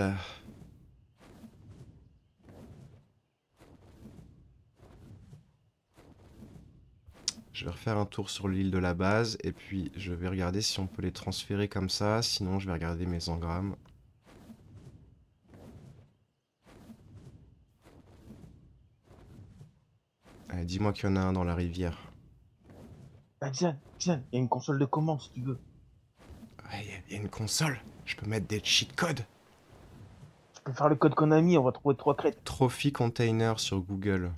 Je vais refaire un tour sur l'île de la base et puis je vais regarder si on peut les transférer comme ça. Sinon, je vais regarder mes engrammes. Allez, dis-moi qu'il y en a un dans la rivière. Ah, tiens, tiens, y a une console de commande si tu veux. Ouais, il y, a une console. Je peux mettre des cheat codes. Tu peux faire le code Konami, on va trouver trois crêtes. Trophy container sur Google.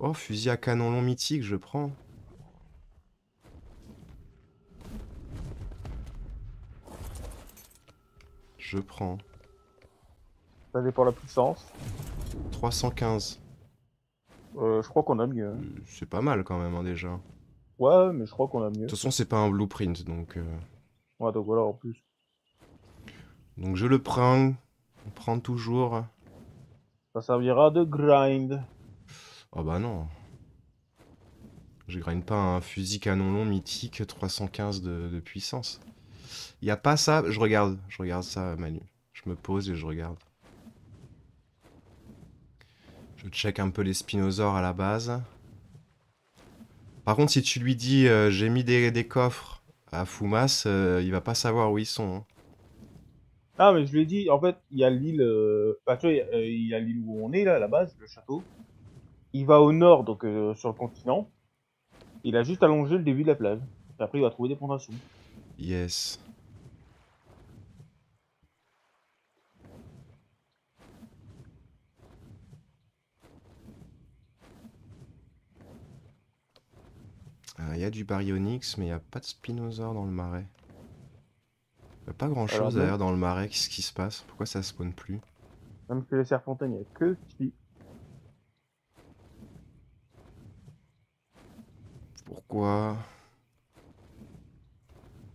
Oh, fusil à canon long mythique, je prends. Je prends. Ça dépend de la puissance. 315. Euh, je crois qu'on a mieux. hein. Euh, C'est pas mal quand même hein, déjà. De Ouais, mais je crois qu'on a mieux. toute façon, c'est pas un blueprint, donc... euh, Ouais, donc voilà, en plus. Donc je le prends. On prend toujours. Ça servira de grind. Oh bah non. Je grigne pas un fusil canon long mythique 315 de, puissance. Y a pas ça, je regarde, je regarde ça Manu. Je me pose et je regarde. Je check un peu les spinosaures à la base. Par contre, si tu lui dis euh, j'ai mis des, coffres à Fumas, euh, il va pas savoir où ils sont. hein. Ah, mais je lui ai dit, en fait, il y a l'île. Euh... Il a- euh, il y a l'île où on est, là, à la base, le château. Il va au nord, donc euh, sur le continent. Il a juste allongé le début de la plage. Et après, il va trouver des fondations. Yes. Ah, Il y a du baryonyx, mais il n'y a pas de spinosaure dans le marais. Il n'y a pas grand chose d'ailleurs dans le marais. Qu'est-ce qui se passe? Pourquoi ça spawn plus? Même que les serpentines, il n'y a que qui. Pourquoi?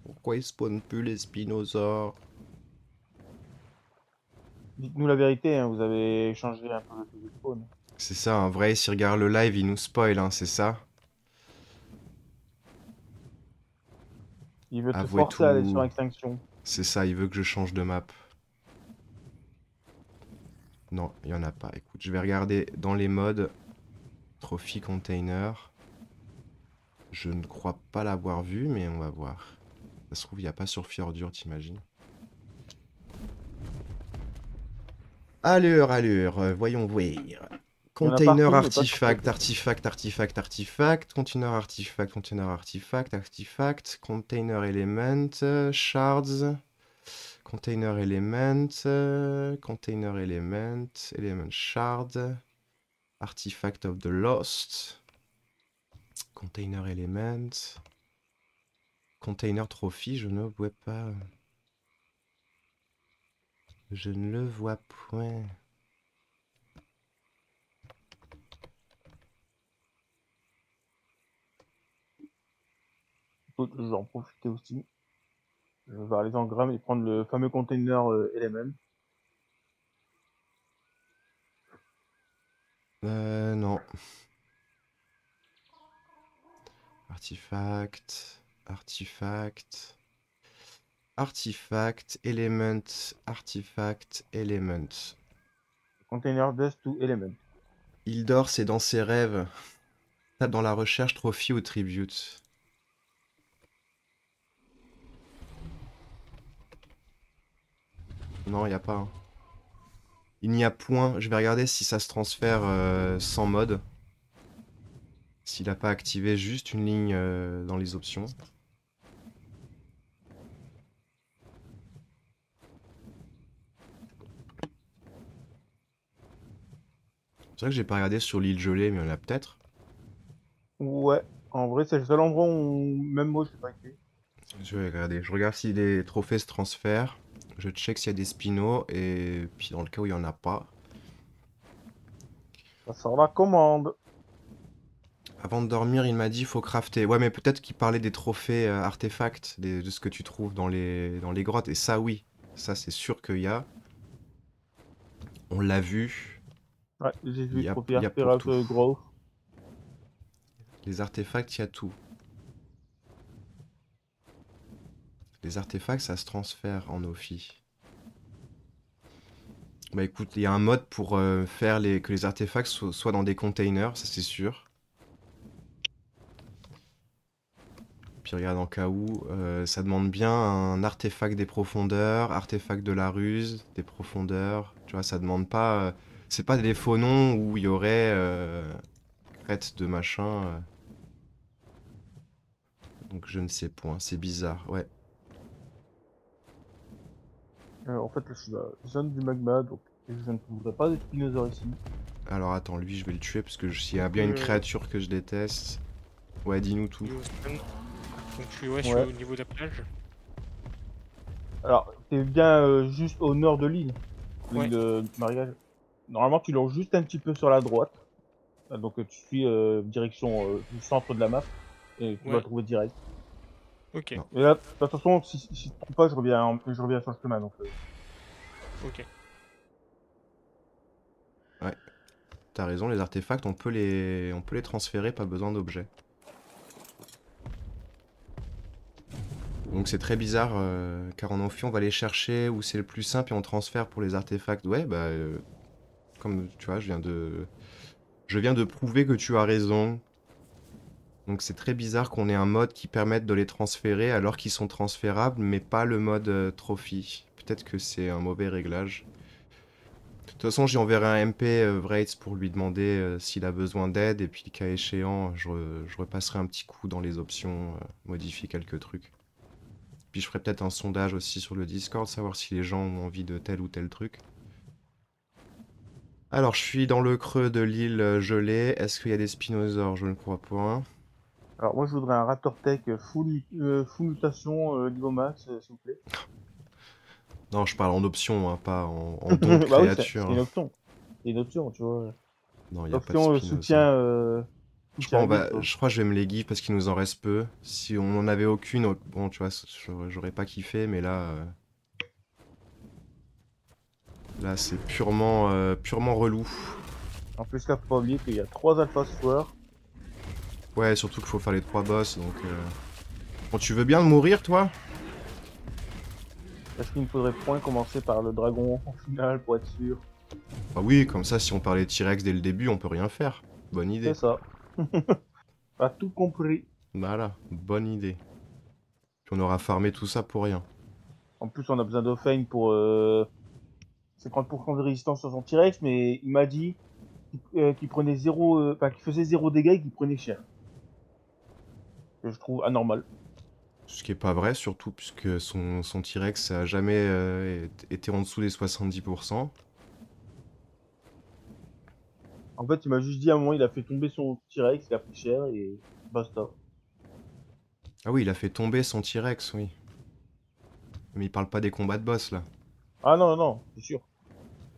Pourquoi ils spawnent plus les spinosaures? Dites-nous la vérité, hein, vous avez changé un peu le spawn. C'est ça, un vrai, s'il regarde le live, il nous spoil, hein, c'est ça? Il veut te forcer à aller sur Extinction. C'est ça, il veut que je change de map. Non, il n'y en a pas. Écoute, je vais regarder dans les modes. Trophy container. Je ne crois pas l'avoir vu, mais on va voir. Ça se trouve, il n'y a pas sur Fjordur, t'imagines Allure, allure, euh, voyons voir. Container, partout, Fjordur. artefact, artefact, artefact, container, artefact, container, artefact, artefact, container element, shards, Container element, container element, element shard, artifact of the lost, container element, container trophy, je ne vois pas. Je ne le vois point. Je vais en profiter aussi. Je vais vers les engrammes et prendre le fameux container euh, Element. Euh, non. Artifact, artifact, artifact, element, artifact, element. Container Dust to Element? Il dort, c'est dans ses rêves. Tape dans la recherche trophy ou tribute. Non, il n'y a pas. hein. Il n'y a point. Je vais regarder si ça se transfère euh, sans mode. S'il n'a pas activé juste une ligne euh, dans les options. C'est vrai que j'ai pas regardé sur l'île gelée, mais il y en a peut-être. Ouais, en vrai, c'est le seul endroit où même moi je suis pas été. Je vais regarder. Je regarde si les trophées se transfèrent. Je check s'il y a des spinos. Et puis dans le cas où il n'y en a pas. Ça sort la commande. Avant de dormir, il m'a dit faut crafter. Ouais, mais peut-être qu'il parlait des trophées euh, artefacts, des- de ce que tu trouves dans les, dans les grottes. Et ça, oui. Ça, c'est sûr qu'il y a. On l'a vu. Ouais, j'ai vu Artefact tout. Growth. Les artefacts, il y a tout. Les artefacts, ça se transfère en Ophi. Bah écoute, il y a un mode pour euh, faire les, que les artefacts so- soient dans des containers, ça c'est sûr. Puis regarde en cas où, euh, ça demande bien un artefact des profondeurs, artefact de la ruse, des profondeurs. Tu vois, ça demande pas. euh, c'est pas des faux noms où il y aurait euh, crête de machin. euh. Donc je ne sais point, c'est bizarre, ouais. En fait, là, je suis la zone du magma, donc je ne trouverai pas de spinosaures ici. Alors attends, lui je vais le tuer parce que s'il y a bien une créature que je déteste. Ouais, dis-nous tout. Donc je suis, ouais, je suis Ouais. au niveau de la plage. Alors, t'es bien euh, juste au nord de l'île. L'île Ouais. de Mariage. Normalement, tu longes juste un petit peu sur la droite. Euh, Donc, tu suis euh, direction euh, du centre de la map. Et tu Ouais. vas trouver direct. Ok. Et là, de toute façon, si, si tu trouves pas, je reviens, en- je reviens sur le chemin. Donc, euh, ok. T'as raison, les artefacts, on peut les, on peut les transférer, pas besoin d'objets. Donc c'est très bizarre, euh, car en Amphi, on va les chercher où c'est le plus simple et on transfère pour les artefacts. Ouais, bah, euh, comme tu vois, je viens de, je viens de prouver que tu as raison. Donc c'est très bizarre qu'on ait un mode qui permette de les transférer alors qu'ils sont transférables, mais pas le mode euh, trophy. Peut-être que c'est un mauvais réglage. De toute façon, j'y enverrai un MP euh, Vrates pour lui demander s'il a besoin d'aide. Et puis, le cas échéant, je, re- je repasserai un petit coup dans les options, modifier quelques trucs. Puis, je ferai peut-être un sondage aussi sur le Discord, savoir si les gens ont envie de tel ou tel truc. Alors, je suis dans le creux de l'île gelée. Est-ce qu'il y a des spinosaures? Je ne crois pas. Alors, moi, je voudrais un Raptor Tech full, euh, full mutation euh, niveau max, euh, s'il vous plaît. Non, je parle en option, hein, pas en, en don de bah oui, c'est- créature. une option. C'est une option, tu vois. non, il n'y a pas de Option euh, soutien. Je crois, va- vie, quoi. je crois que je vais me les give parce qu'il nous en reste peu. Si on n'en avait aucune, au- bon, tu vois, j'aurais- pas kiffé, mais là. euh, Là, c'est purement, euh, purement relou. En plus, là, faut pas oublier qu'il y a trois Alpha Sword. Ouais, surtout qu'il faut faire les trois boss, donc. euh. Bon, tu veux bien mourir, toi? Est-ce qu'il me faudrait point commencer par le dragon en finale pour être sûr Bah oui, comme ça, si on parlait de T-Rex dès le début, on peut rien faire. Bonne idée. C'est ça. Pas tout compris. Voilà, bonne idée. Puis on aura farmé tout ça pour rien. En plus, on a besoin d'Offane pour euh, 50% de résistance sur son T-Rex, mais il m'a dit qu'il euh, prenait zéro, euh, enfin qu'il faisait zéro dégâts et qu'il prenait cher. Que je trouve anormal. Ce qui est pas vrai, surtout puisque son, son T-Rex a jamais euh, été en dessous des 70%. En fait, il m'a juste dit à un moment, il a fait tomber son T-Rex, il a pris cher et basta. Ah oui, il a fait tomber son T-Rex, oui. Mais il parle pas des combats de boss là. Ah non, non, c'est sûr.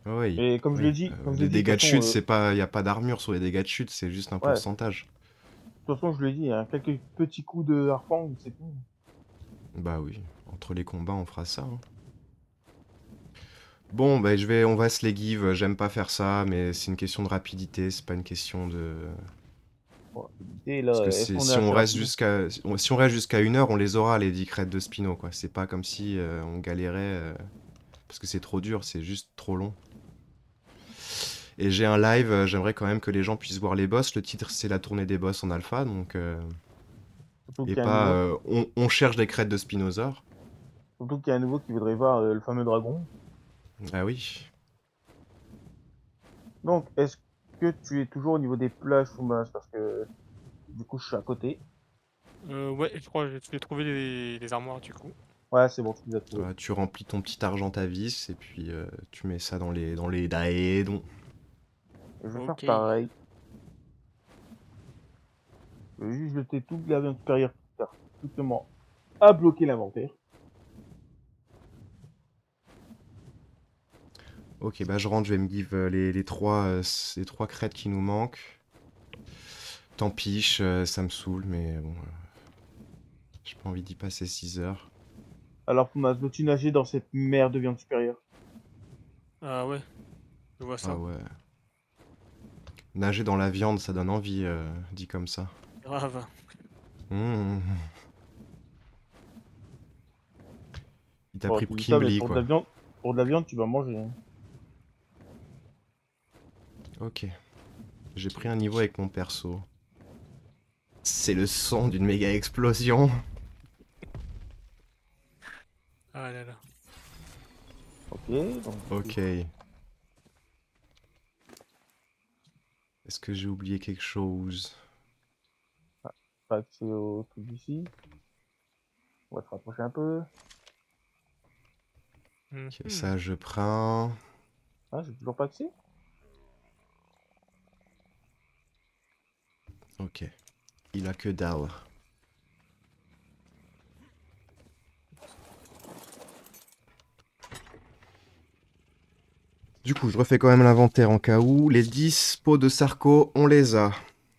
Ah oui. Et comme je l'ai dit, Euh, comme je les l'ai dit, de dégâts de chute, c'est pas, y a pas d'armure sur les dégâts de chute, c'est juste un Ouais. pourcentage. euh, de toute façon, je l'ai dit, hein, quelques petits coups de harpang, c'est tout. Bah oui, entre les combats, on fera ça. hein. Bon, bah je vais, on va se les give. J'aime pas faire ça, mais c'est une question de rapidité, c'est pas une question de. Et là, Parce que si on reste jusqu'à, si on- reste jusqu'à une heure, on les aura les 10 crêtes de Spino, quoi. C'est pas comme si euh, on galérait euh, parce que c'est trop dur, c'est juste trop long. Et j'ai un live, euh, j'aimerais quand même que les gens puissent voir les boss. Le titre, c'est la tournée des boss en alpha, donc et pas on, on cherche des crêtes de Spinosaur. Surtout qu'il y a un nouveau qui voudrait voir le fameux dragon. Ah oui. Donc, est-ce que tu es toujours au niveau des plages ou masses Parce que du coup, je suis à côté. Euh, ouais, je crois que j'ai trouvé les, les armoires du coup. Ouais, c'est bon, tu les as trouvés. Voilà, tu remplis ton petit argent à vis et puis euh, tu mets ça dans les dans les daedons. Je vais faire pareil. Je vais juste jeter tout la viande supérieure qui sert strictement à bloquer l'inventaire. Ok, bah je rentre, je vais me give euh, les, les trois, euh, les trois crêtes qui nous manquent. Tant pis, euh, ça me saoule, mais bon. euh, J'ai pas envie d'y passer 6 heures. Alors, Pumas, veux-tu nager dans cette mer de viande supérieure? Ah ouais, je vois ça. Ah ouais. Nager dans la viande, ça donne envie, euh, dit comme ça. Grave. Mmh. Il t'a Bon, pris Kimberly, pour de quoi. la viande, pour de la viande, tu vas manger. hein. Ok. J'ai pris un niveau avec mon perso. C'est le son d'une méga explosion. Ah là là. Ok, donc. Ok. Est-ce que j'ai oublié quelque chose? Pas accès au truc d'ici. On va se rapprocher un peu. Ok, Mhm. ça je prends. Ah, j'ai toujours pas accès Ok. Il a que dalle. Du coup, je refais quand même l'inventaire en cas où. Les 10 pots de Sarko, on les a.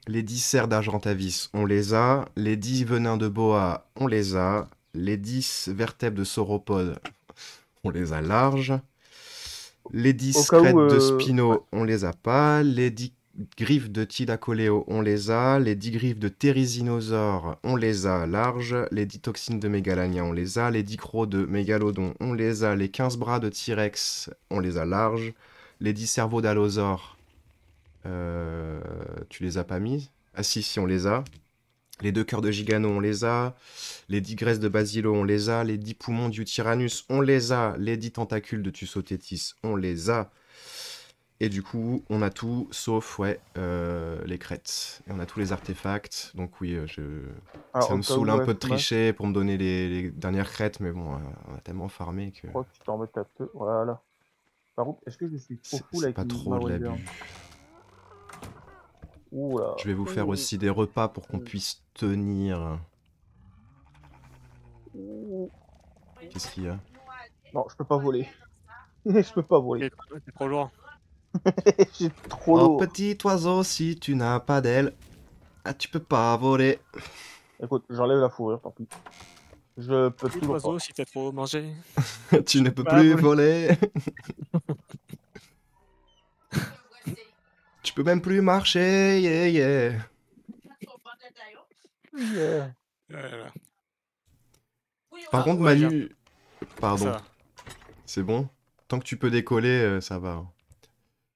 Les 10 serres d'Argentavis, on les a. Les 10 venins de Boa, on les a. Les 10 vertèbres de Sauropodes, on les a larges. Les 10 Au cas où, crêtes de euh, Spino, on les a pas. Les 10 griffes de Tidacoleo, on les a. Les 10 griffes de Therizinosaure, on les a larges. Les 10 toxines de Mégalania, on les a. Les 10 crocs de Mégalodon, on les a. Les 15 bras de T-Rex, on les a larges. Les 10 cerveaux d'Allosaure, euh, tu les as pas mis Ah si, si, on les a. Les deux cœurs de Gigano, on les a. Les 10 graisses de Basilo, on les a. Les 10 poumons du Tyrannus, on les a. Les 10 tentacules de Tussotétis, on les a. Et du coup, on a tout, sauf, ouais, euh, les crêtes. Et on a tous les artefacts. Donc oui, euh, je... Alors, ça me saoule un peu de tricher pour me donner les, les dernières crêtes, mais bon, euh, on a tellement farmé que Je crois que tu t'en remets un peu. Voilà. Par contre, est-ce que je suis trop c'est avec pas trop de l'abus. Je vais vous faire aussi des repas pour qu'on puisse tenir. Qu'est-ce qu'il y a? Non, je peux pas voler. je peux pas voler. C'est c'est trop lourd. J'ai trop Oh lourd. petit oiseau, si tu n'as pas d'aile, ah, tu peux pas voler. Écoute, j'enlève la fourrure, tant pis. Je peux Petit toujours oiseau, pas. si t'as trop mangé. tu ne peux Bah, plus voler. tu peux même plus marcher, yeah, yeah. Ah. Par Ah, contre, ouais, Manu... Pardon, c'est bon Tant que tu peux décoller, euh, ça va.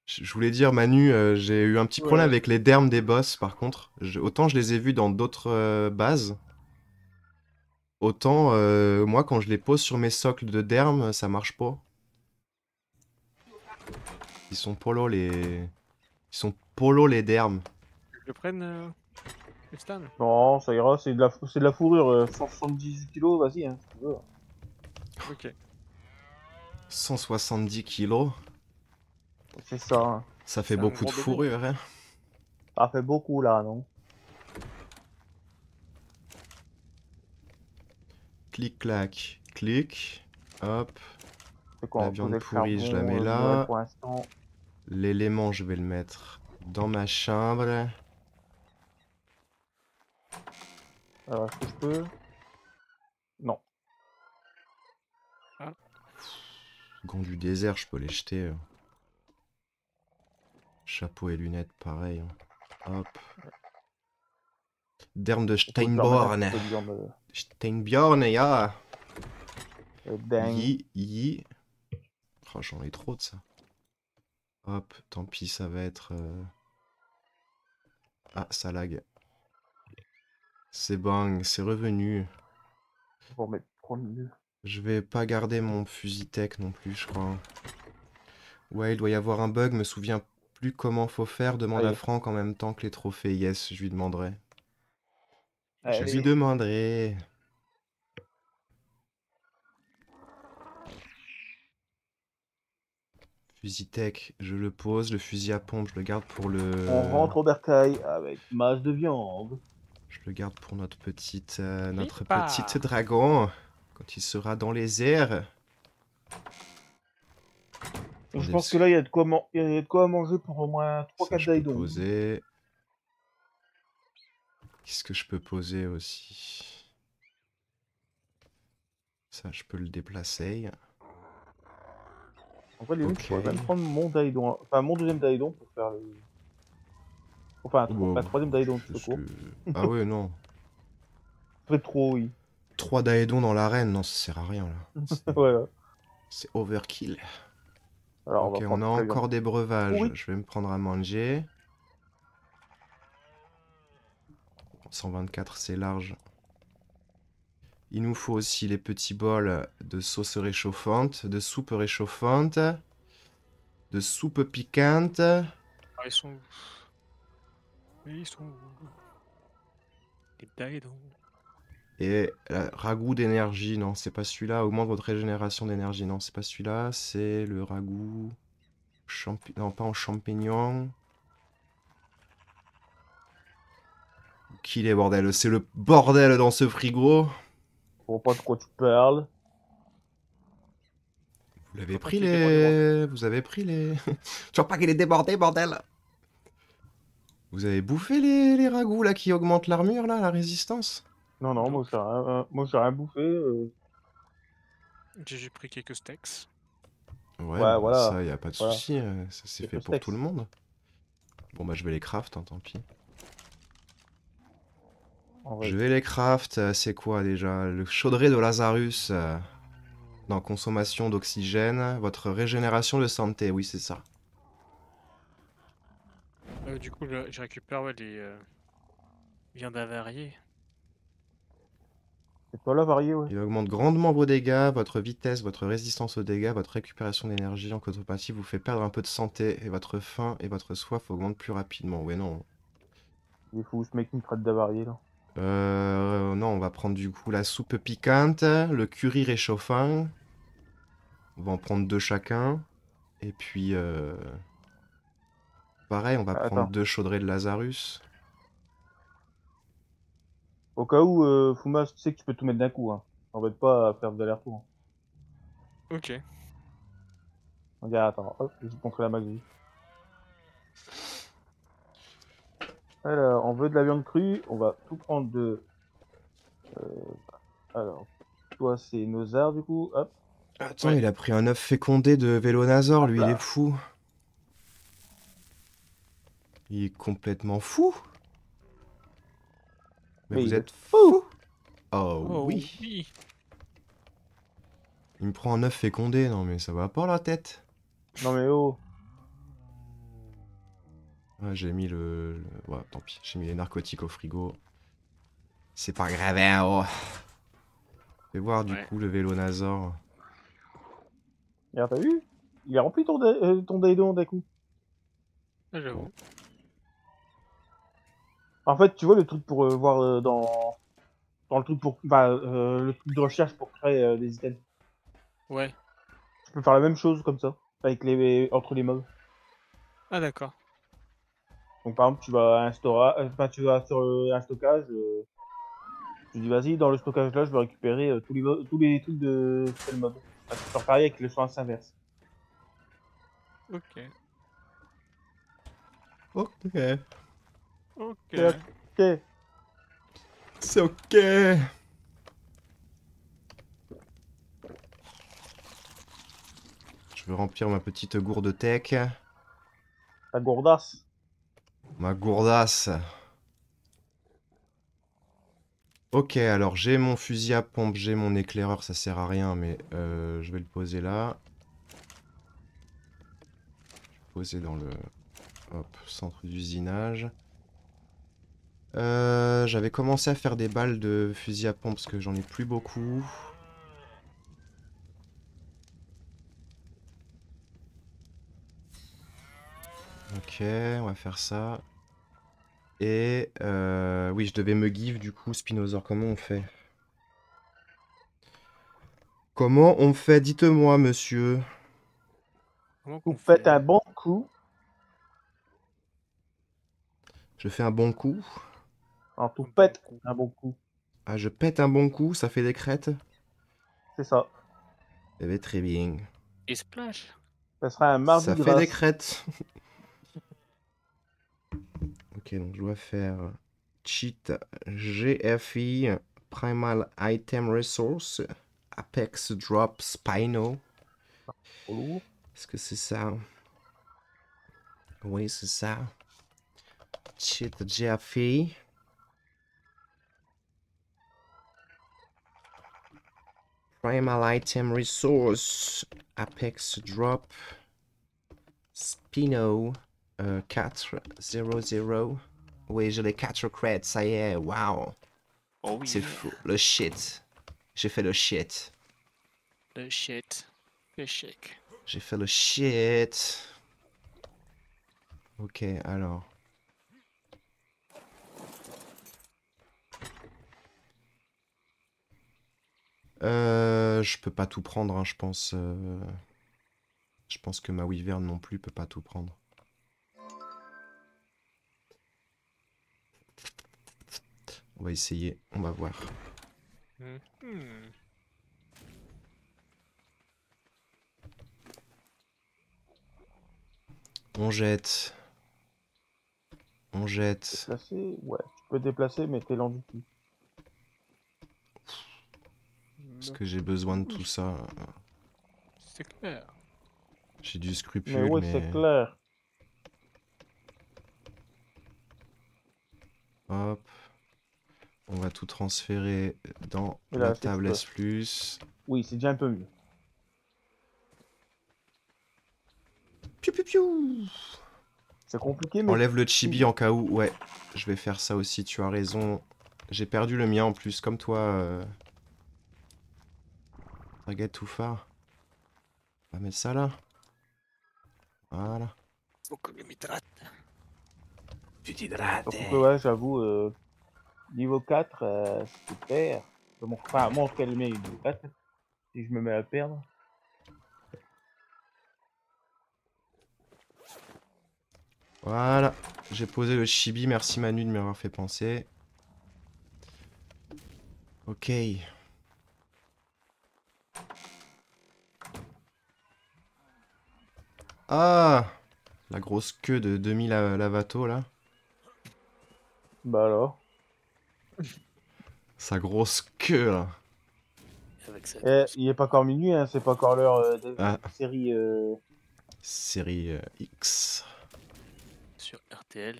Je voulais dire, Manu, euh, j'ai eu un petit problème Ouais. avec les dermes des boss, par contre. Je- Autant je les ai vus dans d'autres euh, bases, autant euh, moi, quand je les pose sur mes socles de dermes, ça marche pas. Ils sont polo les... Ils sont polo les dermes. Je le prenne euh, Stan Non, ça ira, c'est de la, c'est de la fourrure, euh, 178 kilos, vas-y, hein, si tu veux. Ok. 170 kilos. C'est ça. Ça fait beaucoup de fourrure, hein. Ça fait beaucoup là, non? Clic, clac, clic. Hop. C'est quoi? La viande pourrie, je la mets euh, là. L'élément, je vais le mettre dans ma chambre. alors est-ce que je peux? Non. Gants du désert, je peux les jeter. Chapeau et lunettes, pareil. hein. Hop. Derme de Steinborn. euh, Steinbjorn, ya. dingue. Yi, yi. Oh, j'en ai trop de ça. Hop, tant pis, ça va être... euh, Ah, ça lag. C'est bang, c'est revenu. Mieux. Je vais pas garder mon fusil tech non plus, je crois. Ouais, il doit y avoir un bug, me souviens plus comment faut faire. Demande à. Franck en même temps que les trophées. Yes, je lui demanderai. Je lui demanderai. Fusil tech, je le pose. Le fusil à pompe, je le garde pour le. On rentre au bercail avec masse de viande. Je le garde pour notre petite, euh, notre petite dragon quand il sera dans les airs. Je pense que là, il y a de quoi, man- il y a de quoi manger pour au moins Ça, 3-4 je peux daidons. poser. Qu'est-ce que je peux poser aussi? Ça, je peux le déplacer. En fait, limite, Ok. je pourrais même prendre mon daidon, enfin mon deuxième daidon pour faire le. Enfin, un, troisième daidon Parce secours. que- Ah ouais, non. Ça fait trop, oui. 3 daedons dans l'arène, non, ça sert à rien là. C'est overkill. Alors, ok, on, va on, prendre a encore des breuvages. Oui. Je vais me prendre à manger. 124, c'est large. Il nous faut aussi les petits bols de sauce réchauffante, de soupe réchauffante, de soupe piquante. Ah, ils sont où Ils sont où Les daidons. Et euh, ragoût d'énergie, non, c'est pas celui-là. Augmente votre régénération d'énergie, non, c'est pas celui-là. C'est le ragoût. Champi... Non, pas en champignon. Qu'il est bordel, c'est le bordel dans ce frigo. Faut pas trop tu parles. Vous l'avez pris les. Vous avez pris les. tu vois pas qu'il est débordé, bordel Vous avez bouffé les, les ragoûts là qui augmentent l'armure là, la résistance? Non, non, moi j'ai rien, euh, moi j'ai rien bouffé. euh, J'ai pris quelques steaks. Ouais, Ouais, voilà. ça y a pas de Voilà. souci, euh, ça c'est fait pour tout le monde. Bon bah je vais les craft, hein, tant pis. vrai. Je vais les craft, c'est quoi déjà? Le chaudré de Lazarus. euh, dans consommation d'oxygène, votre régénération de santé, oui c'est ça. Euh, du coup, je, je récupère ouais, les euh, viandes avariées. C'est pas là varié, ouais. Il augmente grandement vos dégâts, votre vitesse, votre résistance aux dégâts, votre récupération d'énergie. En contrepartie, vous fait perdre un peu de santé et votre faim et votre soif augmentent plus rapidement. Ouais, non. Il faut ce mec qui me traite d'avarié là. Euh, non, on va prendre du coup la soupe piquante, le curry réchauffant. On va en prendre deux chacun. Et puis, euh, pareil, on va Attends. prendre deux chaudrées de Lazarus. Au cas où, euh, Fumas, tu sais que tu peux tout mettre d'un coup. Hein. T'embête pas à faire de l'aller-retour. hein. Ok. Regarde, attends, hop, je vais te la magie. Alors, on veut de la viande crue, on va tout prendre de. Euh, alors, toi c'est Nozar du coup, hop. Attends, Ouais. il a pris un œuf fécondé de Vélonazor, lui, il est fou. Il est complètement fou. Mais, Mais vous êtes fou. Oh, Oh oui. oui. Il me prend un œuf fécondé, non mais ça va pas la tête. Non mais oh, Ouais, j'ai mis le... le- Ouais, tant pis, j'ai mis les narcotiques au frigo. C'est pas grave, hein, oh. Fais voir du Ouais. coup le Vélonazor. regarde, t'as vu? Il a rempli ton, da- euh, ton daidon d'un coup. Ah, J'avoue. En fait, tu vois le truc pour euh, voir euh, dans dans le truc pour bah, euh, le truc de recherche pour créer euh, des items. Ouais. Tu peux faire la même chose comme ça avec les entre les mobs. Ah d'accord. Donc par exemple, tu vas à un enfin, tu vas sur euh, un stockage. euh, tu dis vas-y dans le stockage là, je vais récupérer euh, tous les tous les trucs de tel mob. Enfin, tu peux faire pareil avec le sens inverse. Ok. Ok. Ok. Ok. C'est ok. Je veux remplir ma petite gourde tech. Ta gourdasse. Ma gourdasse. Ok, alors j'ai mon fusil à pompe, j'ai mon éclaireur, ça sert à rien, mais euh, je vais le poser là. Je vais le poser dans le hop, centre d'usinage. Euh, J'avais commencé à faire des balles de fusil à pompe parce que j'en ai plus beaucoup. Ok, on va faire ça. Et euh, oui, je devais me give du coup, Spinosaur. Comment on fait? Comment on fait? Dites-moi, monsieur. Comment Vous faites fait? un bon coup. Je fais un bon coup. En tout Un bon pète coup. un bon coup. Ah, je pète un bon coup, ça fait des crêtes. C'est ça. Eh bien, très bien. Et splash Ça sera un mardi Ça de fait race. des crêtes. ok, donc je dois faire cheat GFI Primal Item Resource Apex Drop Spino. Oh. Est-ce que c'est ça? Oui, c'est ça. Cheat GFI. Primal Item Resource Apex Drop Spino euh, 4 0 0. Oui, j'ai les 4 creds, ça y est, waouh. Oh oui. C'est fou, le shit. J'ai fait le shit. Le shit. Le shake. J'ai fait le shit. Ok, alors. Euh, je peux pas tout prendre, hein, je pense. euh, Je pense que ma Wyvern non plus peut pas tout prendre. On va essayer, on va voir. Mhm. On jette. On jette. Déplacer Ouais, tu peux déplacer, mais t'es lent du cul. Parce que j'ai besoin de tout ça. C'est clair. J'ai du scrupule, Mais oui, mais... c'est clair. Hop. On va tout transférer dans là, la table S+. Oui, c'est déjà un peu mieux. Piou piou piou C'est compliqué, mais Enlève le chibi en cas où. Ouais, je vais faire ça aussi, tu as raison. J'ai perdu le mien en plus, comme toi. Euh... Target too far. On va mettre ça là. Voilà. Faut que je m'hydrate. Tu t'hydrates. Donc, ouais, j'avoue, euh, niveau 4, euh, super. Enfin, moi, en tout cas, le mien est niveau 4. Si je me mets à perdre. Voilà. J'ai posé le chibi, merci Manu de m'avoir fait penser. Ok. Ah La grosse queue de 2000 la- Lavato là. Bah alors? Sa grosse queue là. Avec ça. Eh, il est pas encore minuit, hein, c'est pas encore l'heure euh, de Ah. série. Euh... Série euh, X. Sur RTL.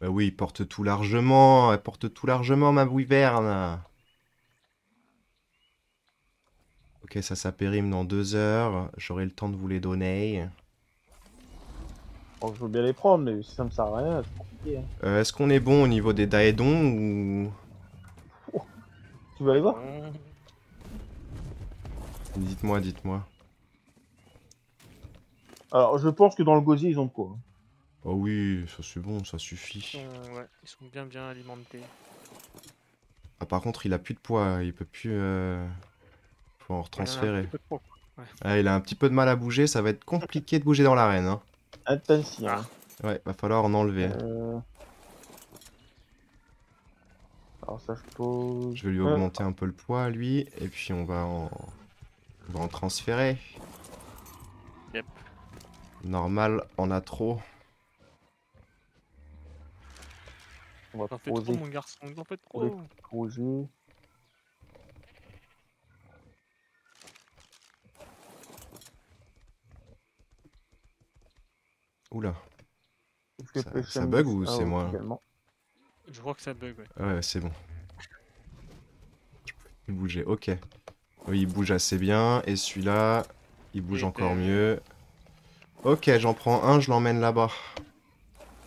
Bah oui, il porte tout largement. Elle porte tout largement ma wyvern. Ok, ça s'apérime dans deux heures. J'aurai le temps de vous les donner. Bon, je veux bien les prendre, mais si ça me sert à rien, c'est compliqué. Hein. Euh, Est-ce qu'on est bon au niveau des daedons ou... Tu veux aller voir? Dites-moi, dites-moi. Alors, je pense que dans le gosier, ils ont de quoi. hein. Oh oui, ça c'est bon, ça Ils suffit. sont, ouais, ils sont bien bien alimentés. Ah, par contre, il a plus de poids, il peut plus. Euh... En Ouais, un retransférer. Ah, il a un petit peu de mal à bouger, ça va être compliqué de bouger dans l'arène. Hein. Attention. Ah. Ouais, va falloir en enlever. Euh... Alors ça je pose. Je vais lui augmenter un peu le poids, lui, et puis on va en, on va en transférer. Yep. Normal, on a trop. on va T'en fais trop, poser mon garçon, t'en fais Oui. trop. Oula, Ça- ça à bug ou Ah, c'est ouais, moi également. Je crois que ça bug, ouais. ouais, c'est bon. Plus bouger, ok. Oui, il bouge assez bien, et celui-là, il bouge Et encore ben- mieux. Ok, j'en prends un, je l'emmène là-bas.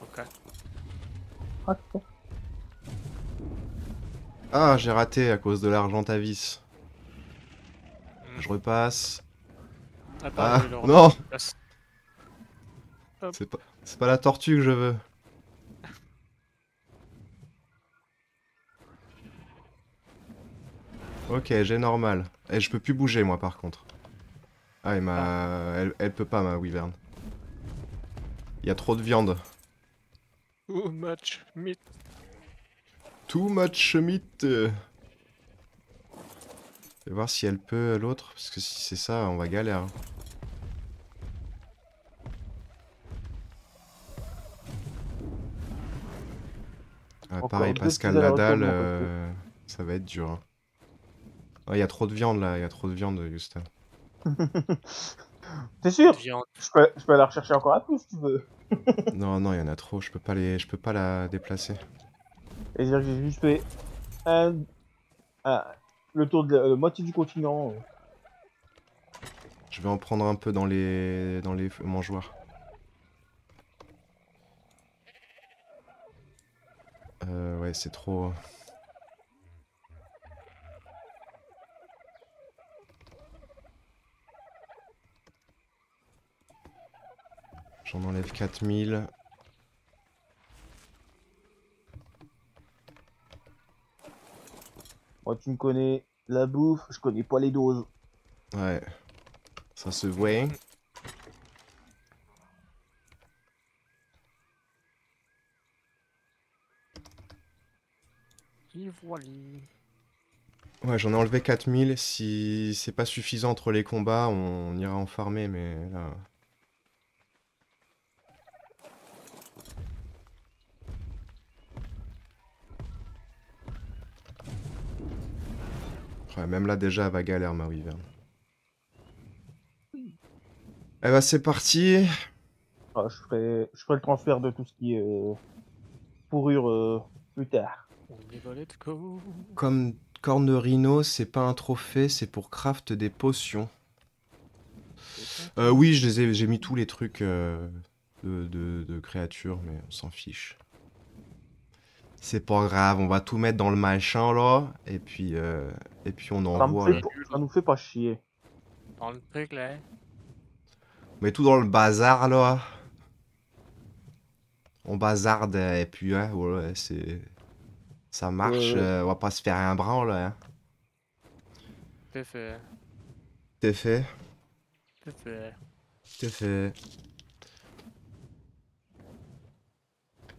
Ok. Ah. Ah, j'ai raté à cause de l'argentavis. Hmm. Je repasse. Attends, Ah, remettre non. C'est pas, la tortue que je veux. Ok, j'ai normal. Et je peux plus bouger moi par contre. Ah, et ma... Elle, elle peut pas ma wyvern. Il y a trop de viande. Too much meat. Too much meat. Je vais voir si elle peut l'autre, parce que si c'est ça, on va galère. Ah, Encore pareil, Pascal Nadal, euh, ça va être dur. hein. Il y a trop de viande là, il y a trop de viande, Houston. T'es sûr je peux, je peux aller rechercher encore un peu si tu veux. non, non, il y en a trop, je peux pas les, je peux pas la déplacer. Et dire que j'ai juste fait un, un- le tour de la euh, moitié du continent. euh. Je vais en prendre un peu dans les, dans les mangeoires. Euh, ouais, c'est trop. J'en enlève 4000. Moi, tu me connais, la bouffe, je connais pas les doses. Ouais. Ça se voit. Voilà. Ouais, j'en ai enlevé 4000. Si c'est pas suffisant entre les combats, on ira en farmer, mais là. Ouais, même là, déjà, elle va galère, ma wyvern. Eh bah, c'est parti. Ah, je, ferai, je ferai le transfert de tout ce qui est euh, fourrure euh, plus tard. On y va, let's go. Comme corne de rhino, c'est pas un trophée, c'est pour craft des potions. Euh, oui, je les ai, j'ai mis tous les trucs euh, de, de- de créatures, mais on s'en fiche. C'est pas grave, on va tout mettre dans le machin là, et puis, euh, et puis on envoie. pas- ça nous fait pas chier. Dans le truc là. On met tout dans le bazar là. On bazarde, et puis ouais, voilà, c'est. Ça marche, Ouais, ouais. euh, on va pas se faire un branle, hein. C'est fait. C'est fait, C'est fait. c'est fait.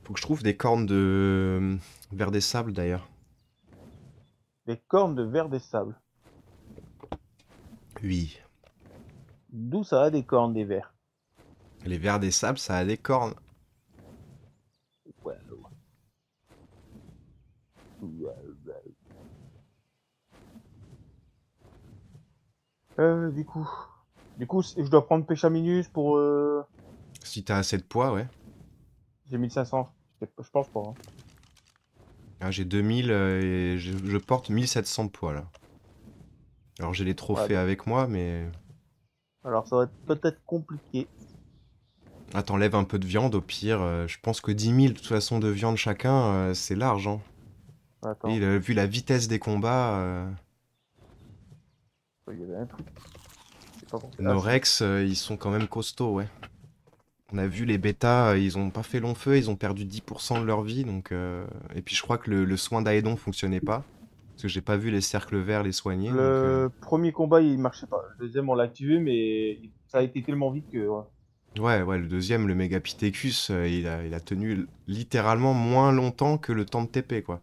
Faut que je trouve des cornes de. vers des sables d'ailleurs. Des cornes de verre des sables. Oui. D'où ça a des cornes des vers? Les vers des sables, ça a des cornes. Ouais, ouais. Ouais, ouais. Euh, du coup. Du coup, je dois prendre pêche à minus pour. Euh... Si t'as assez de poids, ouais. J'ai 1500. Je pense pas. hein. Ah, j'ai 2000 euh, et je, je porte 1700 de poids là. Alors j'ai les trophées Ouais. avec moi, mais. Alors, ça va être peut-être compliqué. Ah, t'enlèves un peu de viande au pire. euh, je pense que 10 000 de toute façon de viande chacun, c'est large. Hein. Attends, Et, euh, vu la vitesse des combats, euh, il y avait un truc. C'est pas bon. nos Ah, Rex, euh, ils sont quand même costauds, ouais. On a vu les bêtas, euh, ils ont pas fait long feu, ils ont perdu 10% de leur vie. Donc, euh, Et puis je crois que le, le soin d'Aedon fonctionnait pas. Parce que j'ai pas vu les cercles verts les soigner. donc, euh, Le premier combat, il marchait pas. Le deuxième, on l'a activé, mais ça a été tellement vite que. ouais. Ouais, ouais, le deuxième, le Megapithecus, euh, il a, il a tenu littéralement moins longtemps que le temps de TP, quoi.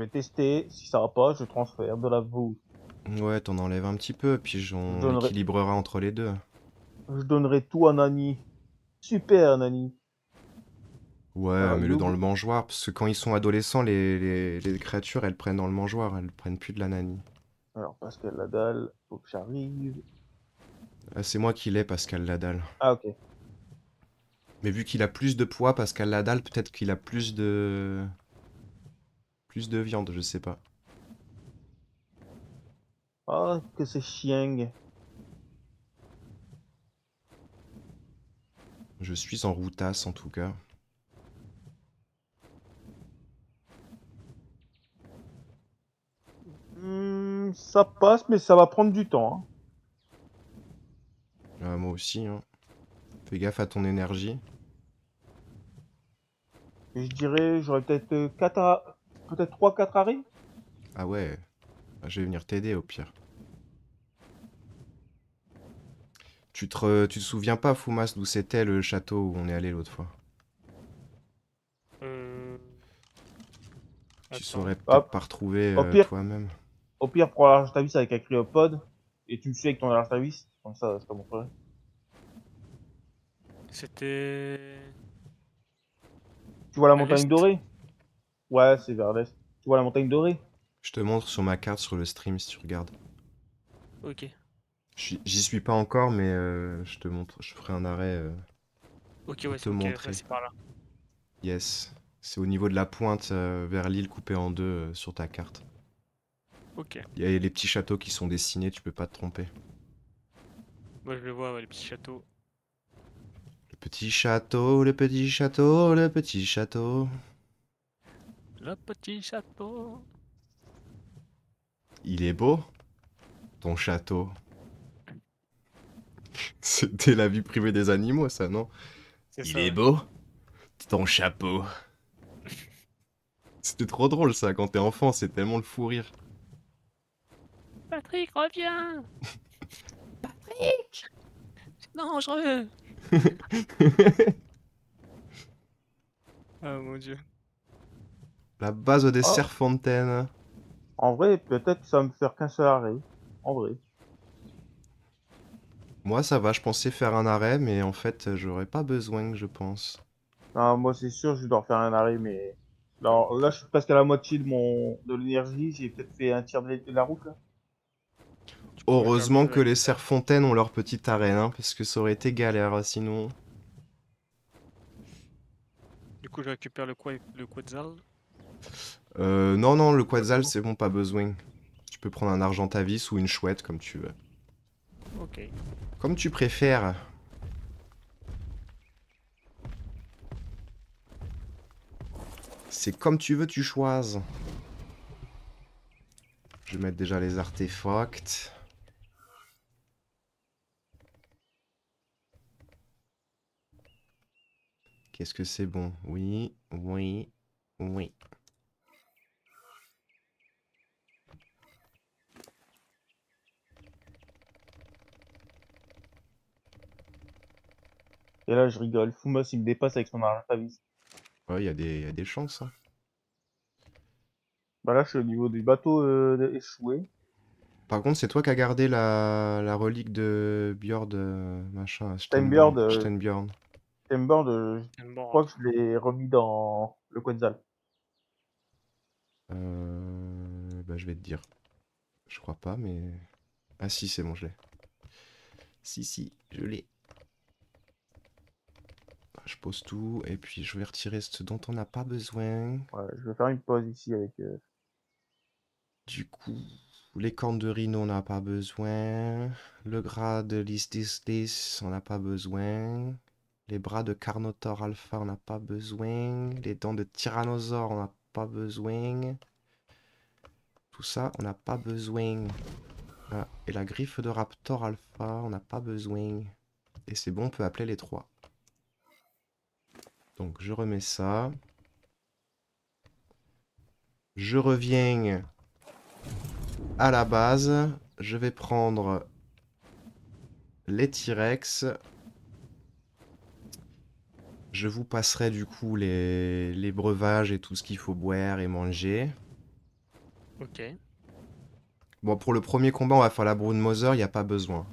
Vais tester. Si ça va pas, je transfère de la boue. Ouais, t'en enlèves un petit peu, puis on donnerai- équilibrera entre les deux. Je donnerai tout à Nani. Super, Nani. Ouais, Ah, mets-le dans le mangeoire, parce que quand ils sont adolescents, les, les, les créatures, elles prennent dans le mangeoire, elles prennent plus de la nani. Alors, Pascal la dalle, faut que j'arrive. Ah, c'est moi qui l'ai, Pascal Ladal. Ah, ok. Mais vu qu'il a plus de poids, Pascal Ladal, peut-être qu'il a plus de... Plus de viande, je sais pas. Ah, que c'est chiang. Je suis en routasse, en tout cas. Hmm, ça passe, mais ça va prendre du temps. hein. Ah, moi aussi, hein. Fais gaffe à ton énergie. Je dirais, j'aurais peut-être 4 à... peut-être 3-4 arrêts. Ah ouais, Ah, je vais venir t'aider au pire. Tu te, re- tu te souviens pas, Foumas, d'où c'était le château où on est allé l'autre fois Euh... Tu attends. saurais peut-être Hop. pas retrouver Au euh, pire. toi-même. Au pire, pour l'argent ta vis avec un cryopode. Et tu me suis avec ton argent ta vis. Comme ça, je te montrerai. C'était. Tu vois la À montagne l'est. dorée? Ouais, c'est vers l'est. Tu vois la montagne dorée? Je te montre sur ma carte sur le stream si tu regardes. Ok. J'y suis pas encore, mais euh, je te montre. Je ferai un arrêt. euh, Ok, ouais, c'est ok, montrer. ouais, c'est par là. Yes. C'est au niveau de la pointe euh, vers l'île coupée en deux euh, sur ta carte. Ok. Il y a les petits châteaux qui sont dessinés, tu peux pas te tromper. Moi je le vois, ouais, les petits châteaux. Le petit château, le petit château, le petit château. Le petit château. Il est beau, ton château. C'était la vie privée des animaux, ça, non? C'est Il ça, est beau, ton chapeau. C'était trop drôle, ça, quand t'es enfant, c'est tellement le fou rire. Patrick, reviens Patrick C'est dangereux Ah mon dieu. La base des Oh. Serfontaines. En vrai, peut-être que ça va me faire qu'un seul arrêt. En vrai. Moi, ça va, je pensais faire un arrêt, mais en fait, j'aurais pas besoin, je pense. Non, moi, c'est sûr, je dois faire un arrêt, mais. Alors, là, je suis presque à la moitié de mon de l'énergie. J'ai peut-être fait un tiers de la- route, là. Heureusement que les Serfontaines ont leur petite arène, hein, parce que ça aurait été galère hein, sinon. Du coup, je récupère le, quoi, le Quetzal. Euh, non, non, le Quetzal, c'est bon, pas besoin. Tu peux prendre un Argentavis ou une chouette, comme tu veux. Ok. Comme tu préfères. C'est comme tu veux, tu choisis. Je vais mettre déjà les artefacts. Qu'est-ce que c'est bon? Oui, oui, oui. Et là, je rigole. Fumos, il me dépasse avec son argent vis. Ouais, il y, a des- y a des chances. hein. Bah là, je suis au niveau du bateau euh, échoué. Par contre, c'est toi qui as gardé la, la relique de Bjord, euh, machin, Steinbjörn, Steinborn- euh, Steinbjörn. Timber, de... Bon, je crois que je l'ai remis dans le Quetzal. Euh, bah, je vais te dire. Je crois pas, mais... Ah si, c'est bon, je l'ai. Si, si, je l'ai. Je pose tout, et puis je vais retirer ce dont on n'a pas besoin. Ouais, je vais faire une pause ici avec. euh, Du coup, les cornes de rhino, on n'a pas besoin. Le gras de listis on n'a pas besoin. Les bras de Carnotaur Alpha, on n'a pas besoin. Les dents de Tyrannosaure, on n'a pas besoin. Tout ça, on n'a pas besoin. Voilà. Et la griffe de Raptor Alpha, on n'a pas besoin. Et c'est bon, on peut appeler les trois. Donc je remets ça. Je reviens à la base. Je vais prendre les T-Rex. Je vous passerai du coup les, les breuvages et tout ce qu'il faut boire et manger. Ok. Bon, pour le premier combat, on va faire la Brood Mother, il n'y a pas besoin.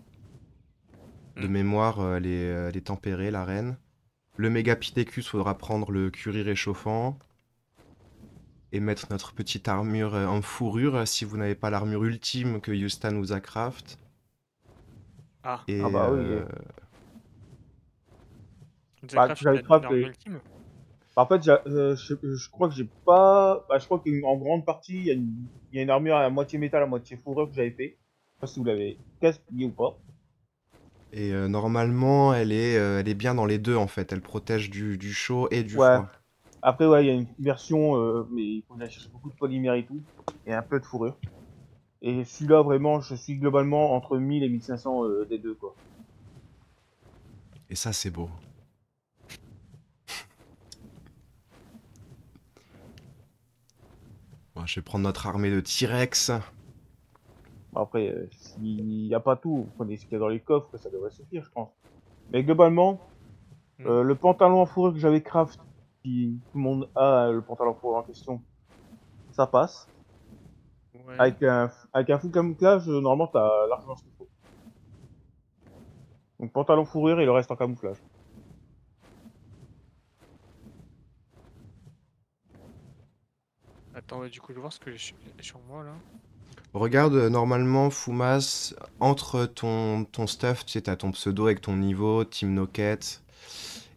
De Mm. mémoire, euh, est, euh, elle est tempérée, la reine. Le Megapithecus, faudra prendre le curry réchauffant. Et mettre notre petite armure euh, en fourrure, si vous n'avez pas l'armure ultime que Yustan nous a craft. Ah, Et, Ah bah oui, euh, vous Bah, j'avais craft ultime Bah, En fait, euh, je, je crois que j'ai pas. Bah, je crois qu'en grande partie, il y, a une- il y a une armure à moitié métal, à moitié fourrure que j'avais fait. Je sais pas si vous l'avez gaspillé ou pas. Et euh, normalement, elle est, euh, elle est bien dans les deux, en fait. Elle protège du, du chaud et du Ouais. froid. Après, ouais, il y a une version, euh, mais il faut aller chercher beaucoup de polymères et tout, et un peu de fourrure. Et celui-là, vraiment, je suis globalement entre 1000 et 1500 euh, des deux, quoi. Et ça, c'est beau. Bon, je vais prendre notre armée de T-Rex. Après, euh, s'il n'y a pas tout, vous prenez ce qu'il y a dans les coffres, ça devrait suffire, je pense. Mais globalement, Mm. euh, le pantalon en fourrure que j'avais craft, si tout le monde a le pantalon en fourrure en question, ça passe. Ouais. Avec un, avec un full camouflage, euh, normalement, t'as largement ce qu'il faut. Donc pantalon fourrure et le reste en camouflage. Attends, du coup, je vais voir ce que j'ai sur moi là. Regarde, euh, normalement, Fumas, entre ton, ton stuff, tu sais, t'as ton pseudo avec ton niveau, Team Nocket,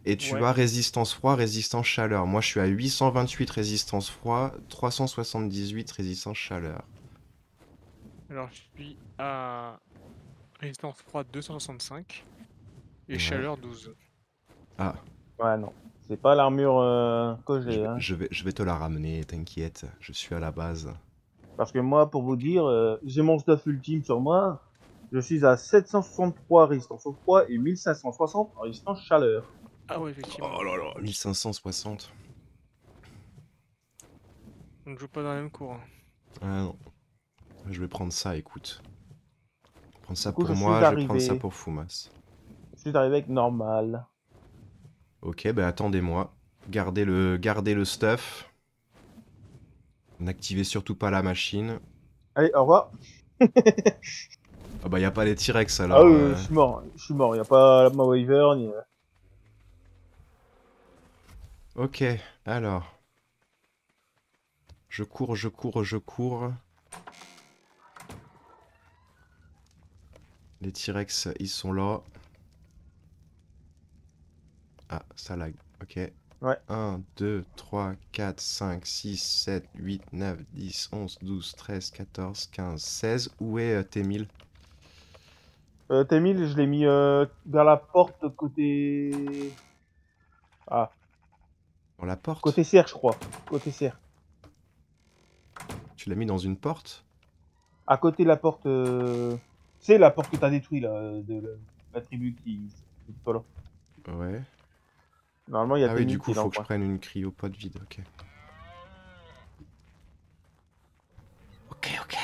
et tu Ouais. as résistance froid, résistance chaleur. Moi, je suis à 828 résistance froid, 378 résistance chaleur. Alors, je suis à résistance froide 265 et Ouais. chaleur 12. Ouais, non. C'est pas l'armure euh, que Je j'ai, hein. je vais, je vais te la ramener, t'inquiète, je suis à la base. Parce que moi, pour vous dire, euh, j'ai mon stuff ultime sur moi. Je suis à 763 résistance au froid et 1560 en résistance chaleur. Ah ouais, effectivement. Oh là là, 1560. On ne joue pas dans la même cour. hein. Ah non. Je vais prendre ça, écoute. Prendre ça coup, pour je moi, je vais prendre ça pour Fumas. Je suis arrivé avec normal. Ok, bah attendez-moi. Gardez le, gardez le stuff. N'activez surtout pas la machine. Allez, au revoir. Ah bah y a pas les T-Rex alors. ah oui, euh, je suis mort. Je suis mort. Y a pas ma Wyvern. y a- Ok, alors. Je cours, je cours, je cours. Les T-Rex, ils sont là. Ah, ça lag. Ok. Ouais. 1, 2, 3, 4, 5, 6, 7, 8, 9, 10, 11, 12, 13, 14, 15, 16. Où est euh, T1000 Euh, T1000, je l'ai mis euh, vers la porte côté. Ah, Dans la porte? Côté serre, je crois. Côté serre. Tu l'as mis dans une porte? À côté de la porte. Euh... C'est la porte que t'as détruit là, euh, de la, la tribu qui. qui. Ouais. Normalement, il y a Ah oui, T1000 du coup, faut que je prenne une cryopode vide, ok. Ok, ok.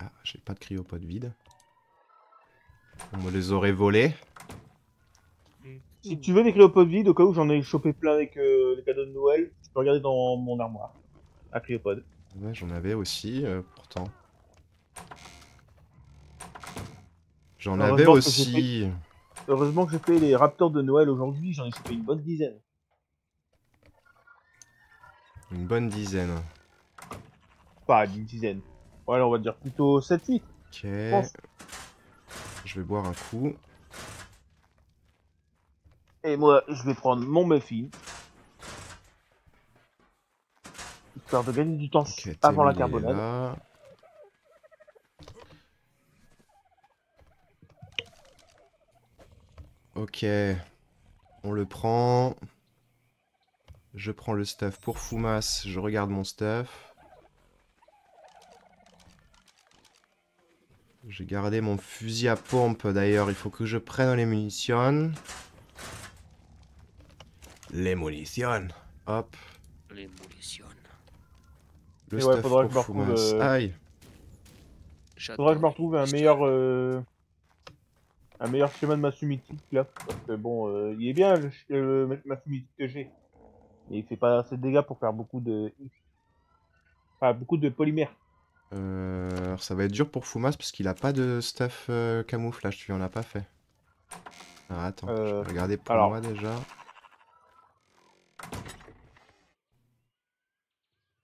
Ah, j'ai pas de cryopode vide. On me les aurait volés. Si tu veux des cryopodes vides, au cas où j'en ai chopé plein avec euh, les cadeaux de Noël, tu peux regarder dans mon armoire. À cryopode. Ouais, j'en avais aussi, euh, pourtant. J'en avais que aussi. Heureusement que j'ai fait les raptors de Noël aujourd'hui, j'en ai chopé une bonne dizaine. Une bonne dizaine. Pas une dizaine. Voilà, on va dire plutôt 7-8. Ok. Je vais boire un coup. Et moi, je vais prendre mon muffin. Histoire de gagner du temps avant la T1000 est carbonade. là. Ok. On le prend. Je prends le stuff pour Fumas. Je regarde mon stuff. J'ai gardé mon fusil à pompe d'ailleurs. Il faut que je prenne les munitions. Les munitions. Hop. Les munitions. Le Et ouais, stuff faudra que pour je me retrouve, Fumas. euh, Aïe. Faudrait que je me retrouve un meilleur, euh, un meilleur schéma de massue mythique là, parce que bon, euh, il est bien le, le massue mythique que j'ai, mais il fait pas assez de dégâts pour faire beaucoup de, enfin beaucoup de polymères. Euh, alors ça va être dur pour Fumas parce qu'il a pas de stuff euh, camouflage. Tu lui en as pas fait. Alors attends, je Euh, vais regarder pour alors. moi déjà.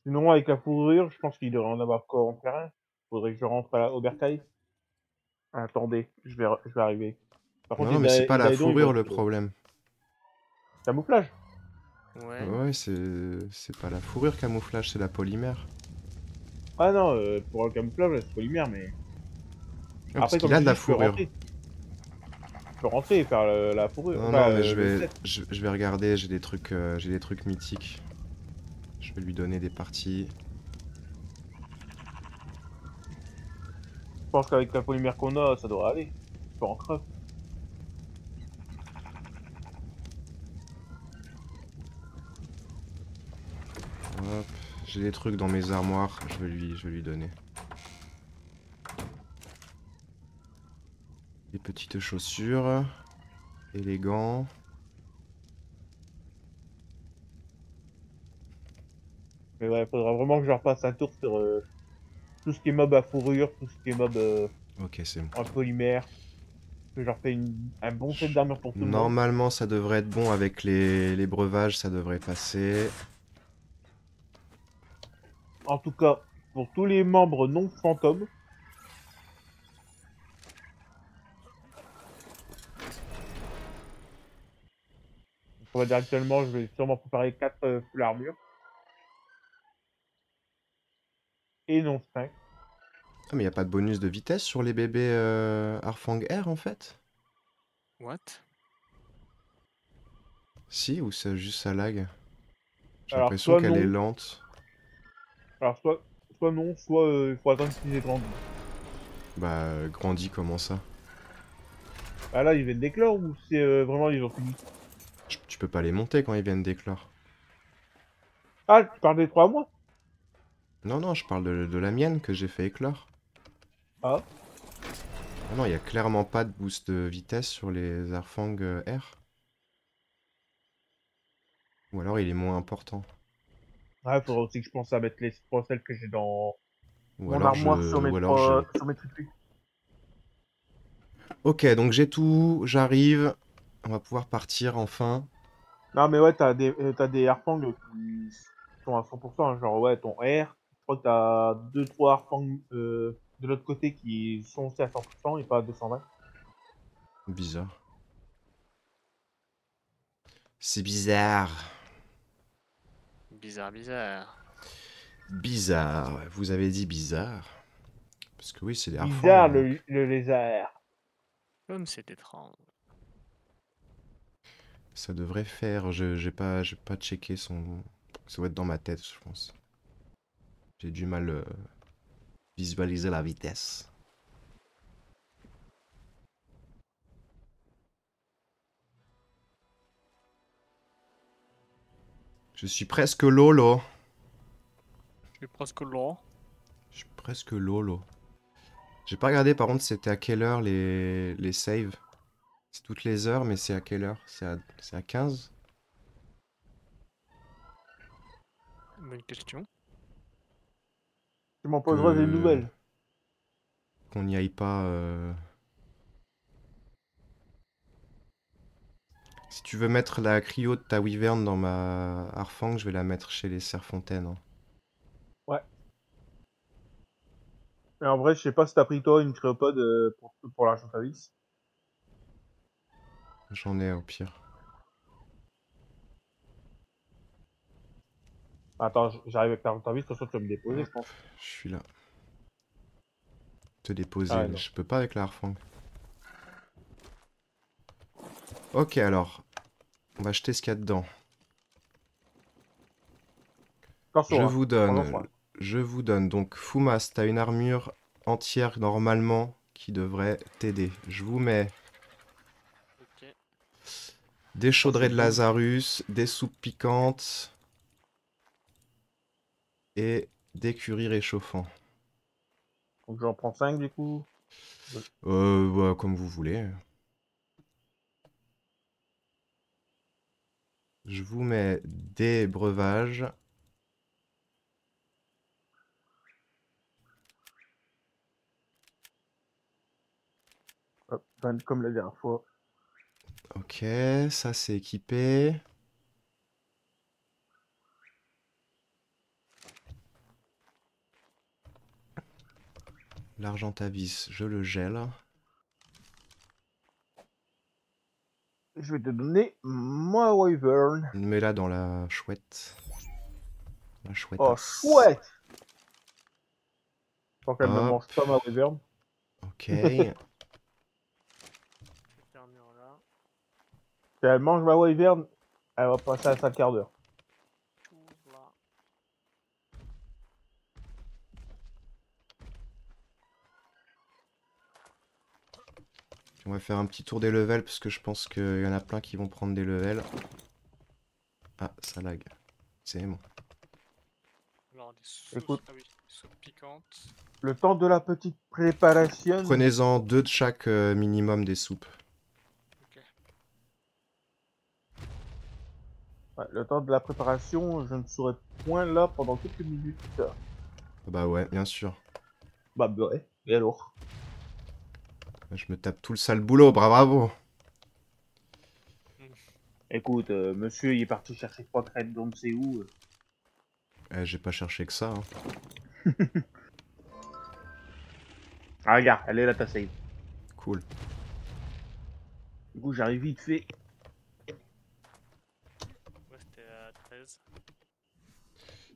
Sinon avec la fourrure, je pense qu'il devrait en avoir encore en faire un. Faudrait que je rentre à la- au bercail. Attendez, je vais, je vais arriver. Par Non, mais c'est pas la fourrure le problème. Camouflage. Ouais. Ouais, c'est c'est pas la fourrure camouflage, c'est la polymère. Ah non, euh, pour le camouflage, c'est polymère, mais. Ah, parce Après, qu'il comme a de la fourrure. Je peux rentrer et faire le- la fourrure. Non, enfin, non, mais euh, je le vais, je vais regarder, j'ai des trucs, euh, j'ai des trucs mythiques. Je vais lui donner des parties. Pense qu'avec la polymère qu'on a, ça devrait aller. Je peux en creux. Hop, j'ai des trucs dans mes armoires, je vais lui, je vais lui donner. Des petites chaussures, gants. Mais ouais, faudra vraiment que je repasse un tour sur euh, tout ce qui est mob à fourrure, tout ce qui est mob euh, Ok, c'est bon. en polymère. Que je refais une, un bon set d'armure pour tout le monde. Normalement, ça devrait être bon avec les, les breuvages, ça devrait passer. En tout cas, pour tous les membres non fantômes. On va dire actuellement, je vais sûrement préparer 4 euh, full armure. Et non 5. Ah, mais y a pas de bonus de vitesse sur les bébés euh, Arfang Air en fait? What? Si, ou c'est juste ça lag? J'ai l'impression qu'elle est lente. Alors soit, soit non, soit euh, il faut attendre qu'ils aient grandi. Bah, euh, grandit comment ça? Ah là, ils viennent d'éclore ou c'est euh, vraiment ils ont fini? Tu- Tu peux pas les monter quand ils viennent d'éclore. Ah, tu parles des 3 mois? Non, non, je parle de, de la mienne que j'ai fait éclore. Ah. Ah non, il y a clairement pas de boost de vitesse sur les Arfang euh, R. Ou alors il est moins important. Ah, il faudra aussi que je pense à mettre les trois celles que j'ai dans Ou mon alors armoire je... sur mes ou alors trois... je- sur mes tutus. Ok, donc j'ai tout, j'arrive. On va pouvoir partir enfin. Non, mais ouais, t'as des, euh, t'as des harfangs qui sont à 100%, hein, genre ouais, ton R. Je crois que t'as 2-3 harfangs euh, de l'autre côté qui sont aussi à 100% et pas à 220. Bizarre. C'est bizarre. Bizarre, bizarre. Bizarre. Vous avez dit bizarre. Parce que oui, c'est des harfangs. Bizarre le lézard. Comme c'est étrange. Ça devrait faire. Je j'ai pas j'ai pas checké son. Ça doit être dans ma tête, je pense. J'ai du mal euh, visualiser la vitesse. Je suis presque lolo. Je suis presque là. Je suis presque lolo. J'ai pas regardé par contre c'était à quelle heure les, les saves? C'est toutes les heures mais c'est à quelle heure? C'est à... c'est à 15 Bonne question. Tu m'en poseras des Que- nouvelles. Qu'on n'y aille pas... euh. Si tu veux mettre la cryo de ta wyvern dans ma Harfang, je vais la mettre chez les Serfontaines. hein. Mais en vrai, je sais pas si t'as pris toi une créopode euh, pour, pour la Chantavis. J'en ai au pire. Attends, j'arrive avec ta Chantavis, de toute façon tu vas me déposer, je pense. Je suis là. Te déposer. Ah je peux pas avec la Harfang. Ok, alors. On va acheter ce qu'il y a dedans. Attention, Je hein, vous donne. Je vous donne. Donc, Fumas, t'as une armure entière normalement qui devrait t'aider. Je vous mets Ok. des chaudrées de. Lazarus, des soupes piquantes et des currys réchauffants. Donc j'en prends 5 du coup. Euh, ouais, comme vous voulez. Je vous mets des breuvages. Hop, 20 comme la dernière fois. Ok, ça c'est équipé. L'argentavis, je le gèle. Je vais te donner moi Wyvern. Mets-la dans la chouette. La chouette. Oh chouette Tant qu'elle ne mange pas ma Wyvern. Ok. Si elle mange ma Wyvern, elle va passer à 5 quarts d'heure. Tout là. On va faire un petit tour des levels parce que je pense qu'il y en a plein qui vont prendre des levels. Ah, ça lag. C'est bon. Alors, des sauces. Écoute. Ah oui, piquantes. Le temps de la petite préparation. Prenez-en deux de chaque euh, minimum des soupes. Ok. Ouais, le temps de la préparation, je ne serai point là pendant quelques minutes. Bah ouais, bien sûr. Bah bah ouais, et alors? Je me tape tout le sale boulot, bra- bravo. Écoute, euh, monsieur il est parti chercher trois crêtes donc c'est où euh. Eh, j'ai pas cherché que ça. hein. Ah regarde, elle est là ta save. Cool. Du coup j'arrive vite fait. Ouais, c'était à 13.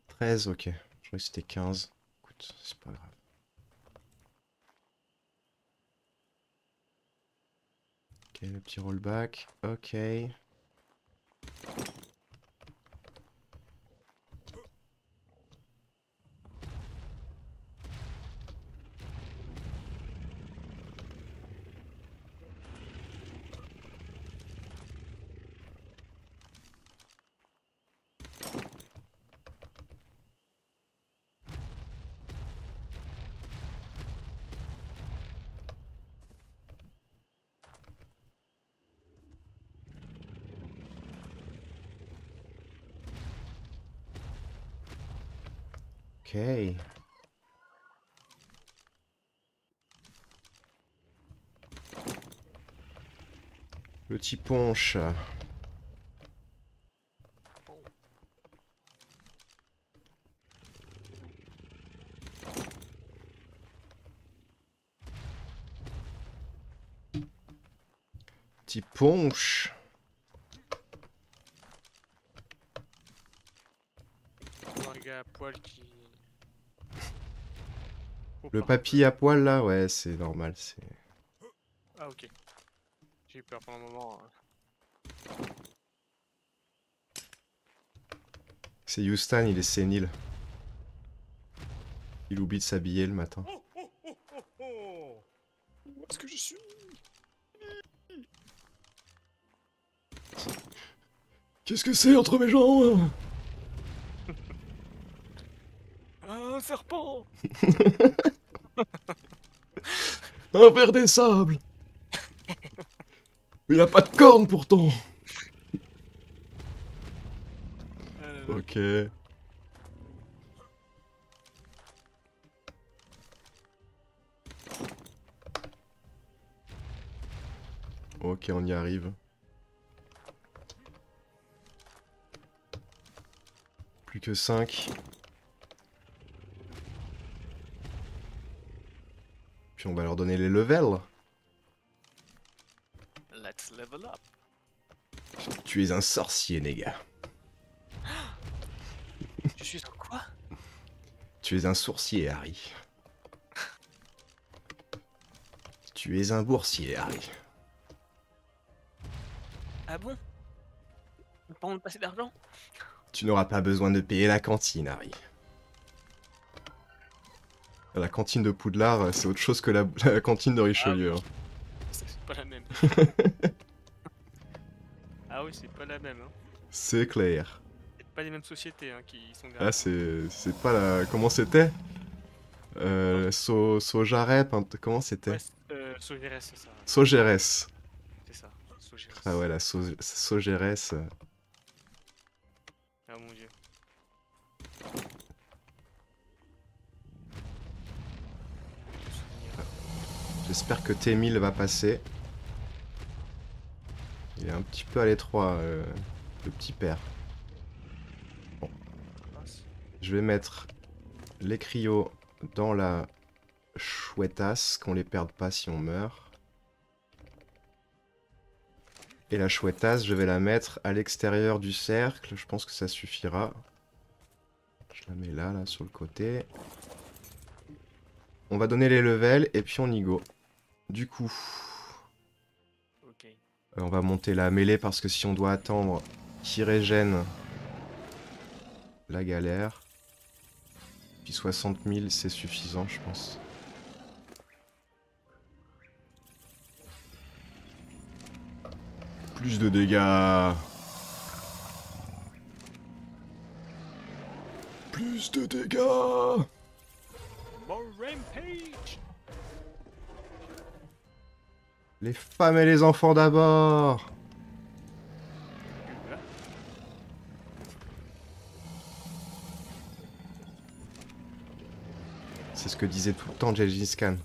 13, ok. Je croyais que c'était 15. Écoute, c'est pas grave. Le petit rollback. Ok. Ok. Le petit punch. Petit punch. Un gars à poil qui. Le papy à poil là, ouais, c'est normal. C'est Ah, ok. J'ai eu peur pendant un moment. euh. c'est Houston, il est sénile. Il oublie de s'habiller le matin. Où est-ce que je suis Qu'est-ce que c'est entre mes jambes Un serpent Un verre des sables Il a pas de cornes pourtant là. Ok. Ok, on y arrive. Plus que 5. Puis on va leur donner les levels. Let's level up. Tu es un sorcier, Nega. Je suis en quoi? Tu es un sourcier, Harry. Tu es un boursier, Harry. Ah bon? Pas on passer d'argent? Tu n'auras pas besoin de payer la cantine, Harry. La cantine de Poudlard, euh, c'est autre chose que la, la cantine de Richelieu. hein. C'est c'est pas la même. Ah oui, c'est pas la même. Hein. C'est clair. C'est pas les mêmes sociétés hein, qui sont derrière. Ah, c'est c'est pas la... Comment c'était? Euh, so, Sojarep, comment c'était? Ouais, c'est- euh, Sogeres, c'est ça. Sogeres. C'est ça. Sogeres. Ah ouais, la so Sogeres. J'espère que T1000 va passer. Il est un petit peu à l'étroit, euh, le petit père. Mince. Je vais mettre les cryos dans la chouettasse, qu'on les perde pas si on meurt. Et la chouettasse, je vais la mettre à l'extérieur du cercle. Je pense que ça suffira. Je la mets là, là, sur le côté. On va donner les levels et puis on y go. Du coup, euh, on va monter la mêlée parce que si on doit attendre qui régène la galère. Puis 60 000, c'est suffisant, je pense. Plus de dégâts. Plus de dégâts. More rampage Les femmes et les enfants d'abord. C'est ce que disait tout le temps Gengis Khan.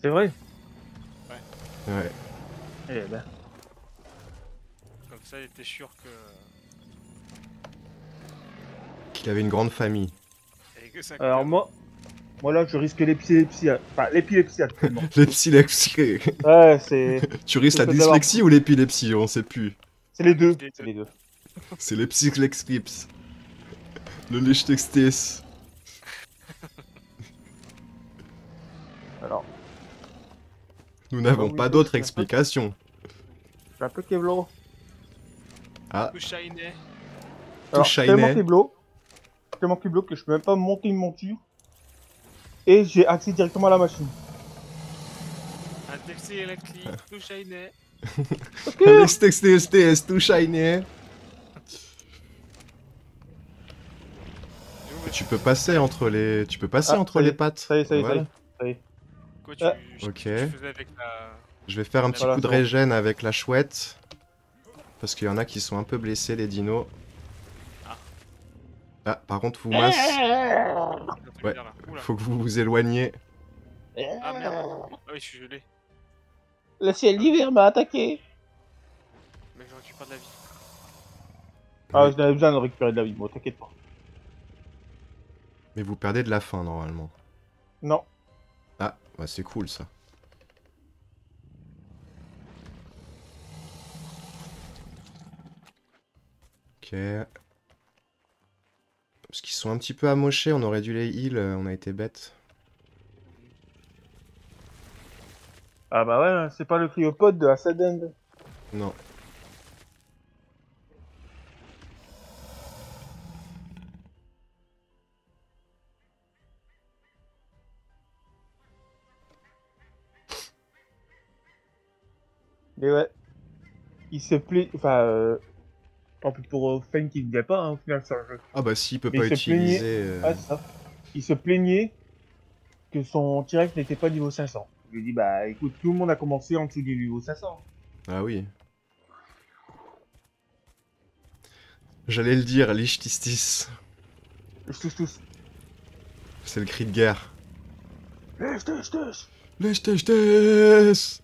C'est vrai? Ouais. Eh ben. Comme ça, il était sûr que. Qu'il avait une grande famille. et que ça Alors moi, moi là, je risque l'épilepsie. Enfin, l'épilepsie actuellement. L'épilepsie. ouais, c'est tu risques la dyslexie ou l'épilepsie On sait plus. c'est les deux. C'est les deux. C'est les psychlexcrips. Le lechtextes. Alors, Nous n'avons oui, pas d'autre tout explication. un peu Kevlo. Ah, Tout shiny. Alors, shiny. tellement Kevlo. Tellement Kevlo que je peux même pas monter une monture. Et j'ai accès directement à la machine. Un taxi électrique. Tout shiny. lechtextes, tout shiny. Tu peux passer entre les, tu peux passer Ah, entre les pattes. Ça y est, ça y est, ça y Voilà. est. Ça y est. Quoi, tu, Ah. Ok. tu avec la. Je vais faire un petit Voilà, coup de régène avec la chouette. Parce qu'il y en a qui sont un peu blessés, les dinos. Ah. Ah, par contre, vous masse. un truc Ouais. Faut que vous vous éloigniez. Ah merde. Ah oui, je suis gelé. Le ciel d'hiver m'a attaqué. Mec, je récupère de la vie. Ah, j'avais besoin de récupérer de la vie, moi, t'inquiète pas. Mais vous perdez de la faim normalement. Non. Ah, bah c'est cool ça. Ok. Parce qu'ils sont un petit peu amochés, on aurait dû les heal, euh, on a été bêtes. Ah bah ouais, c'est pas le cryopode de Ascendant. Non. Mais ouais. Il se plaît. Enfin, euh... tant pis pour euh, Fane qui ne vient pas, hein, au final, c'est un jeu. Ah bah s'il peut Mais pas il se plaignait- utiliser... euh, Ah. Il se plaignait que son direct n'était pas niveau 500. Je lui ai dit, bah écoute, tout le monde a commencé en dessous du niveau 500. Ah oui. J'allais le dire, Lichtistis. Tous. C'est le cri de guerre. Je touche. Lichtistis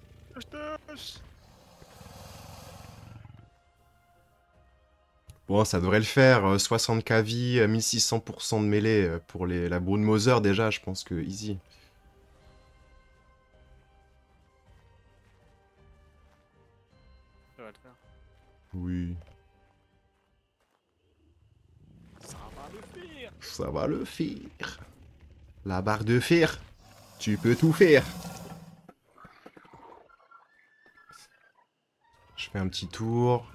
Bon, ça devrait le faire. euh, 60k vie, euh, 1600% de mêlée euh, pour les, la Brune Moser déjà, je pense que easy. Ça va le faire. Oui, Ça va le faire. ça va le faire. La barre de fer, tu peux tout faire. Je fais un petit tour.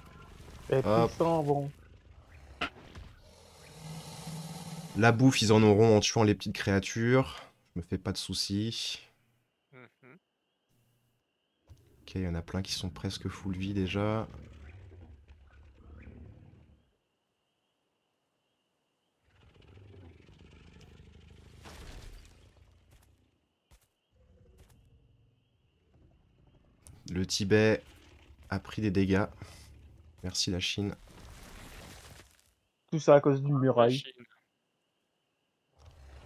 Et Hop. puissant, bon. La bouffe, ils en auront en tuant les petites créatures. Je me fais pas de soucis. Mhm. Ok, il y en a plein qui sont presque full vie déjà. Le Tibet a pris des dégâts. Merci la Chine. Tout ça à cause d'une muraille.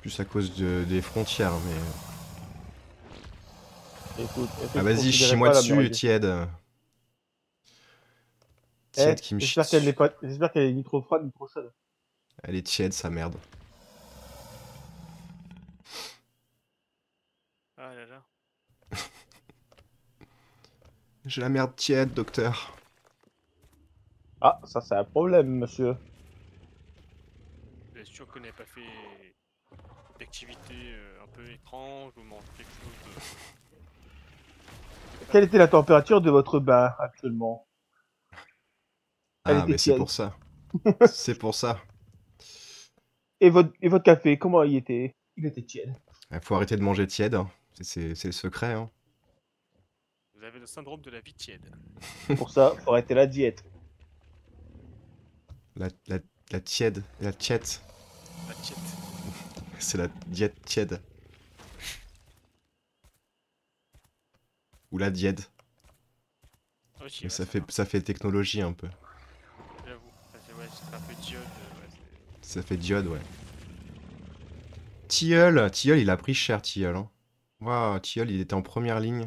Plus à cause de- des frontières, mais... Écoute, Ah vas-y, chie-moi dessus, muraille tiède. Eh, Tiède qui me chie J'espère qu'elle dessus. n'est pas... J'espère qu'elle est ni trop froide ni trop chaude. Elle est tiède, sa merde. Ah là là. J'ai la merde tiède, docteur. Ah, ça c'est un problème, monsieur. Vous êtes sûr vous n'avez pas fait d'activité euh, un peu étrange ou mangé quelque chose de... Quelle était la température de votre bain actuellement? Elle Ah, mais c'est pour ça. c'est pour ça. et votre... et votre café, comment il était? Il était tiède. Il faut arrêter de manger tiède. hein. C'est- le secret. Hein. Vous avez le syndrome de la vie tiède. Pour ça, faut arrêter la diète. La, la, la tiède, la tiède, La tiède. C'est la diète tiède. Ou la diède. Mais ouais, ça fait, ça fait technologie un peu. J'avoue. Ça fait, ouais, c'est un peu diode. ouais, Ça fait diode, ouais. Tilleul, Tilleul, il a pris cher, Tilleul. Hein. Waouh, Tilleul, il était en première ligne.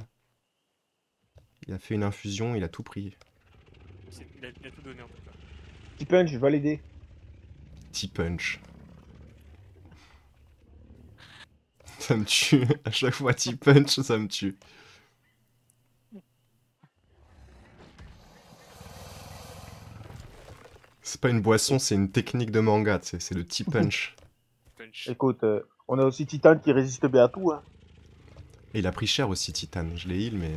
Il a fait une infusion, il a tout pris. il, a, il a tout donné en tout cas. Petit punch, validé. T-Punch. Ça me tue. À chaque fois, T-Punch, ça me tue. C'est pas une boisson, c'est une technique de manga, tu sais, c'est le T-Punch. Punch. Écoute, euh, on a aussi Titan qui résiste bien à tout. Hein. Et il a pris cher aussi, Titan. Je l'ai heal, mais.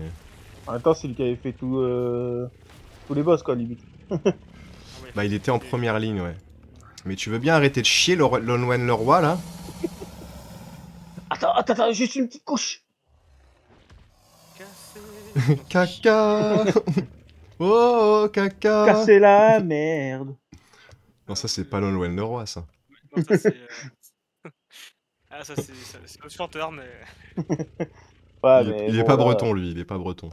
En même temps, c'est lui qui avait fait tout, euh, tous les boss, quoi, limite. Ah Bah, il était en première ligne, ouais. Mais tu veux bien arrêter de chier, Lonwen le roi, là? Attends, attends, attends, juste une petite couche. Cassé. Caca Oh, caca Casser la merde. Non, ça, c'est pas Lonwen le roi, ça. Non, ça c'est. euh, ah, ça c'est c'est le chanteur, mais. Ouais, il est, mais il est bon, pas là, breton, lui, il est pas breton.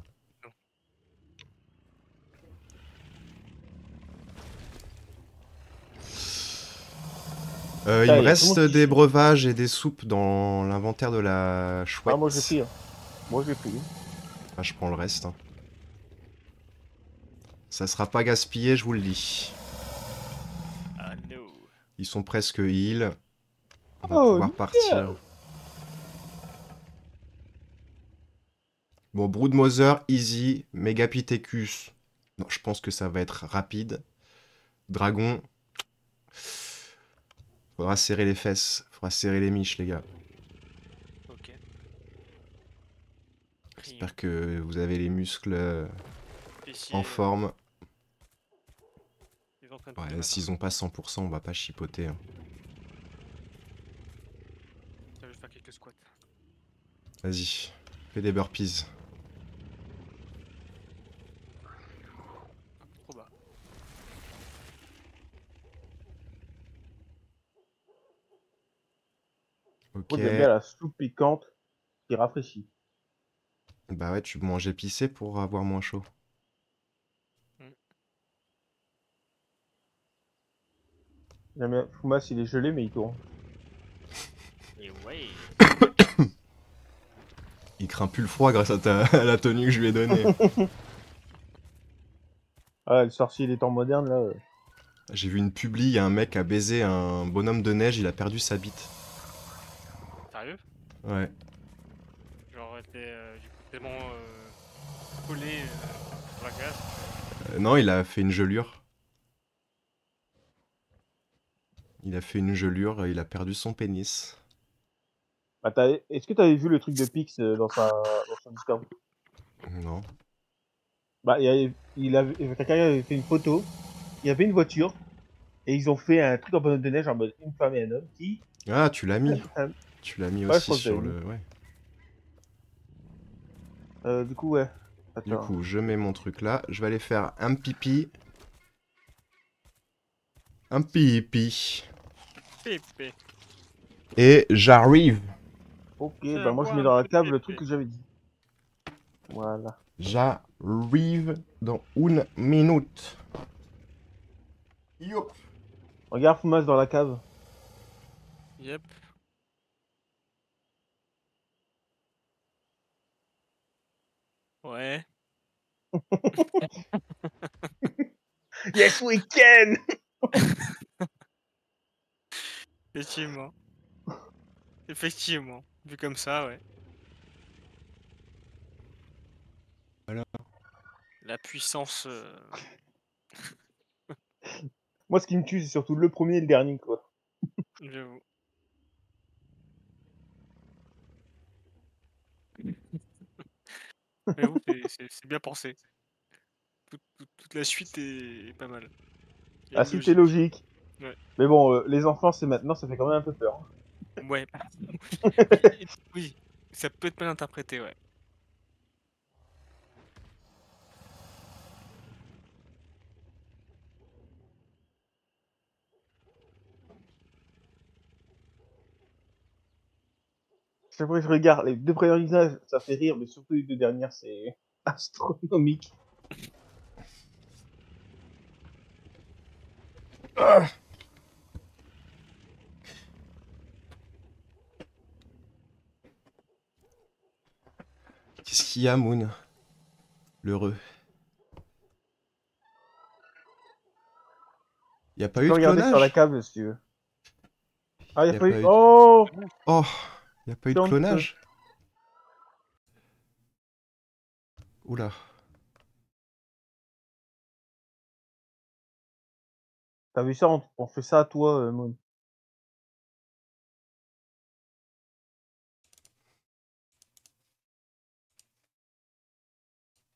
Euh, il me reste qui des breuvages et des soupes dans l'inventaire de la chouette. Ah, moi j'ai pris. hein. Moi j'ai pris. Ah, je prends le reste. hein. Ça sera pas gaspillé, je vous le dis. Ah no. Ils sont presque heal. On va Oh, pouvoir partir. Bon, Broodmother, easy. Megapithecus. Non, je pense que ça va être rapide. Dragon. Faudra serrer les fesses. Faudra serrer les miches, les gars. Ok. J'espère que vous avez les muscles euh, en forme. ils Ouais, S'ils ont pas 100%, on va pas chipoter. hein. maintenant. Je vais faire quelques squats. Vas-y, fais des burpees. Un peu trop bas. Ok. Moi j'aime bien la soupe piquante qui rafraîchit. Bah ouais, tu manges épicé pour avoir moins chaud. J'aime bien. Foumas il est gelé mais il tourne. Et ouais. Il craint plus le froid grâce à, ta- à la tenue que je lui ai donnée. Ah, le sorcier des temps modernes là. euh. J'ai vu une publi, il y a un mec a baisé un bonhomme de neige, il a perdu sa bite. Ouais. Genre, était euh, du coup tellement euh, collé euh, sur la glace. Euh, non, il a fait une gelure. Il a fait une gelure, il a perdu son pénis. Bah, Est-ce que t'avais vu le truc de Pix dans sa dans son Discord? Non. Bah, il, avait, quelqu'un avait fait une photo. Il y avait une voiture. Et ils ont fait un truc en bonhomme de neige en mode une femme et un homme qui. Ah, tu l'as mis. Tu l'as mis Ouais, aussi sur le. Ouais. euh, du coup, ouais. Du Attends. coup, je mets mon truc là. Je vais aller faire un pipi. Un pipi. Pépé. Et j'arrive. Ok, bah moi je mets dans la cave le truc que j'avais dit. Voilà. J'arrive dans une minute. Yop. Regarde Foumas dans la cave. Yep. Ouais. Yes, we can Effectivement. Effectivement. Vu comme ça, ouais. Voilà. La puissance. euh, Moi ce qui me tue c'est surtout le premier et le dernier quoi. J'avoue. C'est- bien pensé. Toute, toute- toute la suite est, est pas mal. Il y a Ah si c'est logique. Ouais. Mais bon, euh, les enfants c'est maintenant, ça fait quand même un peu peur. Ouais. oui, ça peut être mal interprété, ouais. Chaque fois que je regarde les deux premières images, ça fait rire, mais surtout les deux dernières, c'est astronomique. Qu'est-ce qu'il y a, Moon L'heureux. Y a pas eu de regarder sur la clonage cave si tu veux. Ah, y a, Y a pas pas eu. eu de- Oh Y a pas eu de clonage Oula. T'as vu ça on, on fait ça à toi, euh, Moon.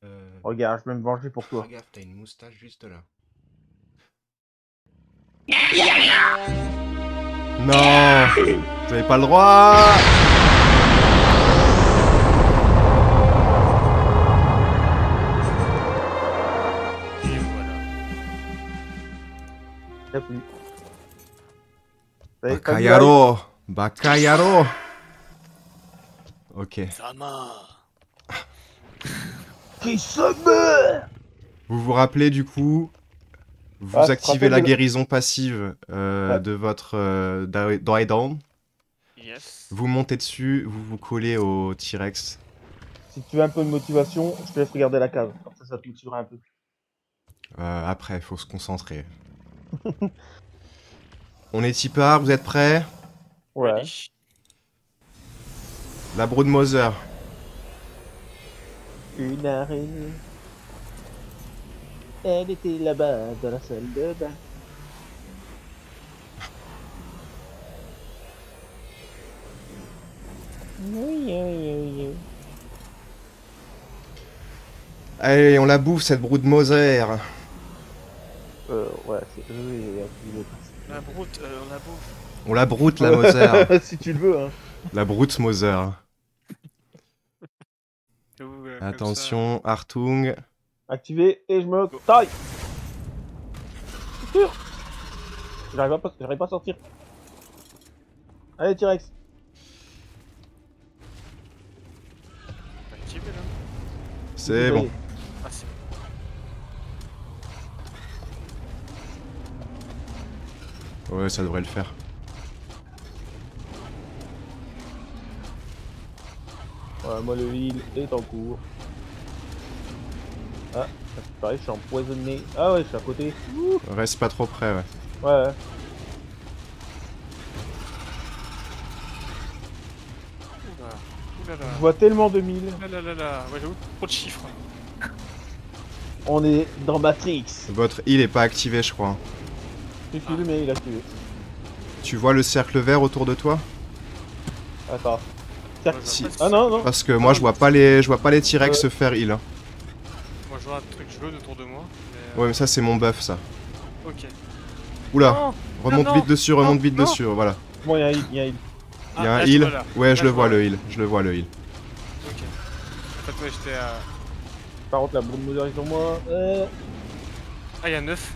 Euh, Regarde, je vais me venger pour toi. Regarde, t'as une moustache juste là. Non. Vous avez pas le droit. Et voilà. Bacayaro Ok. Sama Qui se meurt? Vous vous rappelez du coup Vous Ah, activez la de guérison passive euh, Ouais. de votre euh, Dry Dry Down. Yes. Vous montez dessus, vous vous collez au T-Rex. Si tu veux un peu de motivation, je te laisse regarder la cave. Comme ça, ça te motivera un peu. Euh, après, il faut se concentrer. On est tipard, vous êtes prêts? Ouais. La Brood Mother. Une araignée. Elle était là-bas dans la salle de bain. Oui, oui, oui, oui. Allez, on la bouffe cette Brood Mother. Euh, ouais, c'est eux et activer La broute, euh, on la bouffe. On la broute la Mother. si tu le veux, hein. la Brute Mother. J'avoue, euh, Attention, Artung. Activé et je me taille. J'arrive pas, j'arrive pas à sortir. Allez, T-Rex. C'est bon. Ah, c'est Ouais, ça devrait le faire. Ouais, moi le heal est en cours. Ah, pareil, je suis empoisonné. Ah ouais, je suis à côté. Reste pas trop près, ouais. Ouais. Oula là. Je vois tellement de mille. Là là là là. Ouais, j'avoue, trop de chiffres. On est dans Matrix. Votre heal est pas activé, je crois. Mais il a tué. Tu vois le cercle vert autour de toi? Attends. Cercle- Si. Ah non, non. Parce que moi, je vois pas les, je vois pas les T-Rex Euh. se faire heal. Vois un truc jaune autour de moi. mais, euh, Ouais, mais ça, c'est mon buff, ça. Ok. Oula, Non remonte non, vite dessus, remonte non, vite non. dessus, voilà. Bon, il y a un heal, il y a un heal. Ah, un là, je heal. Ouais, Là, je le vois, vois. le heal. Je le vois, le heal. Ok. En fait, ouais, j'étais à. Par contre, la bombe modère est sur moi. Euh... Ah, il y a 9.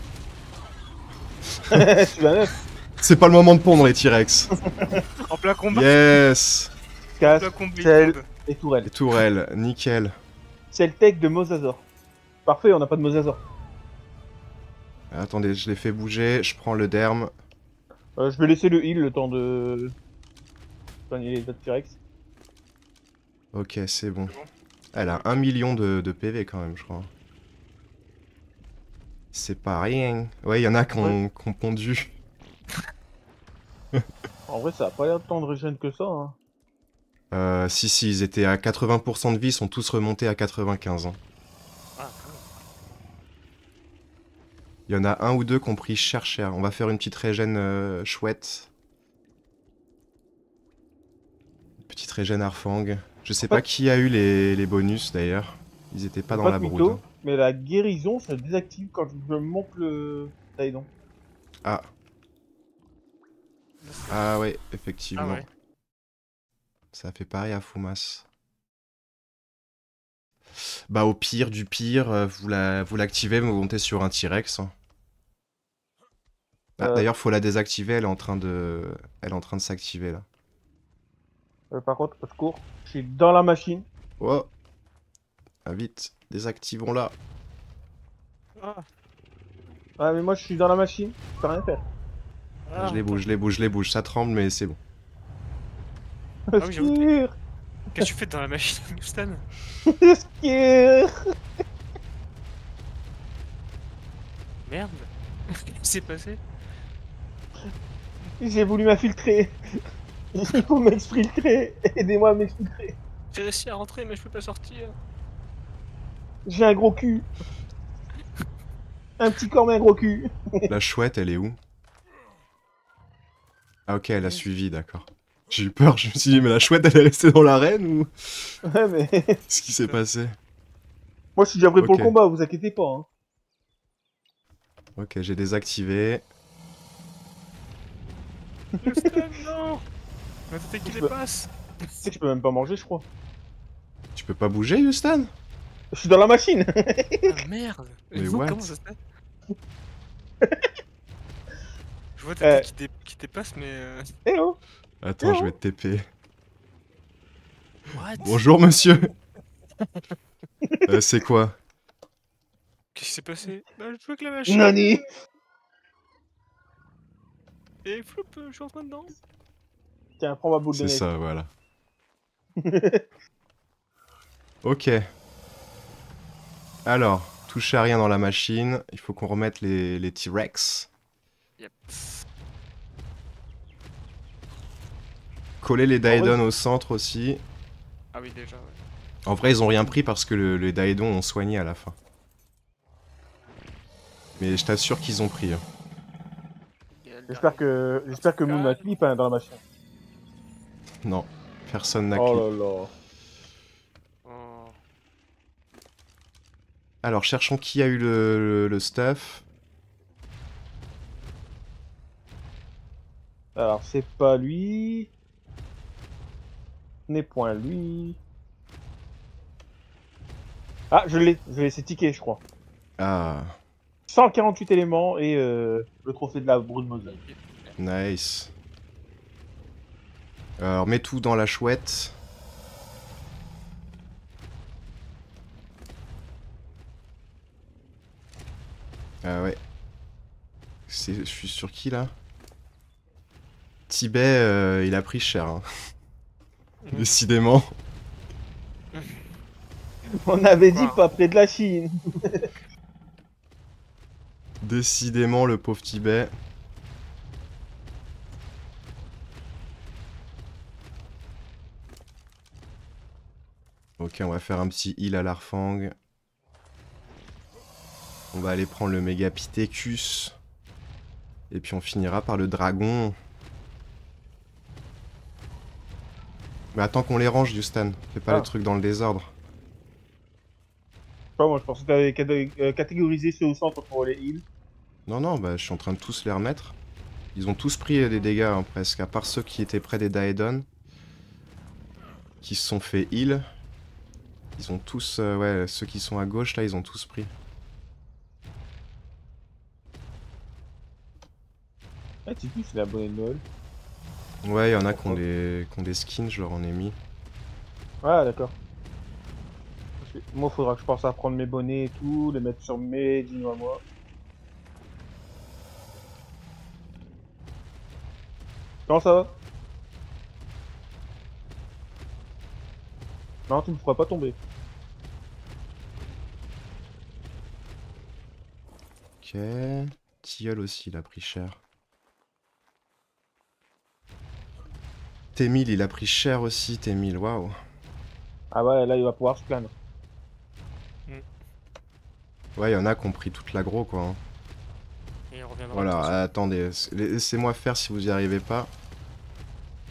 tu vas neuf. C'est pas le moment de pondre, les T-Rex. En plein combat. Yes Casse et tourelle. Les tourelles, nickel. C'est le tech de Mosazor. Parfait, on n'a pas de Mosazor. Attendez, je l'ai fait bouger, je prends le derme. Euh, je vais laisser le heal le temps de. soigner les autres T-Rex. Ok, c'est bon. Elle a 1 million de, de PV quand même, je crois. C'est pas rien. Ouais, il y en a qui ont, ont pondu. En vrai, ça a pas l'air tant de régène que ça. Hein. Euh, si, si, ils étaient à 80% de vie, ils sont tous remontés à 95. hein. Ah, quand même. Il y en a un ou deux qui ont pris cher cher. On va faire une petite régène euh, chouette. Petite régène Arfang. Je sais pas qui a eu les, les bonus d'ailleurs. Ils étaient pas dans Pas la mytho, hein. mais la guérison se désactive quand je monte le Taïdon. Ah. Ah ouais, effectivement. Ah ouais. Ça fait pareil à Fumas. Bah au pire du pire, euh, vous la- vous l'activez, vous montez sur un T-Rex. hein. Ah, Euh. D'ailleurs, faut la désactiver, elle est en train de, elle est en train de s'activer là. Euh, par contre, au secours, je suis dans la machine. Oh Ah, Vite, désactivons-la. Ah, Ah, mais moi je suis dans la machine, je peux rien faire. ah, je les bouge, je les bouge, je les bouge. Ça tremble, mais c'est bon. Ah. Secours Qu'est-ce que tu fais dans la machine, Houston Merde. Qu'est-ce qui s'est passé J'ai voulu m'infiltrer. Il faut m'exfiltrer. Aidez-moi à m'exfiltrer. J'ai réussi à rentrer, mais je peux pas sortir. J'ai un gros cul. Un petit corps mais un gros cul. La chouette, elle est où? Ah ok, elle a suivi, d'accord. J'ai eu peur, je me suis dit, mais la chouette, elle est restée dans l'arène ou Ouais, mais. Qu'est-ce qui s'est passé Moi je suis déjà prêt pour le combat, vous inquiétez pas. Hein. Ok, j'ai désactivé. Houston, non tenté qu'il Je- dépasse Tu sais que je peux même pas manger, je crois. Tu peux pas bouger, Houston? Je suis dans la machine. Ah merde Mais Vous, what? Comment ça se fait Je vois Euh. ta tête qui, dé- qui dépasse, mais... Euh... Attends, je vais te TP. What? Bonjour, monsieur Euh, C'est quoi? Qu'est-ce qui s'est passé? Bah, je joue avec la machine Nani Et floup, euh, je suis rentré dedans Tiens, prends ma boule de C'est ça, voilà. Ok. Alors, touche à rien dans la machine. Il faut qu'on remette les, les T-Rex. Yep. Coller les Daedon au centre aussi. Ah oui, déjà, ouais. En vrai, ils ont rien pris parce que le- les Daedon ont soigné à la fin. Mais je t'assure qu'ils ont pris. hein. J'espère que j'espère que Moon a clip hein, dans la machine. Non, personne n'a clip. Oh là là. Oh. Alors, cherchons qui a eu le, le- le stuff. Alors c'est pas lui. N'est point lui. Ah, je l'ai, je l'ai laissé ticker, je crois. Ah, 148 éléments et euh, le trophée de la brune Moselle. nice. Alors, mets tout dans la chouette. Ah ouais. C'est- Je suis sur qui là? Tibet, euh, il a pris cher. hein. Mhm. Décidément. On avait dit pas près de la Chine. Décidément, le pauvre Tibet. Ok, on va faire un petit heal à l'Arfang. On va aller prendre le Megapithecus. Et puis on finira par le dragon. Mais attends qu'on les range, Houston. Fais pas Ah. le truc dans le désordre. pas, moi je pensais que t'avais euh, catégorisé ceux au centre pour les heals. Non, non, bah, je suis en train de tous les remettre. Ils ont tous pris des dégâts, hein, presque, à part ceux qui étaient près des Daedon. Qui se sont fait heal. Ils ont tous, euh, ouais, ceux qui sont à gauche, là, ils ont tous pris. Ah, tu dis, c'est la bonne Noël. Ouais, il y en a qui ont, des... ont des skins, je leur en ai mis. Ah, d'accord. Moi, faudra que je pense à prendre mes bonnets et tout, les mettre sur mes à moi. Comment ça va? Non, tu me feras pas tomber. Ok. Tilleul aussi, il a pris cher. T1000, il a pris cher aussi, T1000, waouh. Ah ouais, là, il va pouvoir se plaindre. Ouais, il y en a qui ont pris toute l'aggro, quoi. hein. Et on reviendra. Voilà, attendez, laissez-moi faire si vous y arrivez pas.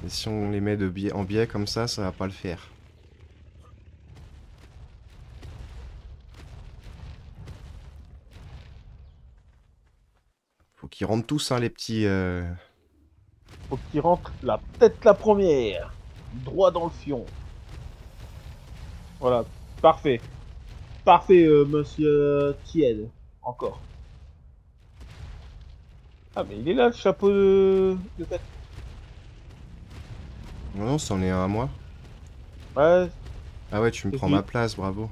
Et si on les met de biais, en biais comme ça, ça va pas le faire. Faut qu'ils rentrent tous, hein, les petits... euh, Faut qu'il rentre la tête la première. Droit dans le fion. Voilà, parfait. Parfait, euh, monsieur Tied. Encore. Ah, mais il est là, le chapeau de, de tête. Non, non, c'en est un à moi. Ouais, Ah ouais, tu me prends ma place, bravo.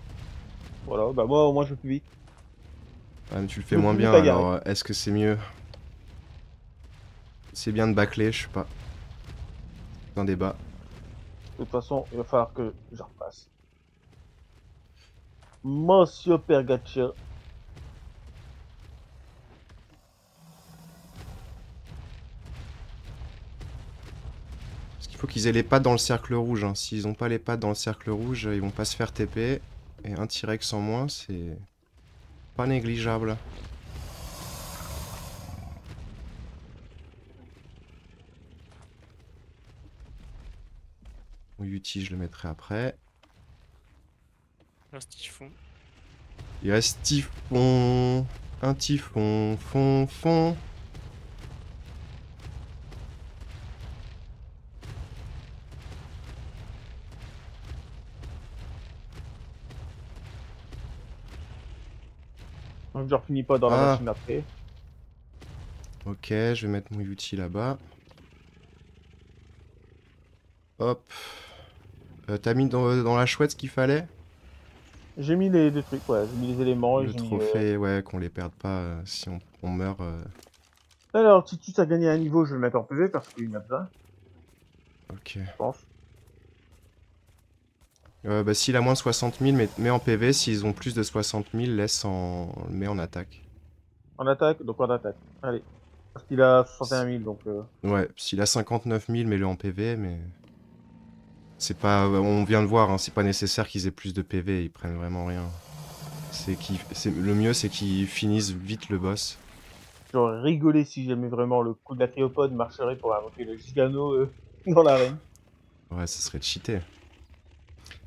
voilà, bah moi, au moins, je vais plus vite. Ah, mais tu le fais moins bien, alors euh, est-ce que c'est mieux? C'est bien de bâcler, je sais pas. Un débat. De toute façon, il va falloir que je repasse. Monsieur Pergatia. Parce qu'il faut qu'ils aient les pattes dans le cercle rouge. hein. S'ils ont pas les pattes dans le cercle rouge, ils vont pas se faire TP. Et un T-Rex en moins, c'est pas négligeable. Bon, Yuti, je le mettrai après. Un typhon. Il reste typhon. Un typhon. Fond, fond. Donc, je finis pas dans la Ah. machine après. Ok, je vais mettre mon Yuti là-bas. Hop. Euh, T'as mis dans, dans la chouette ce qu'il fallait J'ai mis les deux trucs, ouais. J'ai mis les éléments et Le j'ai mis, euh, trophée, ouais, qu'on les perde pas euh, si on, on meurt. Alors, si tu as gagné un niveau, je vais le mettre en PV parce qu'il y en a besoin, Ok. je pense. Euh, bah, s'il a moins de 60 000, mets, mets en PV. S'ils ont plus de 60 000, laisse en. mets en attaque. En attaque, donc en attaque. Allez. Parce qu'il a 61 000, donc... Euh... Ouais, s'il a 59 000, mets-le en PV, mais. C'est pas. On vient de voir, hein, c'est pas nécessaire qu'ils aient plus de PV, ils prennent vraiment rien. C'est Le mieux, c'est qu'ils finissent vite le boss. J'aurais rigolé si jamais vraiment le coup de la théopode marcherait pour invoquer le gigano euh, dans l'arène. Ouais, ça serait cheaté.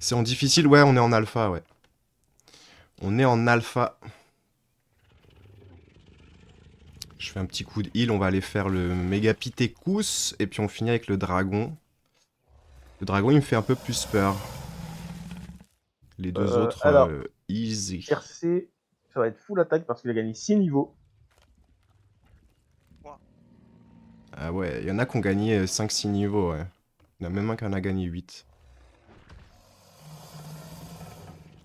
C'est en difficile, ouais, on est en alpha, ouais. On est en alpha. Je fais un petit coup de heal, on va aller faire le Megapithecus, et puis on finit avec le dragon. Le dragon, il me fait un peu plus peur. Les deux Euh, autres, alors. euh, easy. RC, ça va être full attaque parce qu'il a gagné 6 niveaux. Ah ouais, il y en a qui ont gagné 5-6 niveaux, ouais. Il y en a même un qui en a gagné 8.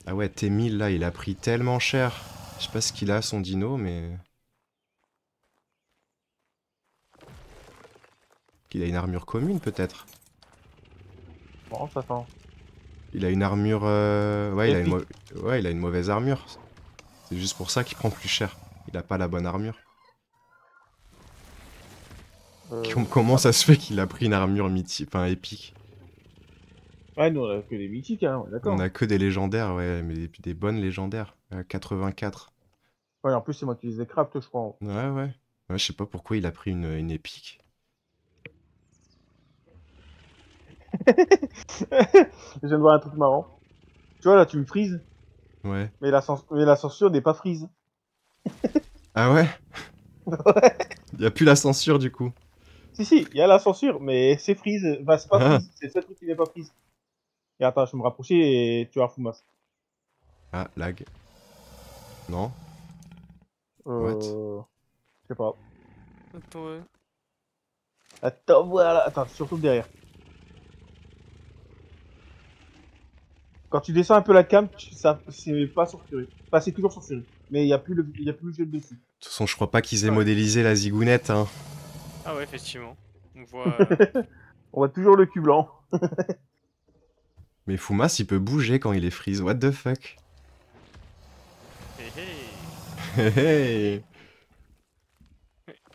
Ah ouais, T1000 là, il a pris tellement cher. Je sais pas ce qu'il a son dino, mais. Il a une armure commune peut-être. Bon, ça sent. Il a une armure. euh, Ouais, il a une Épique. mau- ouais, il a une mauvaise armure. C'est juste pour ça qu'il prend plus cher. Il a pas la bonne armure. Euh, Com- Comment ça se fait qu'il a pris une armure mythique, enfin épique? Ouais, nous on a que des mythiques, hein, d'accord. On a que des légendaires, ouais, mais des, des bonnes légendaires. Euh, 84. Ouais, en plus, c'est moi qui les ai craft, je crois. Ouais, ouais. Ouais, je sais pas pourquoi il a pris une, une épique. Je viens de voir un truc marrant. Tu vois, là, tu me frises. Ouais. Mais la, cens- mais la censure n'est pas freeze. Ah ouais? Ouais. Y a plus la censure du coup. Si, si, il y a la censure, mais c'est freeze. Enfin, c'est pas Ah. freeze, c'est le seul truc qui n'est pas freeze. Et attends, je vais me rapprocher et tu vas Fumas. Ah, lag. Non? Euh... Je sais pas. Attends, ouais. Attends, voilà. Attends, surtout derrière. Quand tu descends un peu la cam, tu- ça, c'est pas sur Fury. Enfin, c'est toujours sur Fury. Mais il n'y a plus le, y a plus le jeu dessus. De toute façon, je crois pas qu'ils aient Ouais. modélisé la zigounette. Hein. Ah ouais, effectivement. On voit. euh, On voit toujours le cul blanc. Mais Fumas, il peut bouger quand il est freeze. What the fuck? Hé, hé, Hey, hey.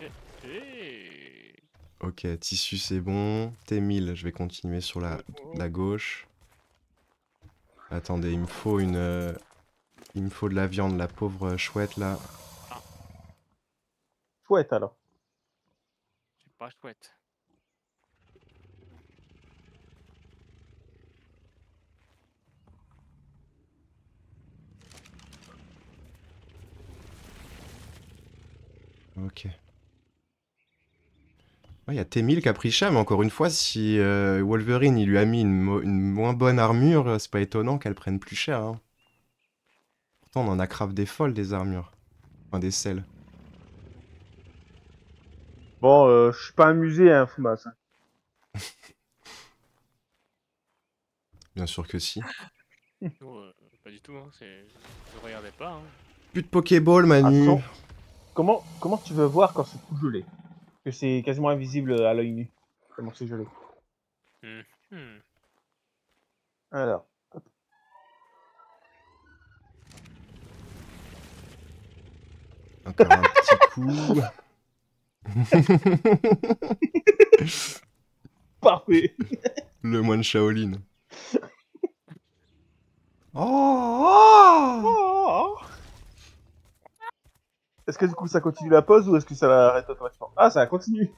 hé, hé. Ok, tissu c'est bon. T1000, je vais continuer sur la, la gauche. Attendez, il me faut une... euh, Il me faut de la viande, la pauvre chouette là. Chouette alors. C'est pas chouette. Ok. Il y a T1000 qui a pris cher, mais encore une fois, si euh, Wolverine il lui a mis une, mo- une moins bonne armure, euh, c'est pas étonnant qu'elle prenne plus cher. hein. Pourtant, on en a grave des folles des armures. Enfin, des selles. Bon, euh, je suis pas amusé, hein, Fumas. hein. Bien sûr que si. Oh, euh, pas du tout, hein. c'est- Je regardais pas. Hein. Plus de Pokéball, Manu. Attends. Comment, comment tu veux voir quand c'est tout gelé? Que c'est quasiment invisible à l'œil nu. Comment c'est gelé. Hmm. Alors. Encore un petit coup. Parfait Le moine Shaolin. Oh, Oh Est-ce que du coup ça continue la pause ou est-ce que ça l'arrête automatiquement? Ah, ça continue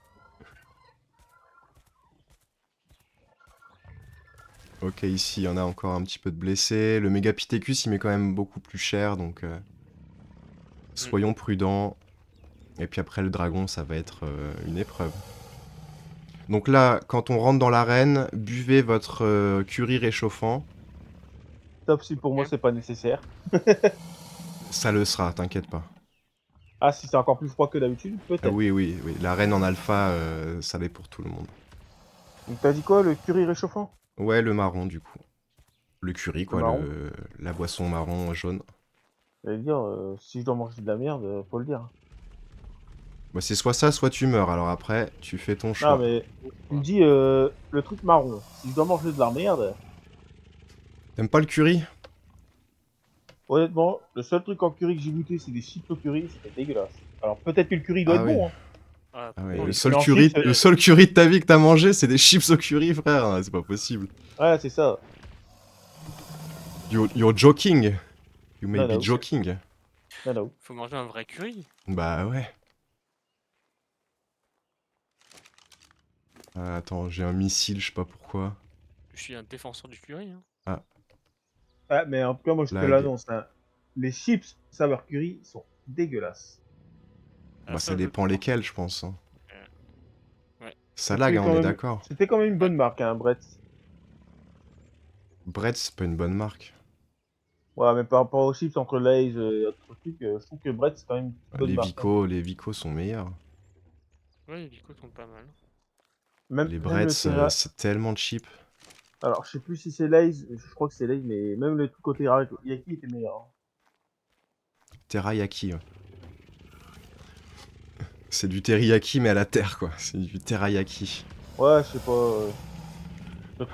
Ok, ici, il y en a encore un petit peu de blessés. Le Megapithecus, il met quand même beaucoup plus cher, donc... euh, Soyons prudents. Et puis après, le dragon, ça va être euh, une épreuve. Donc là, quand on rentre dans l'arène, buvez votre euh, curry réchauffant. Top si pour moi c'est pas nécessaire. Ça le sera, t'inquiète pas. Ah, si c'est encore plus froid que d'habitude, Ah peut-être. oui, oui, oui. L'arène en alpha, euh, ça l'est pour tout le monde. Donc t'as dit quoi, le curry réchauffant? Ouais, le marron, du coup. Le curry, quoi, le- la boisson marron jaune. J'allais dire, euh, si je dois manger de la merde, euh, faut le dire. Bah, c'est soit ça, soit tu meurs. Alors après, tu fais ton choix. Non, mais tu me dis euh, le truc marron. Si je dois manger de la merde, T'aimes pas le curry? Honnêtement, le seul truc en curry que j'ai goûté, c'est des chips au curry, c'était dégueulasse. Alors peut-être que le curry doit Ah être oui. bon, hein. Ah, Ah le seul, curry, euh, le seul curry de ta vie que t'as mangé, c'est des chips au curry, frère. C'est pas possible. Ouais, c'est ça. You- you're joking. You may Non, be non. joking. Non, non. Faut manger un vrai curry. Bah ouais. Ah, attends, j'ai un missile, je sais pas pourquoi. Je suis un défenseur du curry. Hein. Ah, mais en tout cas, moi je te l'annonce. hein. Les chips saveur curry sont dégueulasses. Ah, Bah, ça, dépend lesquels, je pense. hein. Ouais. Ça lag, hein, on est d'accord. C'était quand même une bonne marque, hein, Brett. Brett, c'est pas une bonne marque. Ouais, mais par rapport aux chips entre Lay's et autres trucs, euh, je trouve que Brett c'est quand même une bonne Les marque. hein. Vico, les Vico sont meilleurs. Ouais, les bicots sont pas mal. Même, Les même Brett, le c'est terra- c'est tellement cheap. Alors, je sais plus si c'est Lay's, je crois que c'est Lay's, mais même le truc côté Yaki était meilleur. hein. Teriyaki. ouais. C'est du teriyaki, mais à la terre, quoi. C'est du teriyaki. Ouais, je sais pas. euh,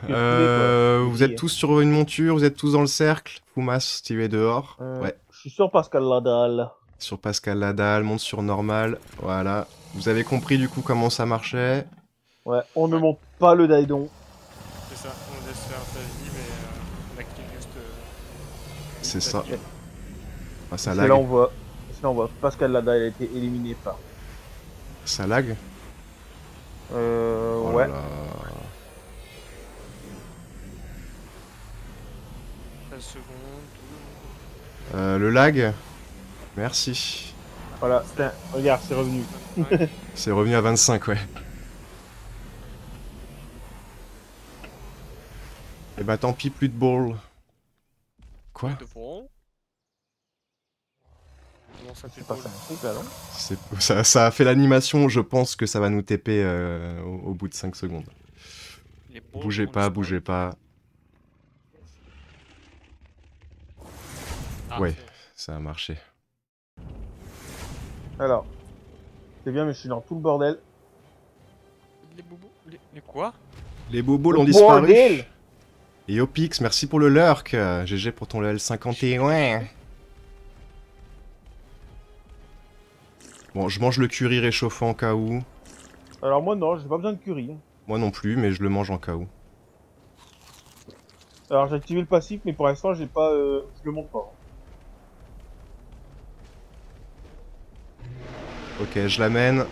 Euh, vous êtes tous sur une monture, vous êtes tous dans le cercle. Fumas, tu es dehors. Euh, Ouais. Je suis sûr Pascal Ladal. Sur Pascal Ladal, monte sur normal. Voilà. Vous avez compris du coup comment ça marchait? Ouais, on ne monte pas le Daidon. C'est ça, on laisse faire sa vie, mais euh, on active juste. euh, C'est ça. Ah, ça lag. là on voit. c'est là on voit Pascal Ladal a été éliminé par. Ça lag Euh, Oh là ouais. là. 13 secondes. Euh, le lag Merci. Voilà, tiens, regarde, c'est revenu. C'est revenu à 25, ouais. Et bah tant pis, plus de ball. Quoi ça pas ça truc là, non ça, ça a fait l'animation, je pense que ça va nous TP euh, au, au bout de 5 secondes. Bougez pas, bougez pas. Ah, Ouais. c'est bon. Ça a marché. Alors, c'est bien, mais je suis dans tout le bordel. Les boubous les... les quoi? Les bobos l'ont disparu. bordel Et Opix, merci pour le lurk. GG pour ton level 51. Bon, je mange le curry réchauffant au cas où. Alors moi non, j'ai pas besoin de curry. Moi non plus, mais je le mange en cas où. Alors j'ai activé le passif, mais pour l'instant j'ai pas, euh, je le montre pas. Ok, je l'amène.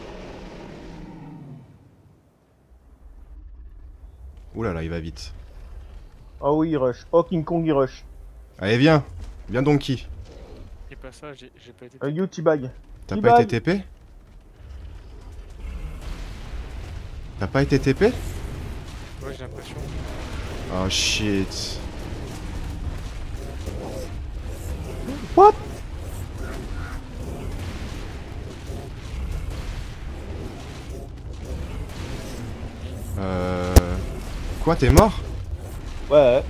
Ouh là là, il va vite. Ah oui, il rush. Oh King Kong il rush. Allez, viens. Viens Donkey. C'est pas ça, j'ai pas été. Un you T-bag. T'as pas été TP T'as pas été TP Ouais, j'ai l'impression. Oh shit. What? Euh... Quoi, t'es mort? Ouais. ouais.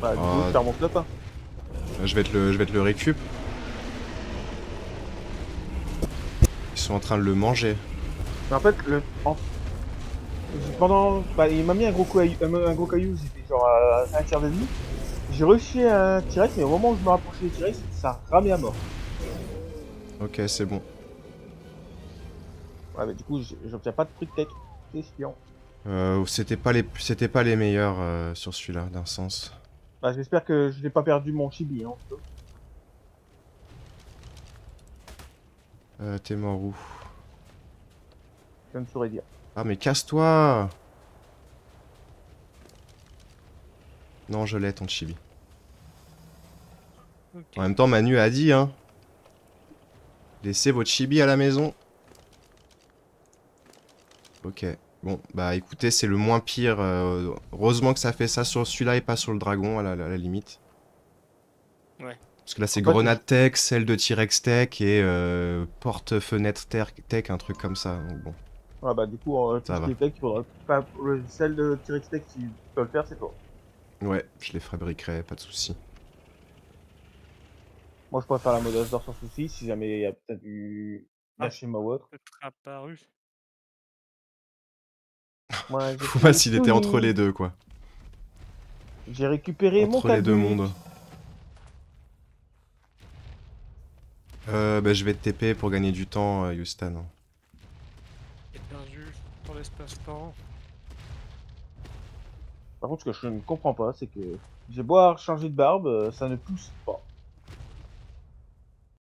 Bah du coup, ça remonte le. Je vais te le, je vais te le récup. Ils sont en train de le manger. Mais en fait, le... en- Pendant... Bah, il m'a mis un gros, caillou, un, un gros caillou, j'étais genre à un tiers de vie. J'ai réussi un T-Rex, mais au moment où je me rapprochais du T-Rex, ça ramait à mort. Ok, c'est bon. Ouais, mais du coup, j'obtiens pas de truc tech. C'est chiant. Euh, c'était pas les, c'était pas les meilleurs euh, sur celui-là, d'un sens. Bah, j'espère que je n'ai pas perdu mon chibi. Hein. Euh, t'es mort où? Je ne saurais dire. Ah mais casse-toi Non, je l'ai ton chibi. En même temps, Manu a dit, hein. Laissez votre chibi à la maison. Ok. Bon, bah écoutez, c'est le moins pire. euh, heureusement que ça fait ça sur celui-là et pas sur le dragon, à la, à la limite. Ouais. Parce que là, c'est grenade tech, celle de T-Rex tech et euh, porte-fenêtre tech, un truc comme ça. Donc bon. Ouais, bah, du coup, euh, Ça va. tech, faudra pas. Celle de T-Rex Tech, si tu peux le faire, c'est toi. Ouais, je les fabriquerai, pas de souci. Moi, je préfère la mode d'or sans souci, si jamais il y a peut-être du. Ah. Lâchez-moi ou autre. Peut-être apparu. Moi, pas s'il était entre les deux, quoi. J'ai récupéré mon Entre les deux mondes. Euh, bah, je vais te TP pour gagner du temps, euh, Houston. J'ai perdu dans l'espace-temps. Par contre, ce que je ne comprends pas, c'est que j'ai beau changer de barbe, euh, ça ne pousse pas.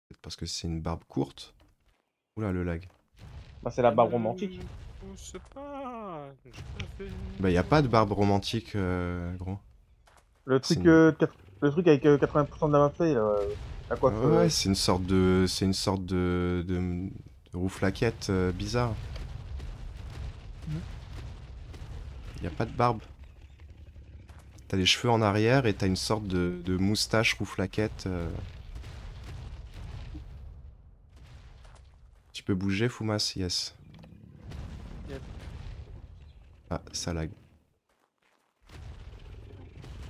Peut-être parce que c'est une barbe courte. Oula, le lag. Bah, c'est la barbe Ne romantique. pousse pas. Bah, y a pas de barbe romantique, euh, gros. Le truc, euh, quatre- le truc avec euh, 80% de la main fait, là, euh, la coiffe. Ouais, euh, c'est une sorte de, c'est une sorte de, de, de rouflaquette euh, bizarre. Y a pas de barbe. T'as les cheveux en arrière et t'as une sorte de, de moustache rouflaquette. euh. Tu peux bouger, Fumas Yes. Ah, ça lag.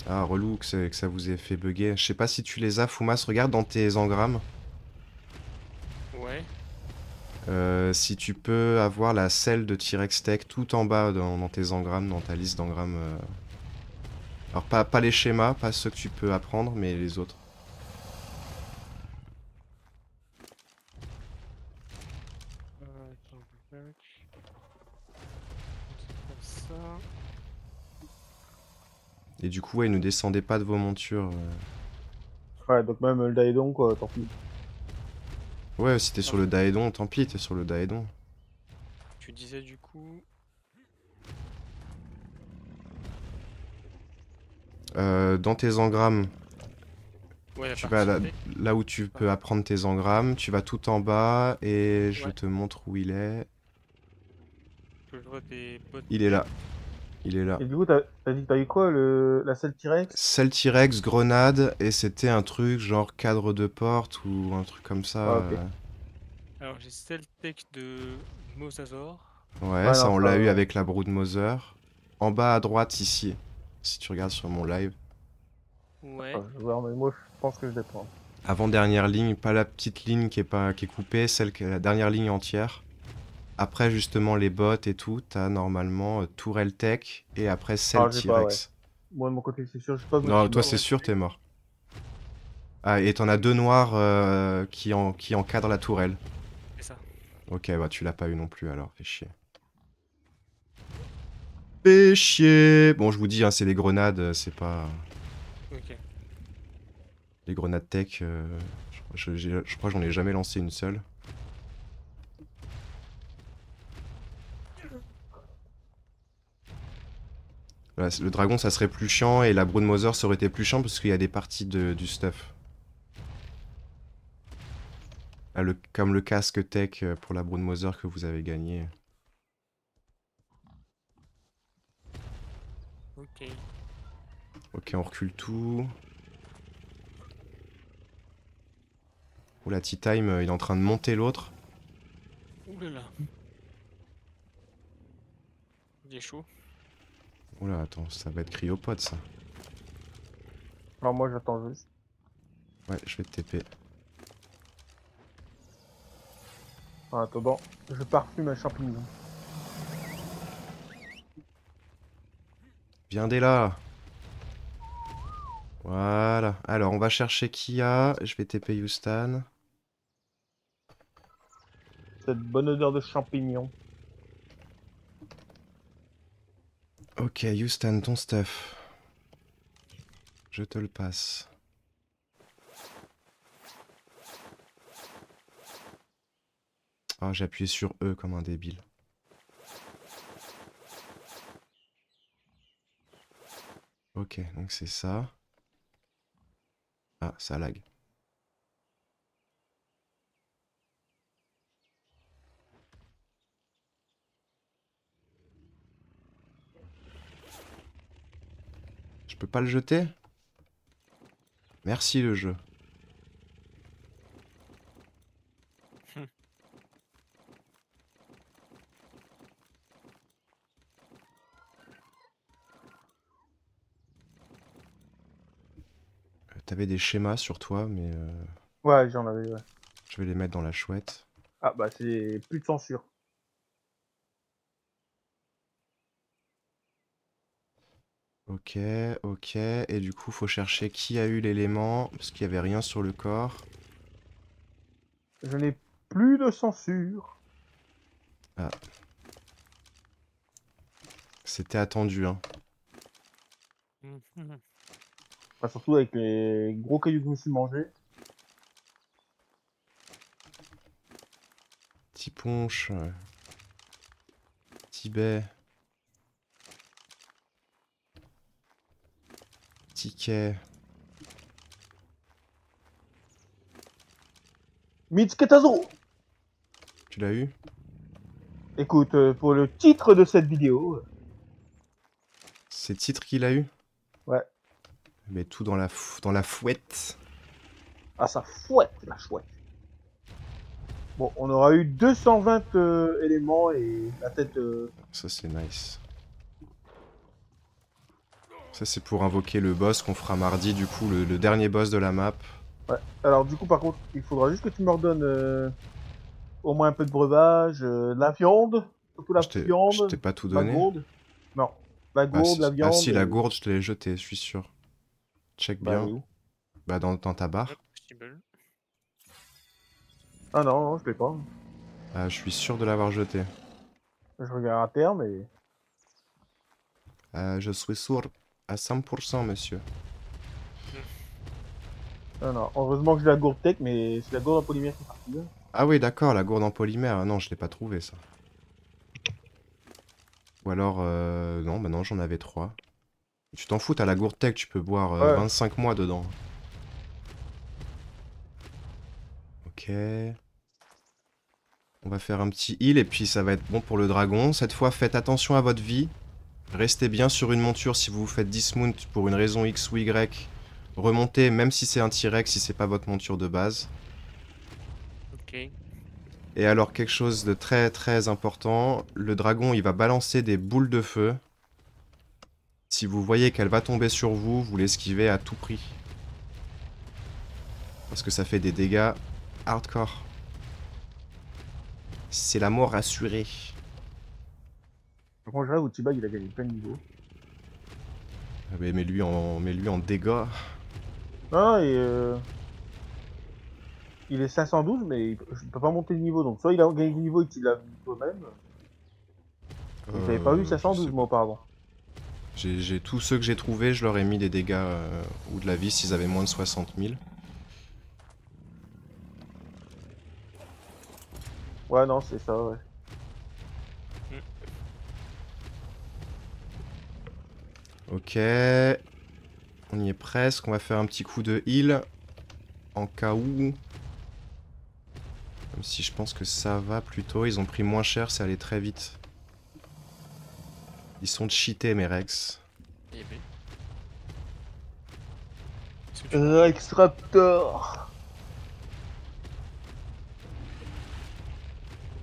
Ah, relou que, ça vous ait fait bugger. Je sais pas si tu les as, Fumas. Regarde dans tes engrammes. Ouais. Euh, si tu peux avoir la selle de T-Rex Tech tout en bas dans, dans tes engrammes, dans ta liste d'engrammes. euh. Alors pas, pas les schémas, pas ceux que tu peux apprendre, mais les autres. Euh, attends, tac. C'est comme ça. Et du coup, ouais, ne descendez pas de vos montures. euh. Ouais, donc même le Daedon, quoi, tant pis. Ouais, si t'es sur le Daedon, tant pis, t'es sur le Daedon. Tu disais du coup. Euh, dans tes engrammes, Ouais, Tu vas là, là où tu peux apprendre tes engrammes, tu vas tout en bas et je Ouais. te montre où il est. que je vois tes potes. Il est là. Il est là. Et du coup, t'as t'as dit que t'as eu quoi le... La selle T-Rex? Cell T-Rex, grenade, et c'était un truc genre cadre de porte ou un truc comme ça. Ah, euh. Alors j'ai Celtec de Mosasaur. Ouais, ça non, on l'a eu avec la Broodmother. En bas à droite ici, si tu regardes sur mon live. Ouais. Je voir, mais moi, je pense que je vais prendre. Avant-dernière ligne, pas la petite ligne qui est, pas, qui est coupée, celle qui est la dernière ligne entière. Après justement les bottes et tout, t'as normalement euh, Tourelle Tech et après Cell Ah, j'ai pas, T-Rex. Moi, de mon côté, c'est sûr, je sais pas. Non, toi c'est ouais. sûr, t'es mort. Ah, et t'en as deux noirs euh, qui, en, qui encadrent la tourelle. C'est ça. Ok, bah tu l'as pas eu non plus alors, fais chier. Fais chier Bon, je vous dis, hein, c'est des grenades, euh, c'est pas... Ok. Les grenades tech, euh, je, je- j'ai- je crois que j'en ai jamais lancé une seule. Voilà, le dragon, ça serait plus chiant, et la Broodmother, ça aurait été plus chiant parce qu'il y a des parties de, du stuff. Ah, le, comme le casque tech euh, pour la Broodmother que vous avez gagné. Ok. Ok, on recule tout. Oula, Tea Time, euh, il est en train de monter l'autre. Là. Il est chaud. Oula, attends, ça va être cryopode ça. Alors, moi, j'attends juste. Ouais, je vais te TP. En attendant, je parfume un champignon. Viens dès là. Voilà. Alors, on va chercher Kia. Je vais TP Houston. Cette bonne odeur de champignon. Ok, Houston, ton stuff. Je te le passe. Ah, j'ai appuyé sur E comme un débile. Ok, donc c'est ça. Ah, ça lag. Je peux pas le jeter? Merci le jeu. T'avais des schémas sur toi, mais euh, Ouais, j'en avais, ouais. je vais les mettre dans la chouette. Ah, bah, c'est plus de censure. Ok, ok. Et du coup, faut chercher qui a eu l'élément, parce qu'il y avait rien sur le corps. Je n'ai plus de censure. C'était attendu, hein. Enfin, surtout avec les gros cailloux que je me suis mangé. Petit ponche. ouais. Tibet. Ticket. Mitsketazo Tu l'as eu? Écoute, euh, pour le titre de cette vidéo, C'est titre qu'il a eu? Ouais. Mais tout dans la, fou- dans la fouette. ah ça fouette la chouette. Bon, on aura eu 220 euh, éléments et la tête... euh, Ça, c'est nice. Ça, c'est pour invoquer le boss qu'on fera mardi, du coup, le, le dernier boss de la map. Ouais. Alors du coup, par contre, il faudra juste que tu me redonnes euh, au moins un peu de breuvage, euh, de la viande, surtout la Je viande, je t'ai pas tout la donné. gourde. Non, la Ah, gourde, si, la ah, viande. si, la euh, gourde, je te l'ai jetée, je suis sûr. Check bah, bien. où Bah, dans, dans ta barre. Ah non, non, je l'ai pas. Ah, je suis sûr de l'avoir jetée. Je regarde à terme et... Euh, je suis sûr à 100%, monsieur. Non, non, heureusement que j'ai la gourde tech, mais c'est la gourde en polymère qui est partie. là. Ah oui, d'accord, la gourde en polymère. Ah non, je l'ai pas trouvé, ça. Ou alors, euh, non, bah non, j'en avais trois. Tu t'en fous, t'as la gourde tech, tu peux boire euh, Ouais. 25 mois dedans. Ok. On va faire un petit heal et puis ça va être bon pour le dragon. Cette fois, faites attention à votre vie. Restez bien sur une monture si vous vous faites dismount pour une raison X ou Y. Remontez même si c'est un T-Rex, si c'est pas votre monture de base. Ok. Et alors quelque chose de très très important, le dragon il va balancer des boules de feu. Si vous voyez qu'elle va tomber sur vous, vous l'esquivez à tout prix. Parce que ça fait des dégâts hardcore. C'est la mort assurée. Par contre, là où T-Bag il a gagné plein de niveaux. Ah mais, mais lui en, mais lui en dégâts. Ah, et euh... Il est 512, mais il peut, je peux pas monter de niveau. Donc, soit il a gagné de niveau et qu'il l'a mis toi-même. J'avais pas Euh, vu je 512 sais moi auparavant. J'ai j'ai- tous ceux que j'ai trouvés, je leur ai mis des dégâts euh, ou de la vie s'ils avaient moins de 60 000. Ouais, non, c'est ça, ouais. Ok. On y est presque. On va faire un petit coup de heal. En cas où. Même si je pense que ça va plutôt. Ils ont pris moins cher, c'est allé très vite. Ils sont cheatés, mes Rex. Rex Raptor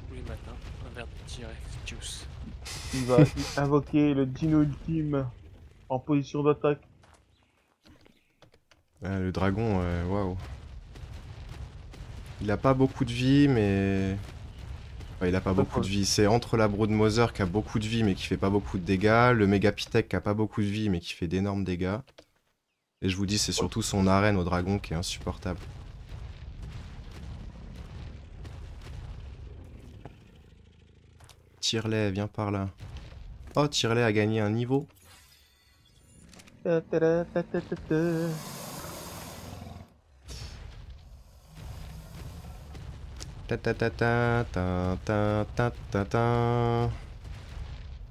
tous les matins, un verre de T-Rex juice. Il va invoquer le dino ultime en position d'attaque. Ah, le dragon, euh, waouh. Il a pas beaucoup de vie, mais. Enfin, il a pas beaucoup de vie. C'est entre la Broodmother qui a beaucoup de vie, mais qui fait pas beaucoup de dégâts. Le Megapithec qui a pas beaucoup de vie, mais qui fait d'énormes dégâts. Et je vous dis, c'est surtout son arène au dragon qui est insupportable. Tirlet, viens par là. Oh, Tirlet a gagné un niveau.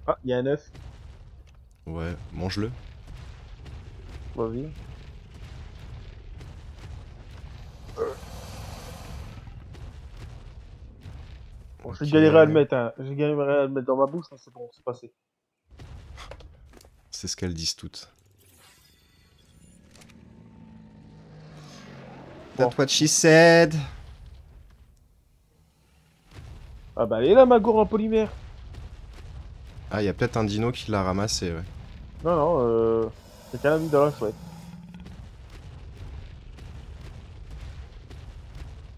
Ah, il y a un œuf. Ouais, mange-le. Vas-y. Bon, j'ai galéré à le mettre, hein. J'ai galéré à le mettre dans ma bouche, mais c'est bon, c'est passé. C'est ce qu'elles disent toutes. That's what she said. Ah bah, elle est là, ma gourde en polymère. Ah, il y a peut-être un dino qui l'a ramassé, ouais. Non, non, euh... C'est qu'un ami dans la chouette.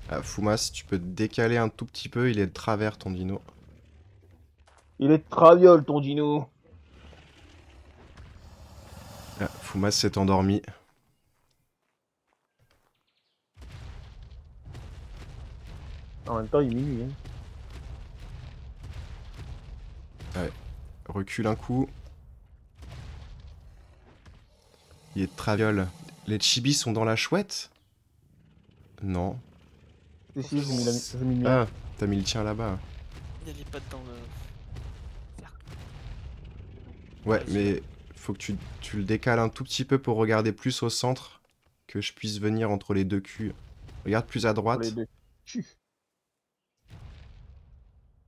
Ah, Fuma, si tu peux te décaler un tout petit peu, il est de travers ton dino. Il est de traviole, ton dino. Ah, Fumas s'est endormi. En même temps, il est minuit, hein. Recule un coup. Il est de traviole. Les chibis sont dans la chouette? Non. Si, si, j'ai mis, la... j'ai mis le mien. Ah, t'as mis le tien là-bas. Il y a les pattes dans le. Ouais, mais faut que tu, tu le décales un tout petit peu pour regarder plus au centre, que je puisse venir entre les deux culs. Regarde plus à droite. les deux.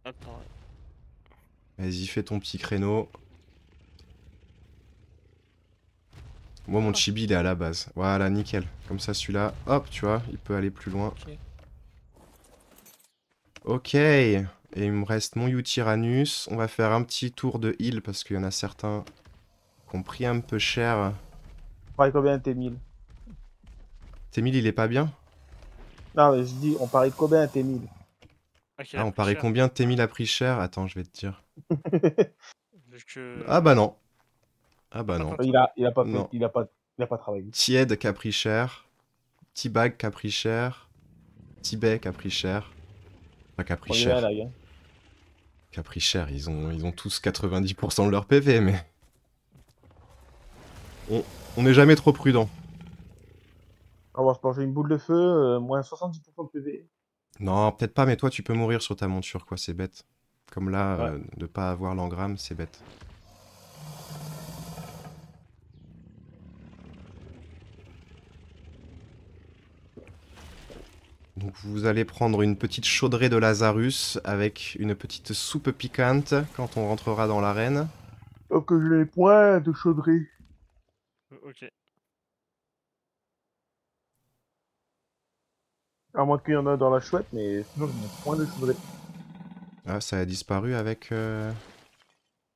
Attends, Vas-y, fais ton petit créneau. Moi, mon chibi, il est à la base. Voilà, nickel. Comme ça, celui-là, hop, tu vois, il peut aller plus loin. Ok. Et il me reste mon Utyranus. On va faire un petit tour de heal parce qu'il y en a certains qui ont pris un peu cher. Pareil combien T1000 Témil, il est pas bien? Non, mais je dis, on parie combien T1000 Ah, on paraît combien Témil a pris cher? Attends, je vais te dire. Que... Ah bah non. Ah bah non. il a, il a pas fait, Non. il a pas, il a pas travaillé. Tied qui a pris cher. T-Bag qui a pris cher. Tibet qui a pris cher. Enfin, qui a pris On cher. là, là, hein. Qui a pris cher. Ils ont, ils ont tous 90% de leur PV, mais. On on n'est jamais trop prudent. On va se manger une boule de feu, euh, moins 70% de PV. Non, peut-être pas, mais toi, tu peux mourir sur ta monture, quoi, c'est bête. Comme là, Ouais. euh, de pas avoir l'engramme, c'est bête. Donc vous allez prendre une petite chaudrée de Lazarus avec une petite soupe piquante quand on rentrera dans l'arène. Que j'ai les points de chaudrée. Ok. À moins qu'il y en a dans la chouette, mais sinon j'ai mon point de chaudrée. Ah, ça a disparu avec... euh,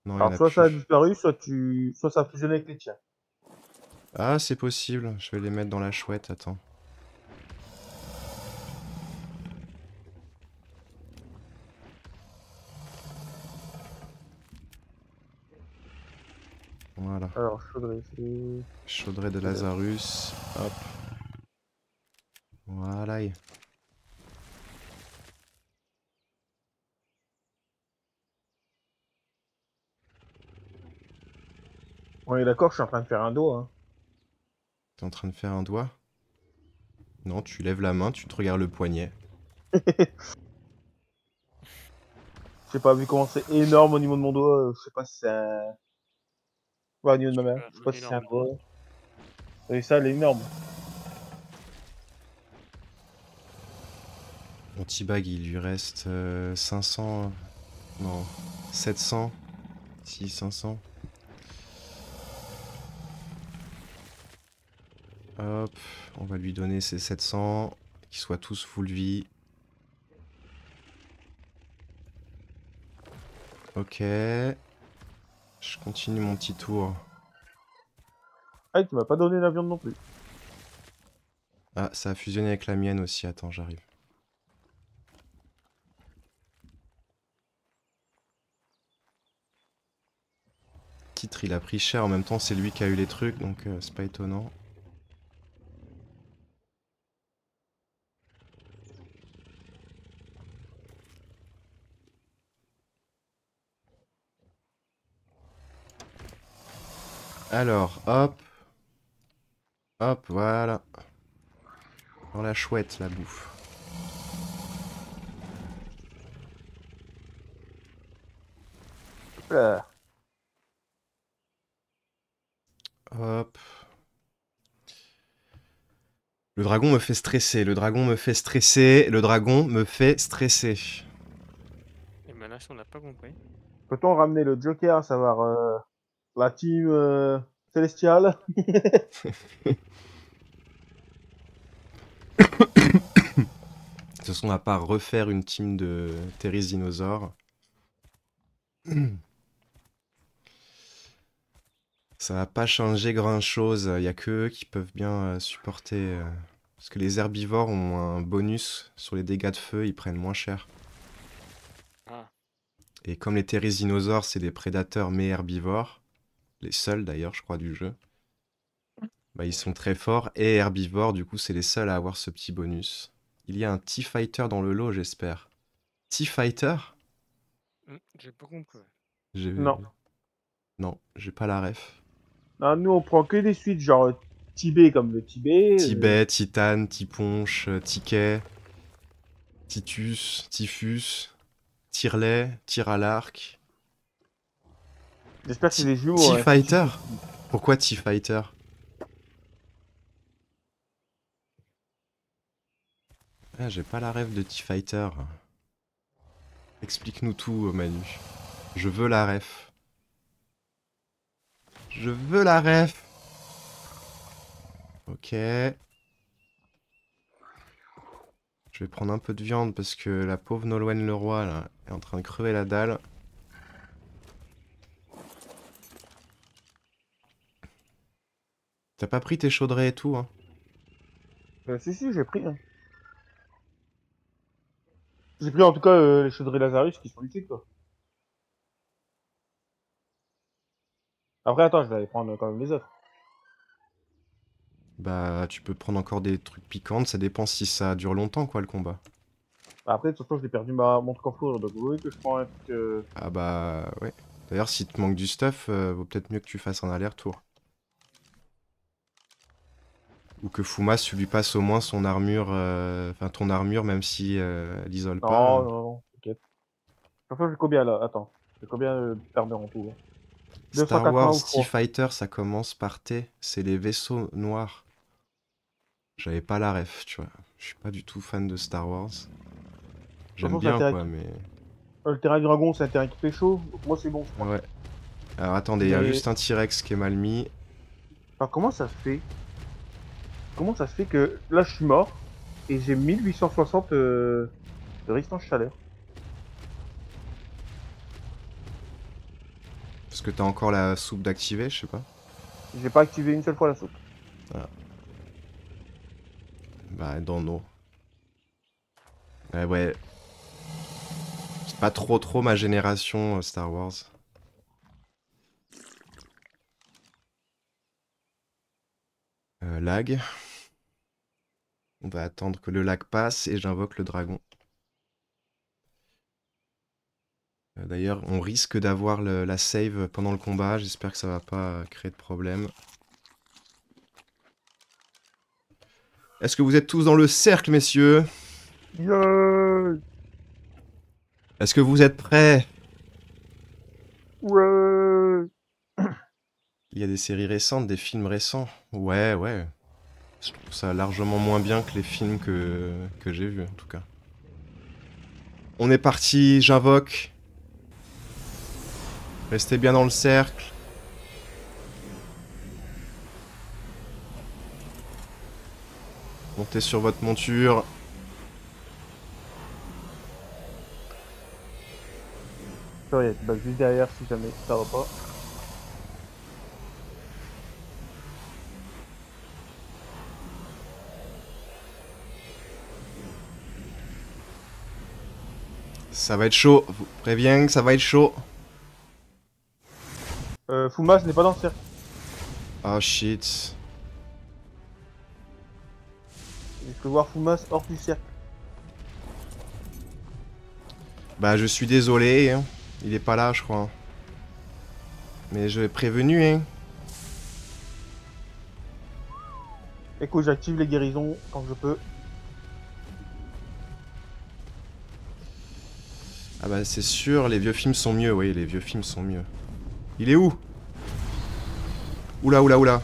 Non, Alors soit ça a disparu, soit tu, soit ça a fusionné avec les tiens. Ah, c'est possible. Je vais les mettre dans la chouette, attends. Voilà. Alors chaudrée, c'est... Chaudrée de Lazarus. Hop. Voilà. On est d'accord, je suis en train de faire un dos. Hein. T'es en train de faire un doigt? Non, tu lèves la main, tu te regardes le poignet. J'ai pas vu comment c'est énorme au niveau de mon doigt. euh, Je sais pas si c'est un... Ouais, au niveau de ma main. Je sais pas si c'est un doigt. Et ça, elle est énorme. Mon T-Bag, il lui reste euh, 500. Non, 700. Si, 500. Hop, on va lui donner ses 700. Qu'ils soient tous full vie. Ok. Je continue mon petit tour. Ah, tu m'as pas donné la viande non plus. Ah, ça a fusionné avec la mienne aussi. Attends, j'arrive. Titre, il a pris cher. En même temps, c'est lui qui a eu les trucs, donc euh, c'est pas étonnant. Alors, hop. Hop, voilà. Dans la chouette, la bouffe. Là. Hop. Le dragon me fait stresser, le dragon me fait stresser, le dragon me fait stresser. Et ben là, si on n'a pas compris. Peut-on ramener le Joker, à savoir euh, la team euh, Célestiale De toute façon, on va pas refaire une team de Therizinosaures. Ça va pas changer grand chose. Il y a que eux qui peuvent bien euh, supporter. euh, Parce que les herbivores ont un bonus sur les dégâts de feu, ils prennent moins cher. Ah. Et comme les Therizinosaures, c'est des prédateurs mais herbivores, les seuls d'ailleurs, je crois, du jeu, bah, ils sont très forts et herbivores, du coup, c'est les seuls à avoir ce petit bonus. Il y a un T-Fighter dans le lot, j'espère. T-Fighter Hmm, J'ai pas compris. J'ai- Non. Non, j'ai pas la ref. Non, nous on prend que des suites, genre euh, Tibet comme le Tibet. euh, Tibet, Titane, Tiponche, euh, Ticket, Titus, Typhus, Tirlet, Tir à l'arc. J'espère que c'est des hein. T-Fighter Pourquoi T-Fighter Ah, j'ai pas la rêve de T-Fighter. Explique-nous tout, Manu. Je veux la ref. Je veux la ref. Ok. Je vais prendre un peu de viande parce que la pauvre Nolwenn Leroy là, est en train de crever la dalle. T'as pas pris tes chaudrées et tout, hein? Euh, si, si, j'ai pris. hein. J'ai pris en tout cas euh, les chaudrées Lazarus qui sont utiles quoi. Après, attends, je vais aller prendre quand même les autres. Bah, tu peux prendre encore des trucs piquants, ça dépend si ça dure longtemps, quoi, le combat. Après, de toute façon, j'ai perdu ma mon truc en fourrure, donc oui que je prends un truc. euh, Ah bah, ouais. D'ailleurs, si te manque du stuff, euh, vaut peut-être mieux que tu fasses un aller-retour. Ou que Fumas lui passe au moins son armure, euh, enfin ton armure, même si elle isole Non, pas. non, non, t'inquiète. De toute façon, j'ai combien là? Attends, j'ai combien d'armure en tout hein Star 280 Wars crois. T-Fighter, ça commence par T, c'est les vaisseaux noirs. J'avais pas la ref, tu vois. Je suis pas du tout fan de Star Wars. J'aime bien, quoi, mais... Euh, Le terrain dragon, c'est un terrain qui fait chaud. Donc moi, c'est bon. je crois. Ouais. Alors attendez, il y a juste un T-Rex qui est mal mis. Alors, comment ça se fait? Comment ça se fait que là, je suis mort et j'ai 1860 euh, de résistance chaleur Parce que t'as encore la soupe d'activer, je sais pas. J'ai pas activé une seule fois la soupe. Bah, dans nos. Ouais, ouais. C'est pas trop trop ma génération euh, Star Wars. Euh, lag. On va attendre que le lag passe et j'invoque le dragon. Euh, D'ailleurs, on risque d'avoir la save pendant le combat. J'espère que ça va pas créer de problème. Est-ce que vous êtes tous dans le cercle, messieurs? Yeah Est-ce que vous êtes prêts? Ouais Il y a des séries récentes, des films récents. Ouais, ouais. Je trouve ça largement moins bien que les films que, que j'ai vus, en tout cas. On est parti, j'invoque. Restez bien dans le cercle. Montez sur votre monture. Il y a une base juste derrière si jamais ça va pas. Ça va être chaud. Je vous préviens que ça va être chaud. Euh, Fumas n'est pas dans le cercle. Oh shit. Il faut voir Fumas hors du cercle. Bah, je suis désolé. hein. Il est pas là, je crois. Mais je l'ai prévenu, hein. Écoute, j'active les guérisons quand je peux. Ah bah c'est sûr, les vieux films sont mieux, oui, les vieux films sont mieux. Il est où? Oula, oula, oula.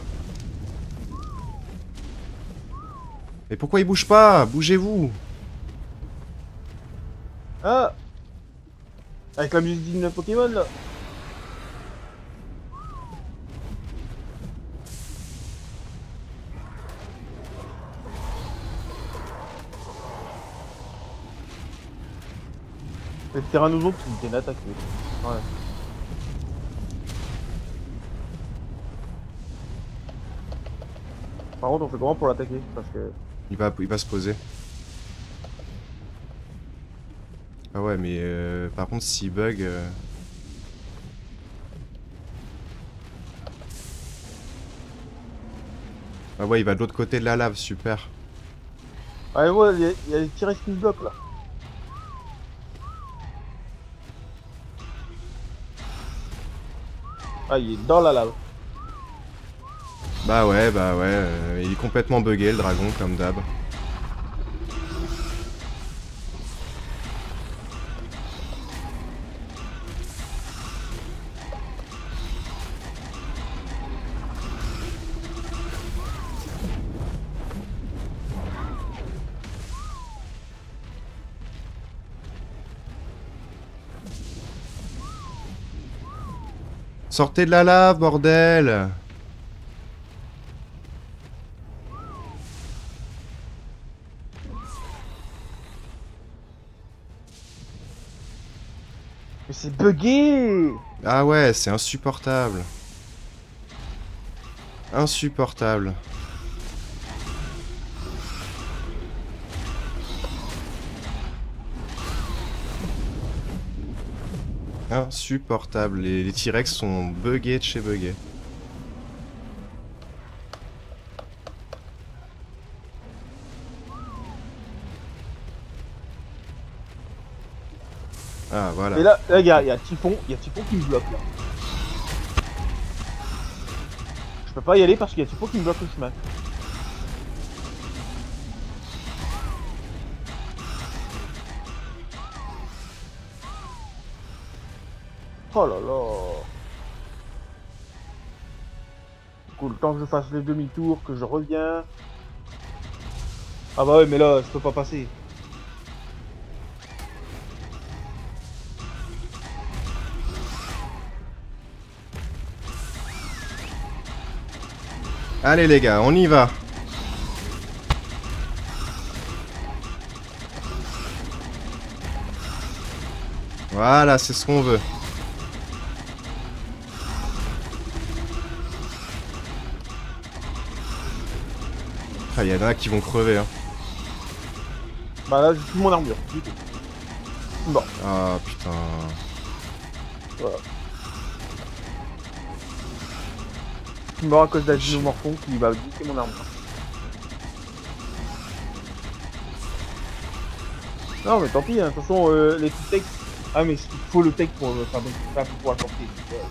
Mais pourquoi il bouge pas? Bougez-vous Ah Avec la musique d'hymne Pokémon là C'est le Tyrannosaure qui vient d'attaquer. Voilà. Par contre, on fait comment pour l'attaquer Parce que. il va, il va se poser. Ah ouais, mais euh, par contre, s'il bug... euh, Ah ouais, il va de l'autre côté de la lave, super. Ah, ouais, il y, a- il y a les T-Rex qui me bloquent là. Ah, il est dans la lave. Bah ouais, bah ouais, euh, il est complètement bugué le dragon, comme d'hab. Sortez de la lave, bordel c'est bugué Ah ouais, c'est insupportable. Insupportable. Insupportable. Les, les T-Rex sont buggés chez buggés. Ah. Et là, là, gars, il y a Typhon, il y a Typhon qui me bloque là. Je peux pas y aller parce qu'il y a Typhon qui me bloque le chemin. Oh là là. Le temps que je fasse les demi-tours, que je reviens. Ah bah ouais, mais là, je peux pas passer. Allez les gars, on y va. Voilà, c'est ce qu'on veut. Ah, il y en a qui vont crever. Hein. Bah là, j'ai tout mon armure, du tout. Bon, Ah putain. voilà. Suis mort à cause d'un génomorphon qui va buter mon armure. Non, mais tant pis, hein. de toute façon, euh, les petits textes. Ah, mais il faut le texte pour, euh, enfin, pour pouvoir porter. donc, euh,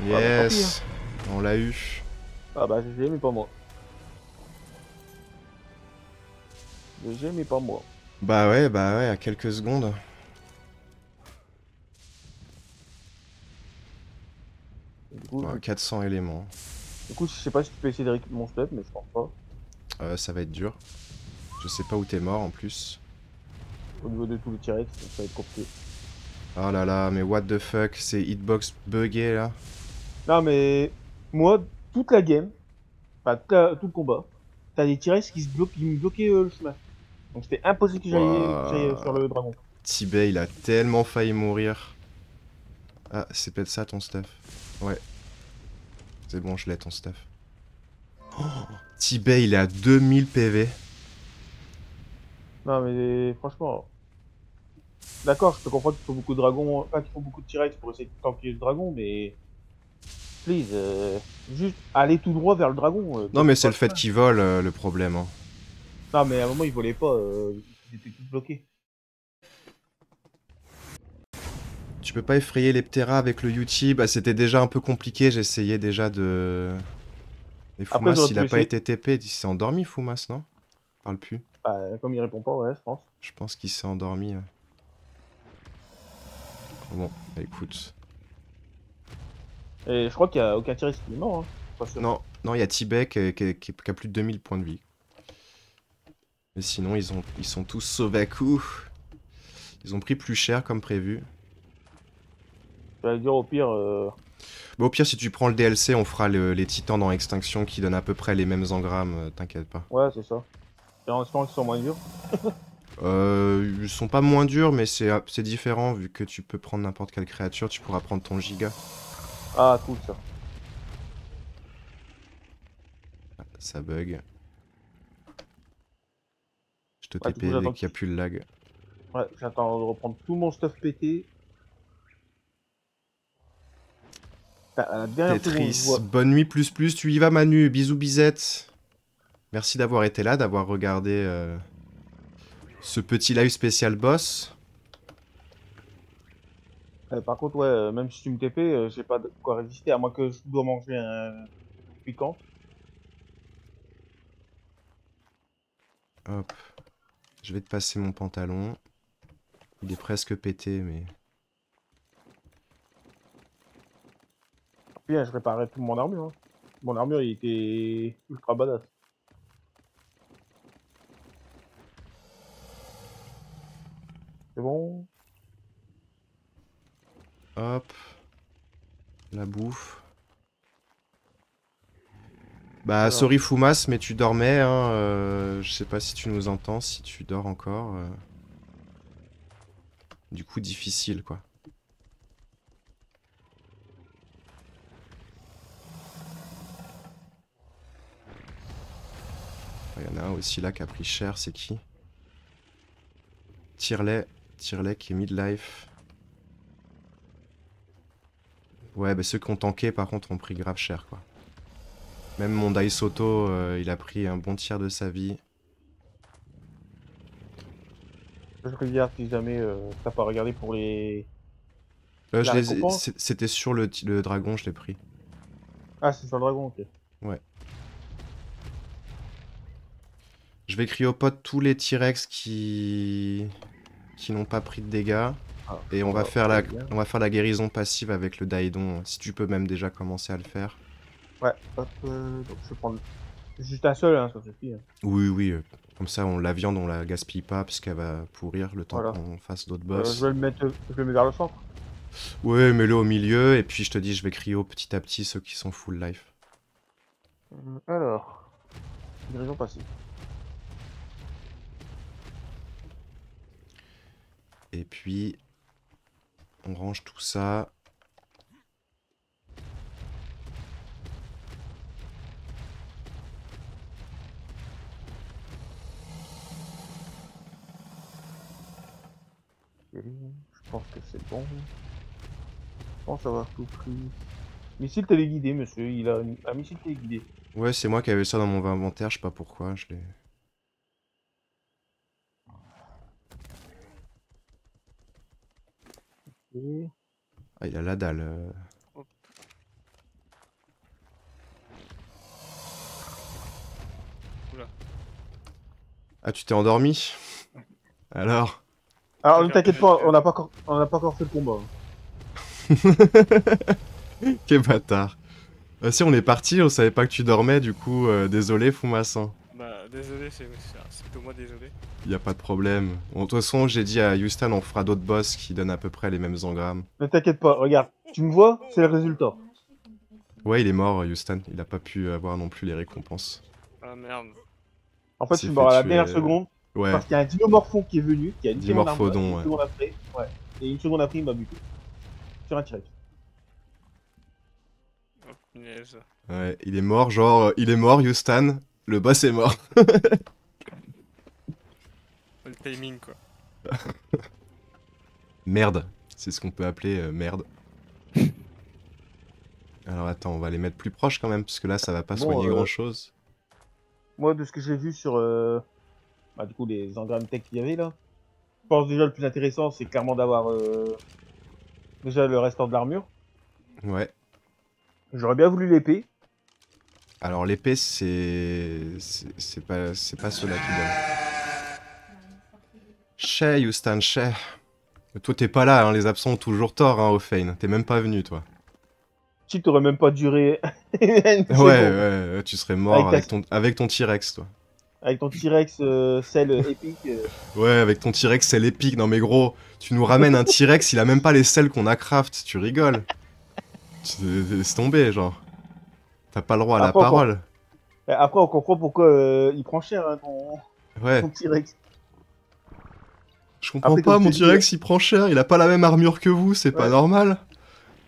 bah, Yes. On l'a eu. Ah bah GG mais pas moi. GG mais pas moi. Bah ouais, bah ouais, à quelques secondes. Coup, Ouais, 400 éléments. du coup, je sais pas si tu peux essayer de récupérer mon step, mais je pense pas. Euh, ça va être dur. Je sais pas où t'es mort en plus. Au niveau de tous les T-Rex, ça va être compliqué. Oh là là, mais what the fuck, c'est hitbox buggé là. Non mais moi, toute la game, enfin tout le combat, t'as des T-Rex qui se bloquent, qui me bloquaient euh, le chemin. Donc c'était impossible que j'aille Wow. euh, sur le dragon. Tibet, il a tellement failli mourir. Ah, c'est peut-être ça ton stuff. Ouais. C'est bon, je l'ai ton stuff. Oh, Tibet, il est à 2000 PV. Non mais franchement, d'accord, je peux comprendre qu'il faut beaucoup de dragons, enfin qu'il faut beaucoup de T-Rex pour essayer de tanker le dragon, mais please, euh, juste aller tout droit vers le dragon. euh, Non, mais c'est pas le fait qu'il vole euh, le problème. hein. Non mais à un moment il volait pas, euh, il était tout bloqué. Tu peux pas effrayer les Ptera avec le Utip. Bah, c'était déjà un peu compliqué. J'essayais déjà de. Et Fumas, il a pas été TP. Il s'est endormi, Fumas, non? Parle plus. Bah, comme il répond pas, ouais, je pense. Je pense qu'il s'est endormi. ouais. Bon, bah, écoute. Et je crois qu'il y a aucun T-Rex qui est mort. Hein. Non, non, il y a Tibet qui, qui- qui- qui a plus de 2000 points de vie. Mais sinon, ils, ont, ils sont tous sauvés à coup. Ils ont pris plus cher comme prévu. J'allais dire au pire, euh, Bon, au pire, si tu prends le DLC, on fera le- les titans dans Extinction qui donnent à peu près les mêmes engrammes, euh, t'inquiète pas. ouais, c'est ça. Et en espérant qu'ils sont moins durs. Euh, ils sont pas moins durs, mais c'est c'est différent vu que tu peux prendre n'importe quelle créature, tu pourras prendre ton giga. Ah, cool ça. Ça bug. Je te Ouais, TP dès qu'il n'y a plus le lag. Ouais, j'attends de reprendre tout mon stuff pété. Putain, à la Tetris, bonne nuit plus plus, tu y vas Manu, bisous bisette. Merci d'avoir été là, d'avoir regardé euh, ce petit live spécial boss. Euh, par contre, ouais, euh, même si tu me TP, euh, j'ai pas de quoi résister, à moins que je dois manger un piquant. Hop, je vais te passer mon pantalon. Il est presque pété, mais... Hein, je réparais tout mon armure. hein. Mon armure, il était ultra badass. C'est bon? Hop. La bouffe. Bah, Alors. sorry Fumas, mais tu dormais, hein. euh, je sais pas si tu nous entends, si tu dors encore. euh. Du coup, difficile, quoi. Il y en a un aussi là qui a pris cher, c'est qui? Tirlet, Tirlet qui est midlife. Ouais, bah ceux qui ont tanké, par contre, ont pris grave cher, quoi. Même mon Daisoto, euh, il a pris un bon tiers de sa vie. Je regarde si jamais euh, t'as pas regardé pour les. Euh, C'était sur le, dragon, je l'ai pris. Ah, c'est sur le dragon, ok. Je vais cryopod tous les T-Rex qui... qui n'ont pas pris de dégâts. Ah, Et on va, bah, faire la... on va faire la guérison passive avec le Daidon, si tu peux même déjà commencer à le faire. Ouais, hop, euh, donc je vais prendre juste un seul, hein, ça suffit. hein. Oui, oui. euh, Comme ça, on, la viande, on la gaspille pas parce qu'elle va pourrir le temps Voilà. qu'on fasse d'autres Euh, boss. je vais le mettre, je vais le mettre vers le centre. Ouais, mets-le au milieu et puis je te dis, je vais cryo petit à petit ceux qui sont full life. Euh, Alors, dirigeons passée. Et puis, on range tout ça. Je pense que c'est bon. Je pense avoir tout pris. Missile téléguidé, monsieur. Il a un missile téléguidé. Ouais, c'est moi qui avais ça dans mon inventaire, je sais pas pourquoi, je l'ai... Et... Ah, il a la dalle. euh. Hop. Oula. Ah, tu t'es endormi Alors Alors, ne t'inquiète pas, on n'a pas, encore- on n'a pas encore fait le combat. Quel bâtard. Ah si, on est parti, on savait pas que tu dormais, du coup, euh, désolé, Fumassan. Désolé, c'est plutôt moi désolé. Y a pas de problème. Bon, de toute façon, j'ai dit à Houston, on fera d'autres boss qui donnent à peu près les mêmes engrammes. Ne t'inquiète pas, regarde. Tu me vois, c'est le résultat. Ouais, il est mort, Houston. Il a pas pu avoir non plus les récompenses. Ah merde. En fait, tu me à la dernière tuer. seconde. Ouais, Parce qu'il y a un dinomorphon qui est venu, qui a une Dimorphodon, seconde, ouais. une seconde après. Ouais. Et une seconde après, il m'a buté. Sur un T-Rex. Oh, punaise. ouais, il est mort, genre, euh, il est mort, Houston. Le boss est mort. Le timing, quoi. Merde. C'est ce qu'on peut appeler euh, merde. Alors attends, on va les mettre plus proches quand même, parce que là, ça va pas Bon, soigner euh, grand chose. Moi, de ce que j'ai vu sur euh, bah, du coup, les engrammes tech qu'il y avait là, je pense déjà le plus intéressant, c'est clairement d'avoir euh, déjà le restant de l'armure. Ouais. J'aurais bien voulu l'épée. Alors l'épée, c'est. c'est pas, c'est pas cela qui donne. Chez Houston. Mais Toi, t'es pas là, hein, les absents ont toujours tort, hein, O'Fane. T'es même pas venu, toi. Si t'aurais même pas duré. Ouais, ouais, tu serais mort Avec ta- avec ton, avec ton T-Rex, toi. Avec ton T-Rex euh, celle épique. euh, Ouais, avec ton T-Rex, c'est l'épique. Non, mais gros, tu nous ramènes un T-Rex, il a même pas les selles qu'on a craft. Tu rigoles. Tu laisse tomber, genre. T'as pas le droit à la on- parole. Après, on comprend pourquoi euh, il prend cher hein, ton, Ouais, ton T-Rex. je comprends Après, pas, comme mon je T-Rex, il prend cher. Il a pas la même armure que vous, c'est pas Ouais. normal.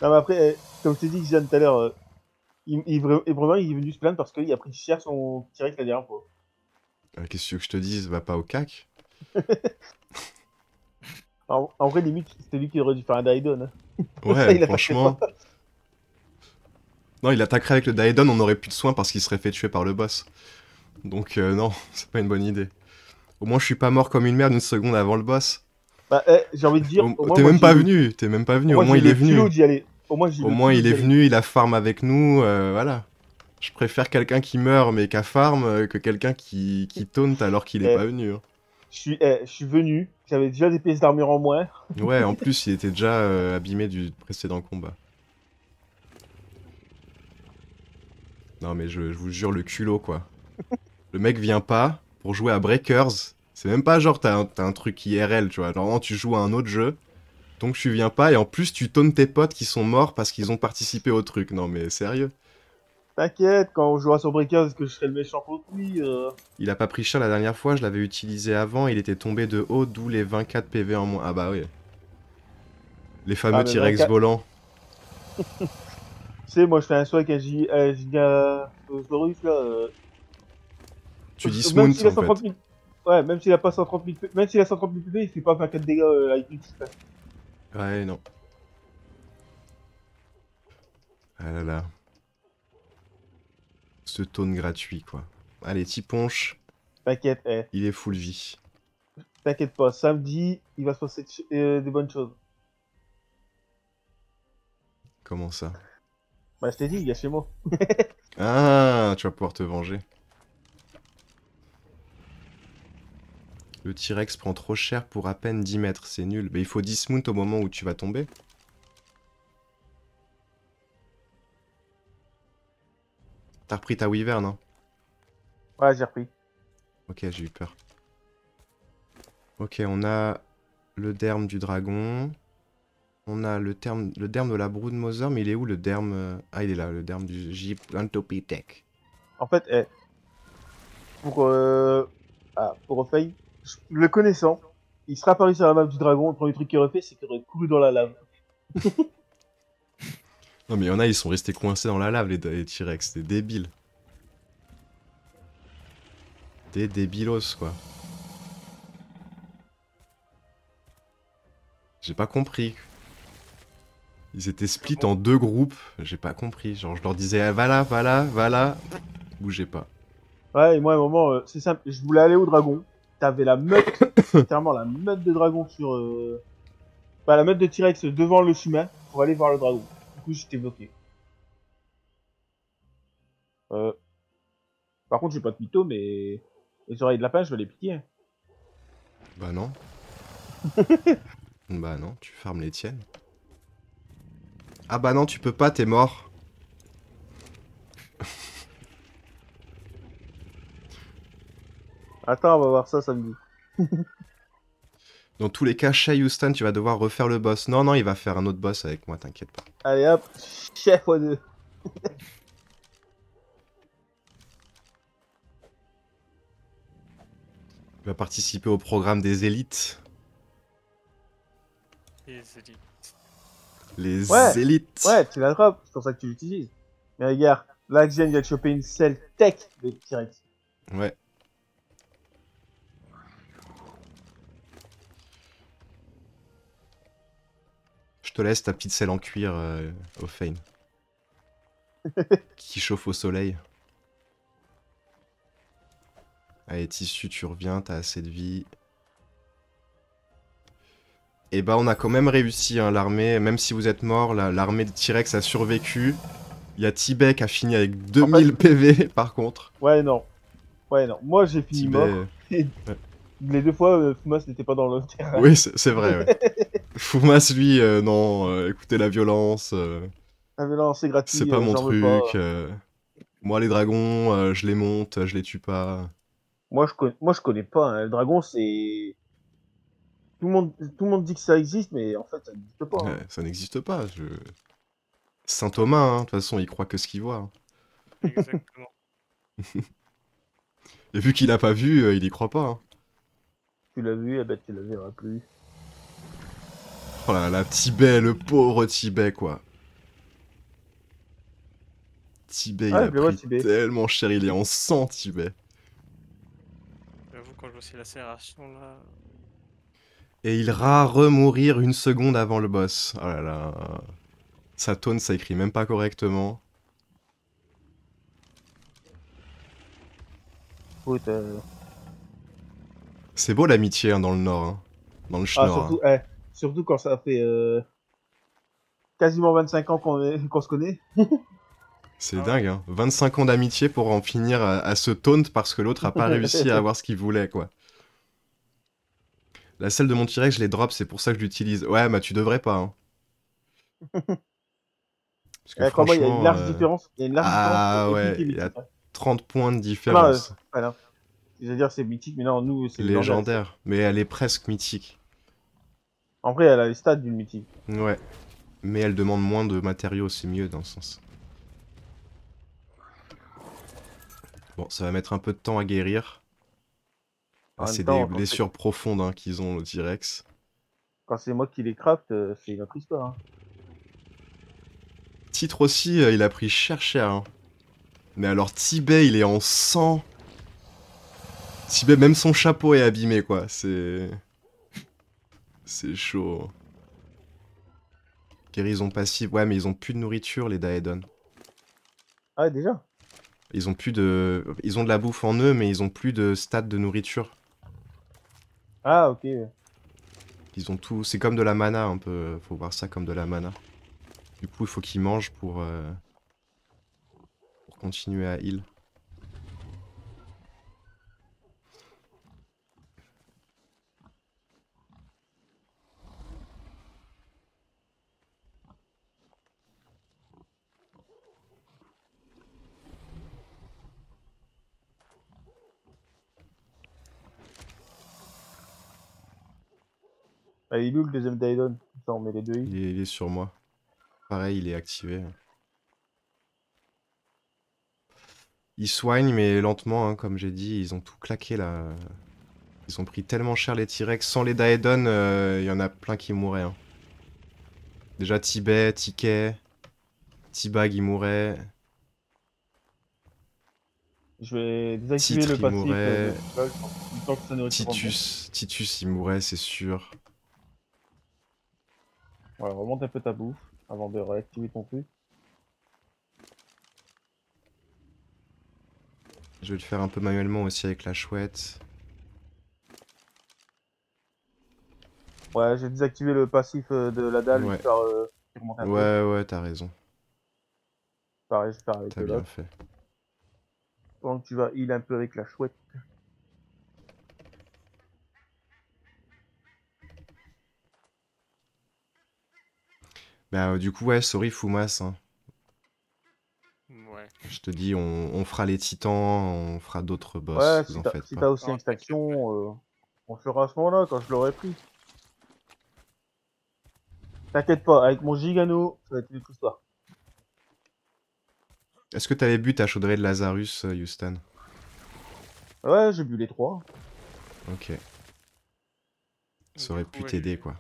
Non, mais après, euh, comme je t'ai dit, Jeanne, tout à l'heure, euh, il, il, vra- et vraiment, il est venu se plaindre parce qu'il a pris cher son T-Rex la dernière fois. Euh, Qu'est-ce que tu veux que je te dise? Va pas au cac. En, en vrai, limite, c'était lui qui aurait dû faire un Daidon. hein. Ça, Ouais, il franchement. Non, il attaquerait avec le Daedon, on aurait plus de soins parce qu'il serait fait tuer par le boss. Donc euh, non, c'est pas une bonne idée. Au moins, je suis pas mort comme une merde une seconde avant le boss. Bah, eh, j'ai envie de dire. Au- au moins, T'es même j'ai pas venu, t'es même pas venu. Au moins, il est venu. Au moins, Au il est venu, il a farm avec nous, euh, voilà. Je préfère quelqu'un qui meurt mais qui a farm euh, que quelqu'un qui, qui taunt alors qu'il est Eh. pas venu. hein. Je suis, eh, je suis venu, j'avais déjà des pièces d'armure en moins. Ouais, en plus, il était déjà abîmé du précédent combat. Non, mais je, je vous jure, le culot, quoi. Le mec vient pas pour jouer à Breakers. C'est même pas genre t'as un, truc IRL, tu vois. Non, tu joues à un autre jeu. Donc tu viens pas et en plus tu tonnes tes potes qui sont morts parce qu'ils ont participé au truc. Non, mais sérieux. T'inquiète, quand on jouera sur Breakers, est-ce que je serai le méchant contre lui euh... Il a pas pris cher la dernière fois, je l'avais utilisé avant, il était tombé de haut, d'où les 24 PV en moins. Ah bah oui. Les fameux Ah, T-Rex 24. volants. Sais, moi je fais un soin avec un J... Giga... Zorus, là. euh, Tu dis a en fait. 130 000... Ouais, même s'il a pas 130 000... P- Même s'il a 130 000 PV, il fait pas 24 dégâts euh, avec une Ouais, non. Ah là là. Ce taunt gratuit, quoi. Allez, Tiponche, T'inquiète, eh. il est full vie. T'inquiète pas, samedi, il va se passer euh, des bonnes choses. Comment ça? Bah, je t'ai dit, il y a chez moi. Ah, tu vas pouvoir te venger. Le T-Rex prend trop cher pour à peine 10 mètres, c'est nul. Mais il faut dismount au moment où tu vas tomber. T'as repris ta Wyvern, hein Ouais, j'ai repris. Ok, j'ai eu peur. Ok, on a le derme du dragon. On a le, terme, le derme de la Broodmother, mais il est où le derme euh, Ah, il est là, le derme du Gigantopithèque. En fait, eh, pour, euh, ah, pour Ophay, je- le connaissant, il serait apparu sur la map du dragon, le premier truc qu'il aurait fait, c'est qu'il aurait couru dans la lave. Non, mais il y en a, ils sont restés coincés dans la lave, les, les T-Rex. C'est débile. Des débilos, quoi. J'ai pas compris. Ils étaient split en deux groupes. J'ai pas compris. Genre, je leur disais, ah, va là, va là, va là. Bougez pas. Ouais, et moi, à un moment, euh, c'est simple, je voulais aller au dragon. T'avais la meute, littéralement la meute de dragon sur. Euh... Bah, la meute de T-Rex devant le chemin pour aller voir le dragon. Du coup, j'étais bloqué. Euh... Par contre, j'ai pas de mytho, mais. Les oreilles de lapin, je vais les piquer. hein. Bah non. bah non, tu farmes les tiennes. Ah bah non, tu peux pas, t'es mort. Attends, on va voir ça samedi. Dans tous les cas, Shay Houston, tu vas devoir refaire le boss. Non, non, il va faire un autre boss avec moi, t'inquiète pas. Allez hop, chef au deux. Il va participer au programme des élites. Les élites. Les Ouais, élites. Ouais, tu l'attrapes, c'est pour ça que tu l'utilises. Mais regarde, là, Jen vient de choper une selle tech de T-Rex. Ouais. Je te laisse ta petite selle en cuir euh, au Fane. qui chauffe au soleil. Allez, tissu, tu reviens, t'as assez de vie. Et bah, on a quand même réussi, hein, l'armée. Même si vous êtes mort, la- l'armée de T-Rex a survécu. Il y a Tibet qui a fini avec 2000 PV, par contre. Ouais, non. Ouais, non. Moi, j'ai fini Tibet... mort. Les deux fois, euh, Fumas n'était pas dans le terrain. Oui, c'est vrai, ouais. Foumas, lui, euh, non, euh, écoutez la violence, euh, mais non, c'est gratuit. c'est pas euh, mon truc. euh, moi, les dragons, euh, je les monte, je les tue pas. Moi, je connais, moi, je connais pas. hein. Le dragon, c'est. Tout le, monde, tout le monde dit que ça existe, mais en fait, ça n'existe pas. hein. Ouais, ça n'existe pas. Je... Saint Thomas, hein, de toute façon, il croit que ce qu'il voit. hein. Exactement. Et vu qu'il a pas vu, euh, il y croit pas. hein. Tu l'as vu, eh ben, tu la verras plus. Oh là là, Tibet, le pauvre Tibet, quoi. Tibet, il Ah, a vois, Tibet. tellement cher, il est en sang, Tibet. J'avoue, quand je vois ces lacérations là. Et il va remourir une seconde avant le boss. Oh là là. Sa tone, ça écrit même pas correctement. Euh, C'est beau l'amitié hein, dans le nord. hein. Dans le Ah, surtout, eh, surtout quand ça fait euh, quasiment 25 ans qu'on se connaît. C'est Ah dingue, hein. 25 ans d'amitié pour en finir à, à se taunt parce que l'autre a pas réussi à avoir ce qu'il voulait, quoi. La selle de mon T-Rex, je l'ai drop, c'est pour ça que je l'utilise. Ouais, bah tu devrais pas. hein. Parce que crois-moi, il y a une large euh, différence. Il y a une large ah, différence. ouais, il y a mythique, hein. 30 points de différence. Voilà. Je veux dire, c'est mythique, mais non, nous, c'est Légendaire. Mais elle est presque mythique. En vrai, elle a les stats d'une mythique. Ouais. Mais elle demande moins de matériaux, c'est mieux dans ce sens. Bon, ça va mettre un peu de temps à guérir. Ah, c'est des blessures profondes hein, qu'ils ont, le T-Rex. Quand c'est moi qui les craft, euh, c'est notre histoire. Hein. Titre aussi, euh, il a pris cher cher. hein. Mais alors Tibet, il est en sang. Tibet, même son chapeau est abîmé, quoi. C'est... C'est chaud. Guérison passive. Ouais, mais ils ont plus de nourriture, les Daedon. Ah, déjà? Ils ont plus de... Ils ont de la bouffe en eux, mais ils ont plus de stats de nourriture. Ah, ok. Ils ont tout... C'est comme de la mana, un peu. Faut voir ça comme de la mana. Du coup, il faut qu'ils mangent pour... euh, Pour continuer à heal. Ah, il est où le deuxième Daedon Ça, on met les deux Il est, il est sur moi. Pareil, il est activé. Ils soignent, mais lentement, hein, comme j'ai dit, ils ont tout claqué là. Ils ont pris tellement cher les T-Rex. Sans les Daedon, euh, il y en a plein qui mouraient. hein. Déjà Tibet, Ticket, T-Bag, il mourait. Je vais désactiver Titre, le il passif. euh, le. Titus, Titus, il mourait, c'est sûr. Voilà, remonte un peu ta bouffe avant de réactiver ton truc. Je vais le faire un peu manuellement aussi avec la chouette. Ouais, j'ai désactivé le passif euh, de la dalle Ouais. histoire euh, un peu. Ouais, ouais, t'as raison. Pareil, je vais faire avec T'as bien fait. Pendant que tu vas heal un peu avec la chouette. Bah, euh, du coup, ouais, sorry Fumas. hein. Ouais. Je te dis, on, on fera les titans, on fera d'autres boss, ouais, vous si en t'as faites si pas. t'as aussi extraction, euh, on fera à ce moment-là quand je l'aurai pris. T'inquiète pas, avec mon gigano, ça va être une autre histoire. Est-ce que t'avais bu ta chaudrée de Lazarus, euh, Houston? Ouais, j'ai bu les trois. Ok, ça Du aurait coup, pu ouais, t'aider, j'ai- quoi.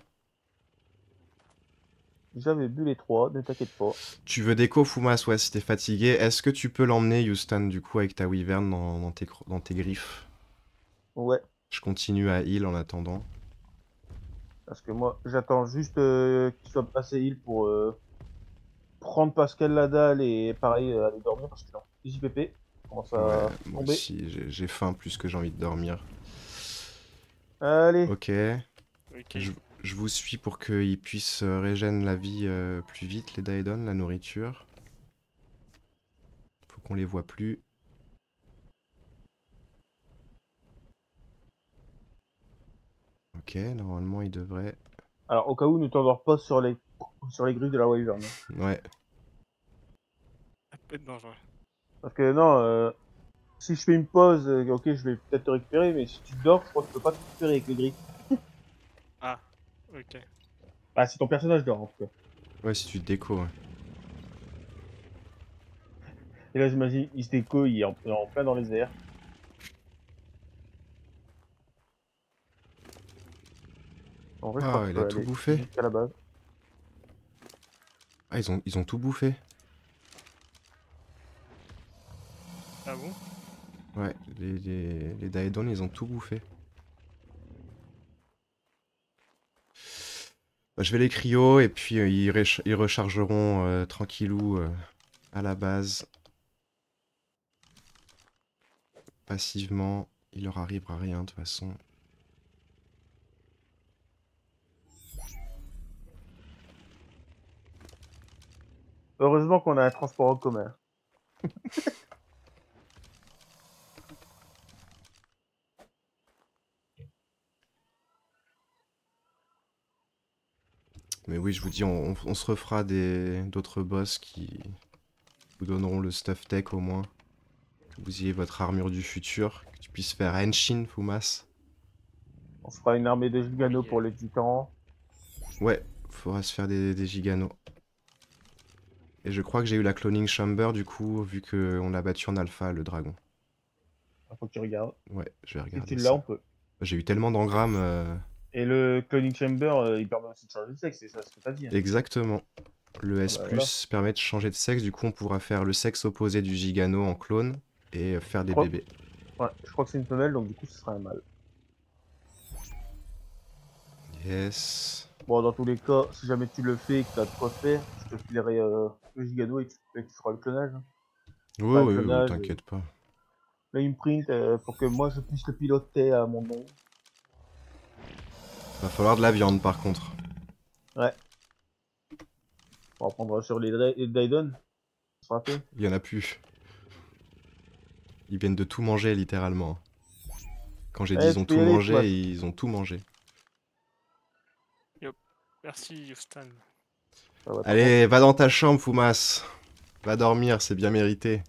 J'avais bu les trois, ne t'inquiète pas. Tu veux déco, Fumas, ouais, si t'es fatigué. Est-ce que tu peux l'emmener, Houston, du coup, avec ta wyvern dans, dans tes, cro- dans tes griffes? Ouais, Je continue à heal en attendant. parce que moi, j'attends juste euh, qu'il soit passé heal pour euh, prendre Pascal la dalle et pareil, euh, aller dormir parce que non, JPP commence à Ouais, moi tomber. aussi, j'ai j'ai faim plus que j'ai envie de dormir. Allez, Ok, Ok. je, je vous suis pour qu'ils puissent euh, régène la vie euh, plus vite, les Daedon, la nourriture. Faut qu'on les voit plus. Ok, normalement ils devraient... alors au cas où, ne t'endors pas sur les sur les griffes de la Wyvern. Ouais, Ça peut être dangereux. Parce que non, euh, si je fais une pause, euh, ok, je vais peut-être te récupérer, mais si tu dors, je crois que tu peux pas te récupérer avec les griffes. Ah, ok. Bah, si ton personnage dort en tout cas. ouais, si tu te déco, ouais. Et là, j'imagine, il se déco, il est en, en plein dans les airs. En vrai, Ah, il a tout bouffé. jusqu'à la base. Ah, ils ont, ils ont tout bouffé. Ah bon? Ouais, les, les, les Daedon, ils ont tout bouffé. Je vais les cryo et puis euh, ils rechargeront euh, tranquillou euh, à la base. Passivement, il leur arrivera rien de toute façon. Heureusement qu'on a un transport en commun. Mais oui, je vous dis, on, on- on se refera des d'autres boss qui vous donneront le stuff tech au moins. Que vous ayez votre armure du futur, que tu puisses faire Henshin, Fumas. On se fera une armée de giganos pour les titans. Ouais, faudra se faire des, des giganos. Et je crois que j'ai eu la cloning chamber du coup, vu qu'on l'a battu en alpha, le dragon. Faut que tu regardes. Ouais, je vais Si tu regarder l'as, on peut. J'ai eu tellement d'engrammes. euh, Et le cloning chamber, euh, il permet aussi de changer de sexe, c'est ça ce que t'as dit. hein. Exactement. Le S+, bah voilà. permet de changer de sexe, du coup on pourra faire le sexe opposé du gigano en clone et faire des bébés. Ouais, je crois que c'est une femelle, donc du coup, ce sera un mâle. Yes. Bon, dans tous les cas, si jamais tu le fais et que t'as de quoi faire, je te filerai euh, le gigano et tu, et tu feras le clonage. Ouais, ouais, ouais, t'inquiète pas. L'imprint euh, pour que moi je puisse le piloter à mon nom. Va falloir de la viande par contre. On va prendre sur les, les Daidon. Il y en a plus. Ils viennent de tout manger littéralement. Quand j'ai dit Ouais, ils ont tout mangé, ils ont tout mangé. Merci, Houston. Va, Allez, va dans ta chambre, Fumas. Va dormir, c'est bien mérité.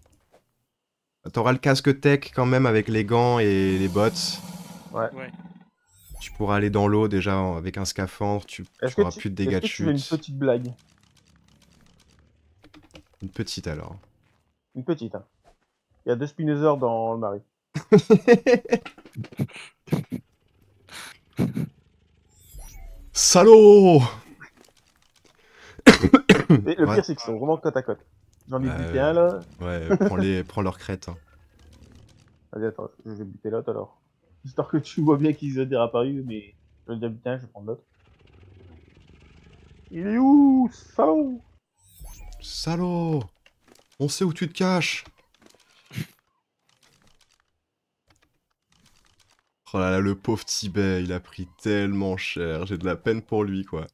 T'auras le casque tech quand même avec les gants et les bottes. Ouais. Ouais. Tu pourras aller dans l'eau déjà avec un scaphandre, tu, tu Est-ce que auras tu, plus de dégâts de veux une chute. petite blague? Une petite alors. Une petite. hein. Il y a deux spinosaures dans le marais. Salaud Et le Ouais. pire, c'est qu'ils sont vraiment côte à côte. J'en ai Ouais, buté un là. Ouais, prends, les, prends leur crête. hein. Vas-y, attends, je vais buter l'autre alors. Histoire que tu vois bien qu'ils ont réapparu, mais je vais buter un, je vais prendre l'autre. Il est où Salaud? Salaud On sait où tu te caches Oh là là, le pauvre Tibet, il a pris tellement cher. J'ai de la peine pour lui, quoi.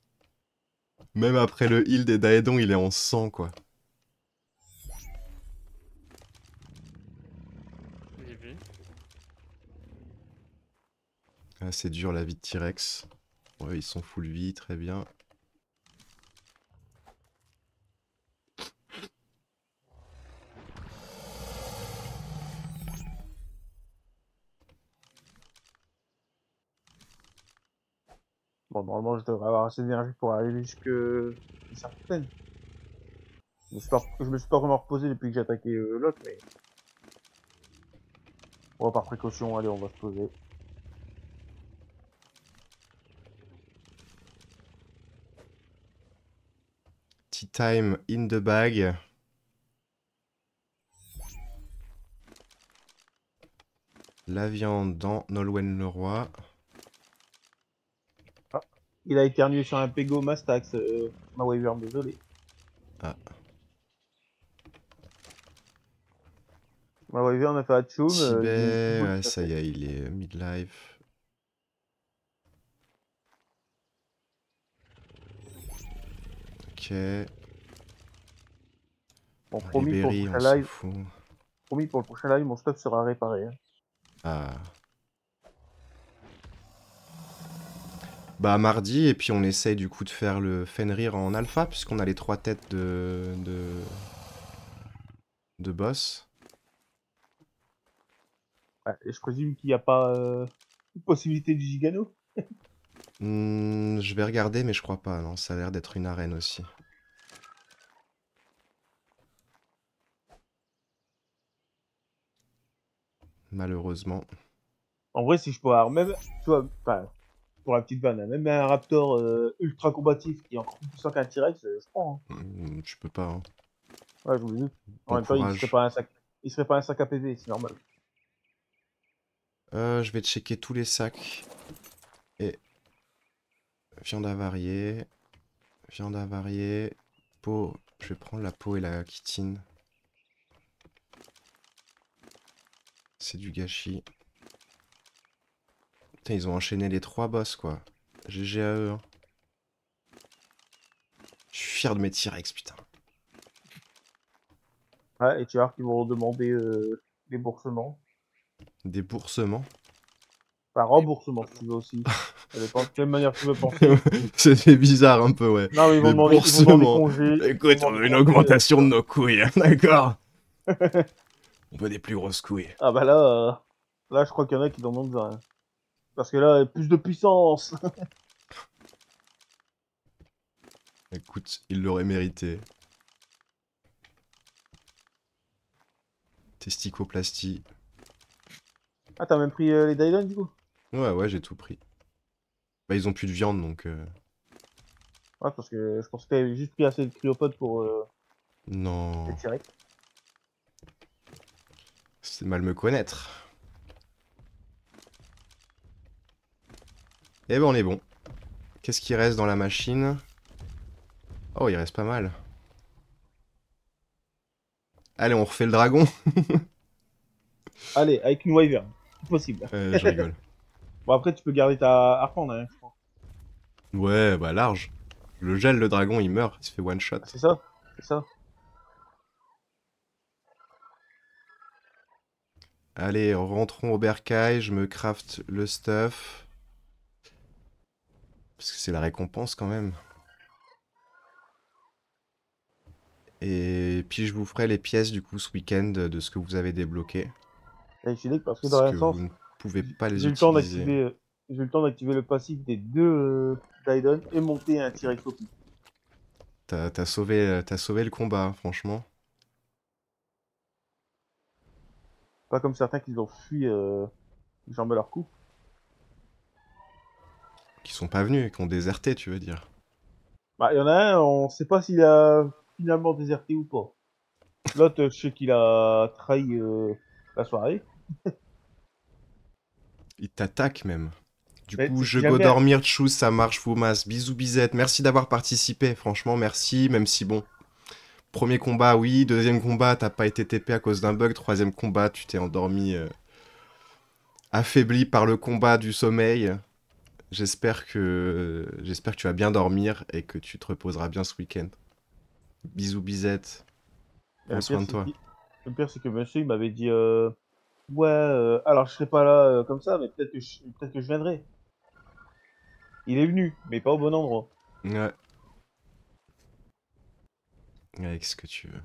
Même après le heal des Daedon, il est en sang, quoi. Ah, c'est dur la vie de T-Rex. Ouais, ils sont full vie, très bien. Bon, normalement, je devrais avoir assez d'énergie pour arriver jusque une certaine. Je me suis pas, me suis pas vraiment reposé depuis que j'ai attaqué euh, l'autre, mais... Bon, par précaution, allez, on va se poser. Time in the bag. La viande dans Nolwenn le Roi. Il a éternué sur un Pego Mastax, euh, ma Wyvern, désolé. Ah. Ma Wyvern a fait Hachoum. Tibet, ouais, ça y est, il est midlife. Ok. Bon, promis, pour le Ribéry, s'en live, promis, pour le prochain live, mon stuff sera réparé. hein. Ah. Bah mardi, et puis on essaye du coup de faire le Fenrir en alpha, puisqu'on a les trois têtes de... de... de boss. Ouais, et je présume qu'il n'y a pas euh, possibilité du Gigano? Hmm, je vais regarder, mais je crois pas, non, ça a l'air d'être une arène aussi. Malheureusement. En vrai, si je peux avoir même, tu vois, enfin, pour la petite vanne, même un Raptor euh, ultra combatif qui est encore plus puissant qu'un T-Rex, euh, je prends. hein. Hmm, je peux pas. hein. Ouais, je vous dis. En Bon même temps, il serait pas un sac, il serait pas un sac à PV, c'est normal. Euh, je vais checker tous les sacs. Et viande avariée, viande avariée, peau. Je vais prendre la peau et la chitine. C'est du gâchis. Putain, ils ont enchaîné les trois boss, quoi. GG à eux. hein. Je suis fier de mes T-Rex, putain. Ouais, et tu vas voir qu'ils vont demander euh, déboursement. Déboursement. Enfin, remboursement, si tu veux aussi. Ça dépend de quelle manière tu veux penser. C'était bizarre un peu, ouais. Non, mais ils vont demander, ils vont demander Déboursement. congé. Écoute, on veut une augmentation de nos couilles, hein, d'accord On veut des plus grosses couilles. Ah bah là, euh, là, je crois qu'il y en a qui en ont besoin. hein. Parce que là, plus de puissance. Écoute, il l'aurait mérité. Testicoplastie. Ah, t'as même pris euh, les Daidon du coup? Ouais, ouais, j'ai tout pris. Bah, ils ont plus de viande, donc... euh, Ouais, parce que je pense que t'avais juste pris assez de cryopodes pour euh, Non, les. C'est mal me connaître. Eh ben, on est bon. Qu'est-ce qui reste dans la machine? Oh, il reste pas mal. Allez, on refait le dragon Allez, avec une Wyvern. C'est possible. Euh, Je rigole. Bon, après, tu peux garder ta Arpande, hein, je crois. Ouais, bah large. Le gel, le dragon, il meurt, il se fait one shot. C'est ça C'est ça Allez, rentrons au bercail, je me craft le stuff. Parce que c'est la récompense quand même. Et puis je vous ferai les pièces du coup ce week-end de ce que vous avez débloqué. Et je parce que dans Parce un que sens, vous ne pouvez pas les j'ai eu le temps utiliser. d'activer. j'ai eu le temps d'activer le passif des deux euh, et monter un au pic. T'as sauvé, euh, t'as sauvé le combat, franchement. Pas comme certains qui ont fui euh, jambes à leur cou. Qui sont pas venus, qui ont déserté, tu veux dire. Bah, il y en a un, on sait pas s'il a finalement déserté ou pas. L'autre, je sais qu'il a trahi euh, la soirée. Ils t'attaquent même. Du Mais coup, je go dormir, tchou, ça marche, Foumas. Bisous, bisette. Merci d'avoir participé. Franchement, merci. Même si, bon, premier combat, oui. Deuxième combat, t'as pas été TP à cause d'un bug. Troisième combat, tu t'es endormi euh, affaibli par le combat du sommeil. J'espère que, j'espère que tu vas bien dormir et que tu te reposeras bien ce week-end. Bisous, bisette. Et Prends soin de toi. Le pire, c'est que monsieur, il m'avait dit euh, Ouais, euh, alors je serai pas là euh, comme ça, mais peut-être que, je... peut que je viendrai. Il est venu, mais pas au bon endroit. Ouais. Avec ce que tu veux.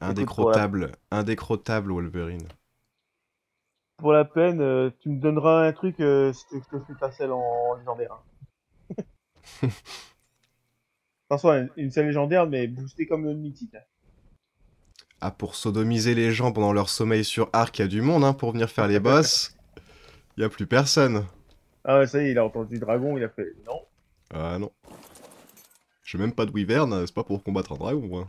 Indécrottable, indécrottable Wolverine. Pour la peine, euh, tu me donneras un truc euh, si tu veux que je te fais ta selle en légendaire. hein. Attention, une- une selle légendaire, mais boostée comme une mythique. Ah, pour sodomiser les gens pendant leur sommeil sur Arc, il y a du monde hein, pour venir faire les boss. Il y a plus personne. Ah ouais, ça y est, il a entendu dragon, il a fait non. Ah non. J'ai même pas de wyvern, c'est pas pour combattre un dragon. moi.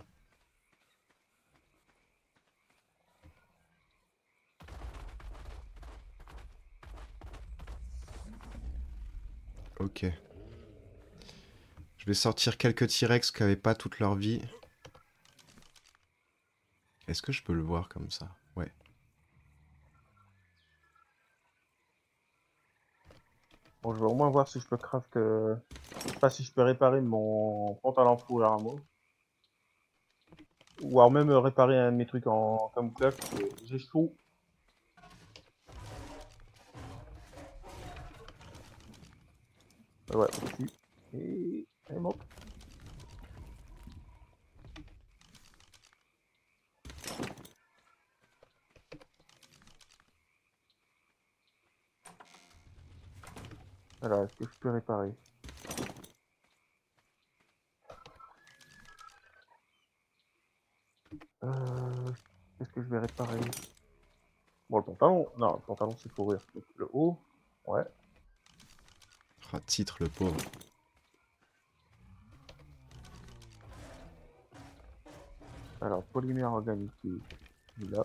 Ok. Je vais sortir quelques T-Rex qui avaient pas toute leur vie. Est-ce que je peux le voir comme ça Ouais. Bon, je vais au moins voir si je peux craft. euh, si je peux réparer mon pantalon fourrure à mot. Ou alors même réparer un de mes trucs en camouflage. J'ai chaud. Ouais. Et. Et. Alors, est-ce que je peux réparer? Euh, Qu'est-ce que je vais réparer? Bon, le pantalon, non, le pantalon c'est fourrure. Donc, le haut, ouais. Ah, titre le pauvre. Alors, polymère organique, là.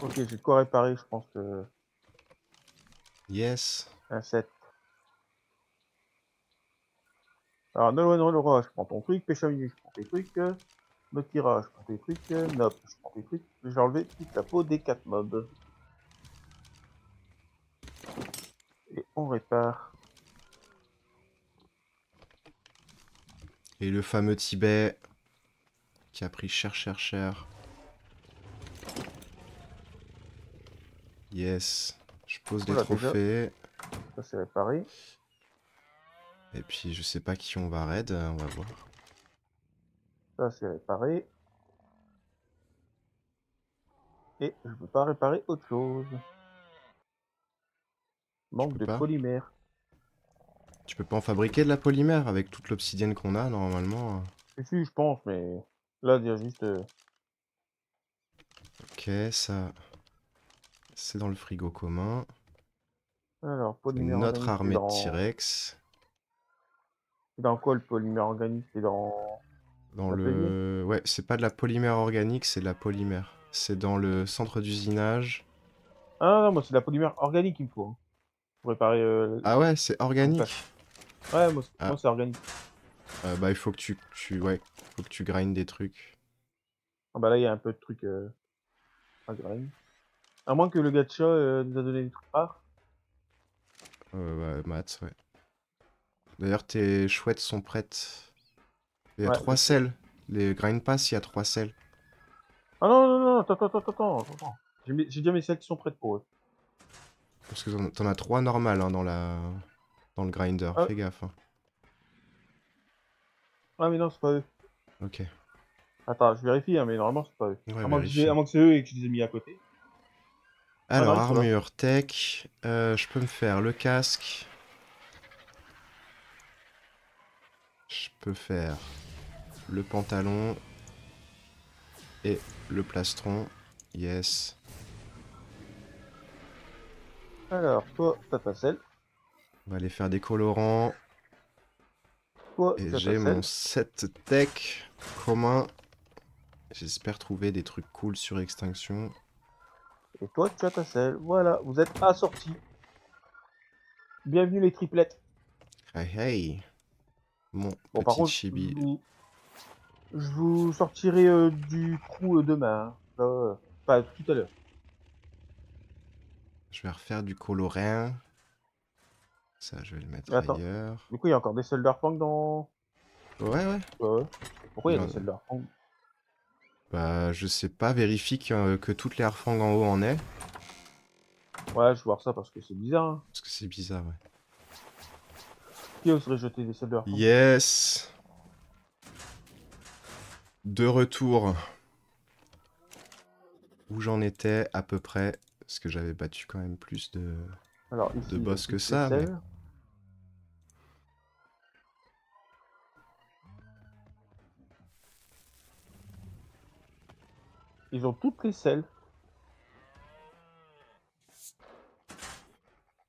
Ok, j'ai de quoi réparer, je pense que Yes. Un. Alors, Nolwenn le roi, je prends ton truc. Péchamini, je prends tes trucs. euh, Nokira, je prends tes trucs. euh, Nop, je prends tes trucs. J'ai enlevé toute la peau des 4 mobs. Et on répare. Et le fameux Tibet qui a pris cher, cher, cher. Yes. Je pose des déjà. Ça, c'est réparé. Et puis je sais pas qui on va raid, euh, on va voir. Ça, c'est réparé. Et je peux pas réparer autre chose. Manque de pas polymère. Tu peux pas en fabriquer de la polymère avec toute l'obsidienne qu'on a normalement. Si, si, je pense, mais là, dire juste. euh, Ok, ça. C'est dans le frigo commun. Alors, polymère Notre armée dans... de T-Rex. C'est dans quoi le polymère organique? C'est dans. Dans le. Ouais, c'est pas de la polymère organique, c'est de la polymère. C'est dans le centre d'usinage. Ah non, moi, c'est de la polymère organique qu'il me faut. hein, Pour réparer. euh, Ah ouais, c'est organique? Ouais, moi, c'est Ah. organique. Euh, bah, il faut que tu, tu, ouais, faut que tu grindes des trucs. Ah bah là, il y a un peu de trucs euh, à grind. À moins que le gacha euh, nous a donné des trucs rares. Euh, bah, maths, ouais. D'ailleurs, tes chouettes sont prêtes. Il y a Ouais, trois selles. Les grind pass, il y a trois selles. Ah non, non, non, attends, attends, attends, attends. J'ai déjà mes celles qui sont prêtes pour eux. Parce que t'en- as trois normales hein, dans la, dans le grinder. Ah. Fais gaffe. hein. Ah, mais non, c'est pas eux. Ok. Attends, je vérifie, hein, mais normalement, c'est pas eux. Ouais, à, que moins que c'est eux et que je les ai mis à côté. Alors, non, armure, tech. euh, je peux me faire le casque. Je peux faire le pantalon. Et le plastron. Yes. Alors, toi, t'as ta selle. On va aller faire des colorants. Toi, Et j'ai mon set tech commun. J'espère trouver des trucs cool sur extinction. Et toi, tu as ta selle. Voilà, vous êtes assortis. Bienvenue les triplettes. Hey hey. Mon Bon, petit par contre, chibi. je vous, je vous sortirai euh, du trou euh, demain. hein. Euh, Enfin, tout à l'heure. Je vais refaire du colorin. Ça, je vais le mettre Attends. ailleurs. Du coup, il y a encore des selles d'Arfang dans. Ouais, ouais. Pourquoi il y a Non, des selles d'Arfang Bah, je sais pas, vérifie que, que toutes les harfangs en haut en est. Ouais, je vais voir ça parce que c'est bizarre. Hein. Parce que c'est bizarre, ouais. Qui oserait jeter des d'Arfang Yes. De retour. Où j'en étais à peu près. Parce que j'avais battu quand même plus de... Alors, ici, de boss que ça, mais- Ils ont toutes les selles.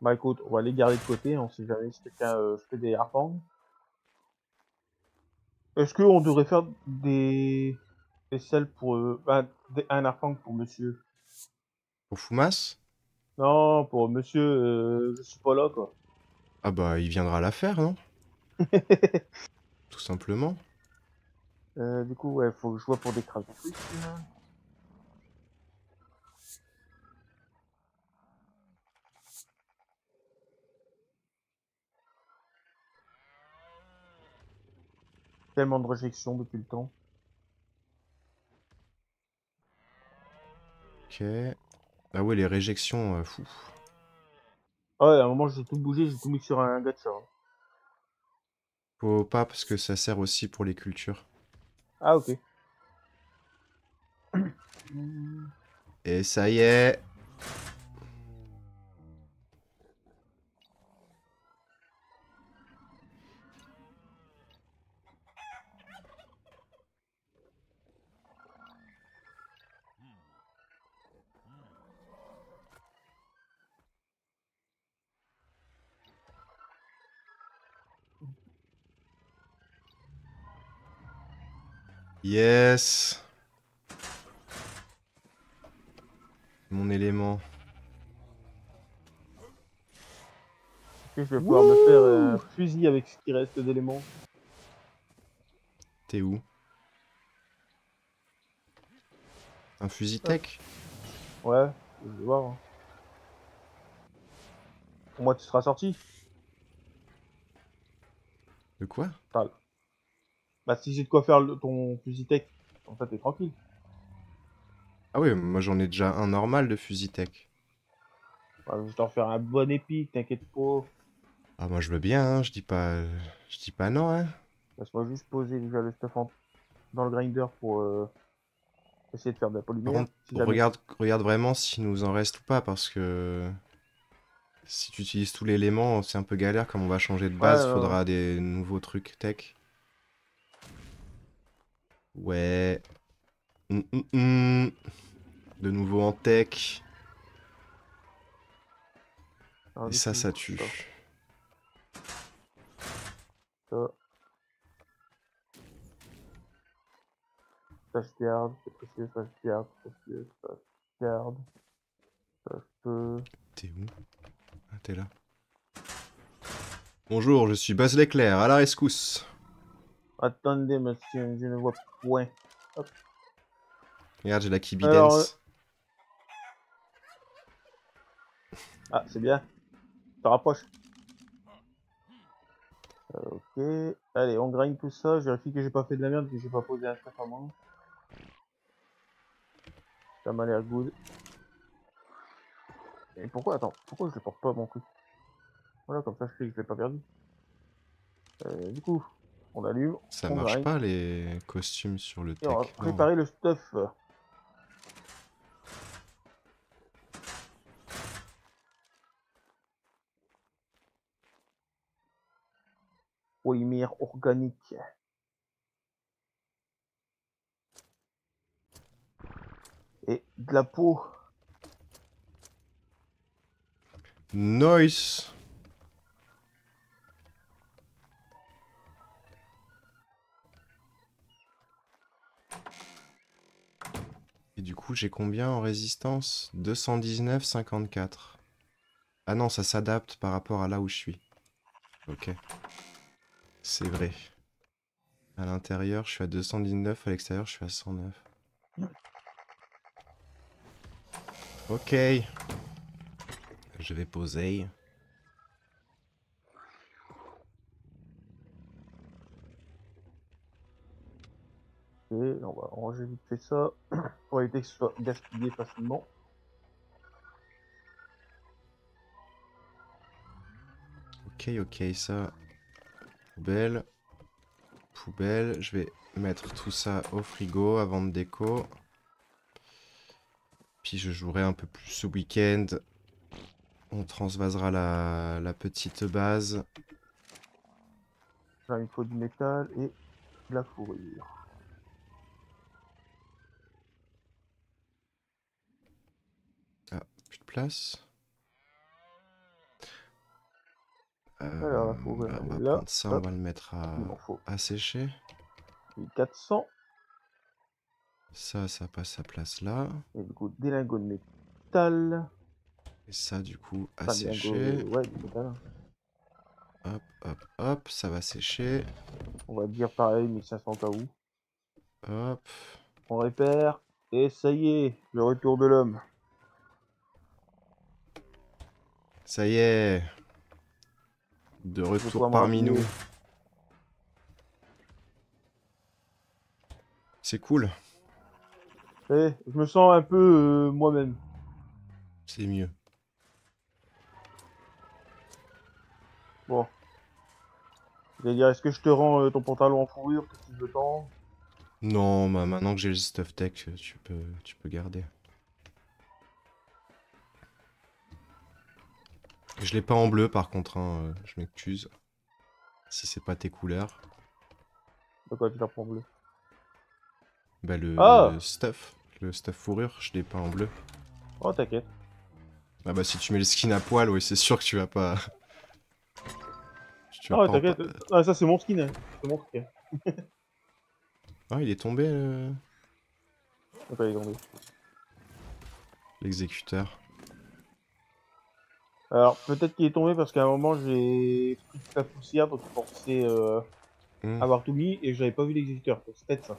Bah écoute, on va les garder de côté, on sait jamais si quelqu'un euh, fait des harpangs. Est-ce qu'on devrait faire des, des selles pour... euh, bah, des- un harpang pour monsieur? Pour Fumas Non, pour monsieur, euh, je suis pas là quoi. Ah bah, il viendra la faire, non? Tout simplement. Euh, du coup, ouais, faut que je vois pour des crânes. Tellement de réjection depuis le temps. Ok. Ah ouais, les réjections, euh, fou. Ah ouais, à un moment j'ai tout bougé, j'ai tout mis sur un gacha. hein. Faut pas, parce que ça sert aussi pour les cultures. Ah ok. Et ça y est Yes Mon élément. Ok, je vais pouvoir me faire euh, un fusil avec ce qui reste d'éléments? T'es où? Un fusil tech? Ouais, je vais voir. hein. Pour moi, tu seras sorti. De quoi? Bah, si j'ai de quoi faire le- ton fusil tech, en fait, t'es tranquille. Ah oui, moi j'en ai déjà un normal de fusil tech. Bah, je vais t'en faire un bon épique, t'inquiète pas. Ah moi je veux bien, hein, je dis pas je dis pas non hein. Laisse-moi juste poser déjà le stuff en- dans le grinder pour euh, essayer de faire de la Par polymère. contre, si jamais- regarde regarde vraiment s'il nous en reste ou pas parce que si tu utilises tout l'élément, c'est un peu galère comme on va changer de base, Ouais, ouais, faudra des nouveaux trucs tech. Ouais. Hum, hum, hum. De nouveau en tech. Alors, Et ça, ça tue. ça, je garde, c'est précieux, ça, je garde, c'est précieux, ça, je garde. Ça, je peux. T'es où? Ah, t'es là. Bonjour, je suis Buzz l'éclair, à la rescousse. Attendez, monsieur, je ne vois point. Regarde, j'ai la Kibi Alors, Dance. Ah, c'est bien. Ça rapproche. Euh, ok. Allez, on grind tout ça. Je vérifie que j'ai pas fait de la merde, que j'ai pas posé un stuff à moi. Ça m'a l'air good. Et pourquoi, attends, pourquoi je le porte pas mon truc? Voilà, comme ça je sais que je l'ai pas perdu. Euh, du coup, on l'allume. Ça marche pas les costumes sur le tech. On va préparer le stuff. Polymer organique. Et de la peau. Noise. Du coup, j'ai combien en résistance? 219, 54. Ah non, ça s'adapte par rapport à là où je suis. Ok. C'est vrai. À l'intérieur, je suis à 219, à l'extérieur, je suis à 109. Ok. Je vais poser. Et on va ranger vite fait ça pour éviter que ce soit gaspillé facilement. Ok, ok, ça. Poubelle. Poubelle. Je vais mettre tout ça au frigo avant de déco. Puis je jouerai un peu plus ce week-end. On transvasera la, la petite base. Là, il faut du métal et de la fourrure. Plus de place. Alors, fourrure, bah, on va elle est là. prendre ça, on va le mettre à, à sécher. 400. Ça, ça passe sa place là. Et du coup, des lingots de métal. Et ça, du coup, à Enfin, sécher. euh, ouais, du métal. Hop, hop, hop, ça va sécher. On va dire pareil, 1500 cas où. Hop. On répère. Et ça y est, le retour de l'homme. Ça y est. De retour parmi nous. C'est cool. Eh, je me sens un peu euh, moi-même. C'est mieux. Bon. Je vais dire, est-ce que je te rends euh, ton pantalon en fourrure? Que tu veux Non, bah maintenant que j'ai le stuff tech, tu peux, tu peux garder. Je l'ai pas en bleu par contre, hein, euh, je m'excuse. Si c'est pas tes couleurs. De quoi tu la prends bleu? Bah le, Ah le stuff, le stuff fourrure, je l'ai pas en bleu. Oh, t'inquiète. Ah bah si tu mets le skin à poil, oui c'est sûr que tu vas pas... Tu vas Ah, pas en t'inquiète. Ah, ça, c'est mon skin. hein. C'est mon skin. Ah il est tombé euh, Attends, il est tombé. l'exécuteur. Alors, peut-être qu'il est tombé parce qu'à un moment, j'ai pris toute la poussière, donc je pensais euh, Hmm. avoir tout mis et j'avais pas vu l'exécuteur. C'est peut-être ça.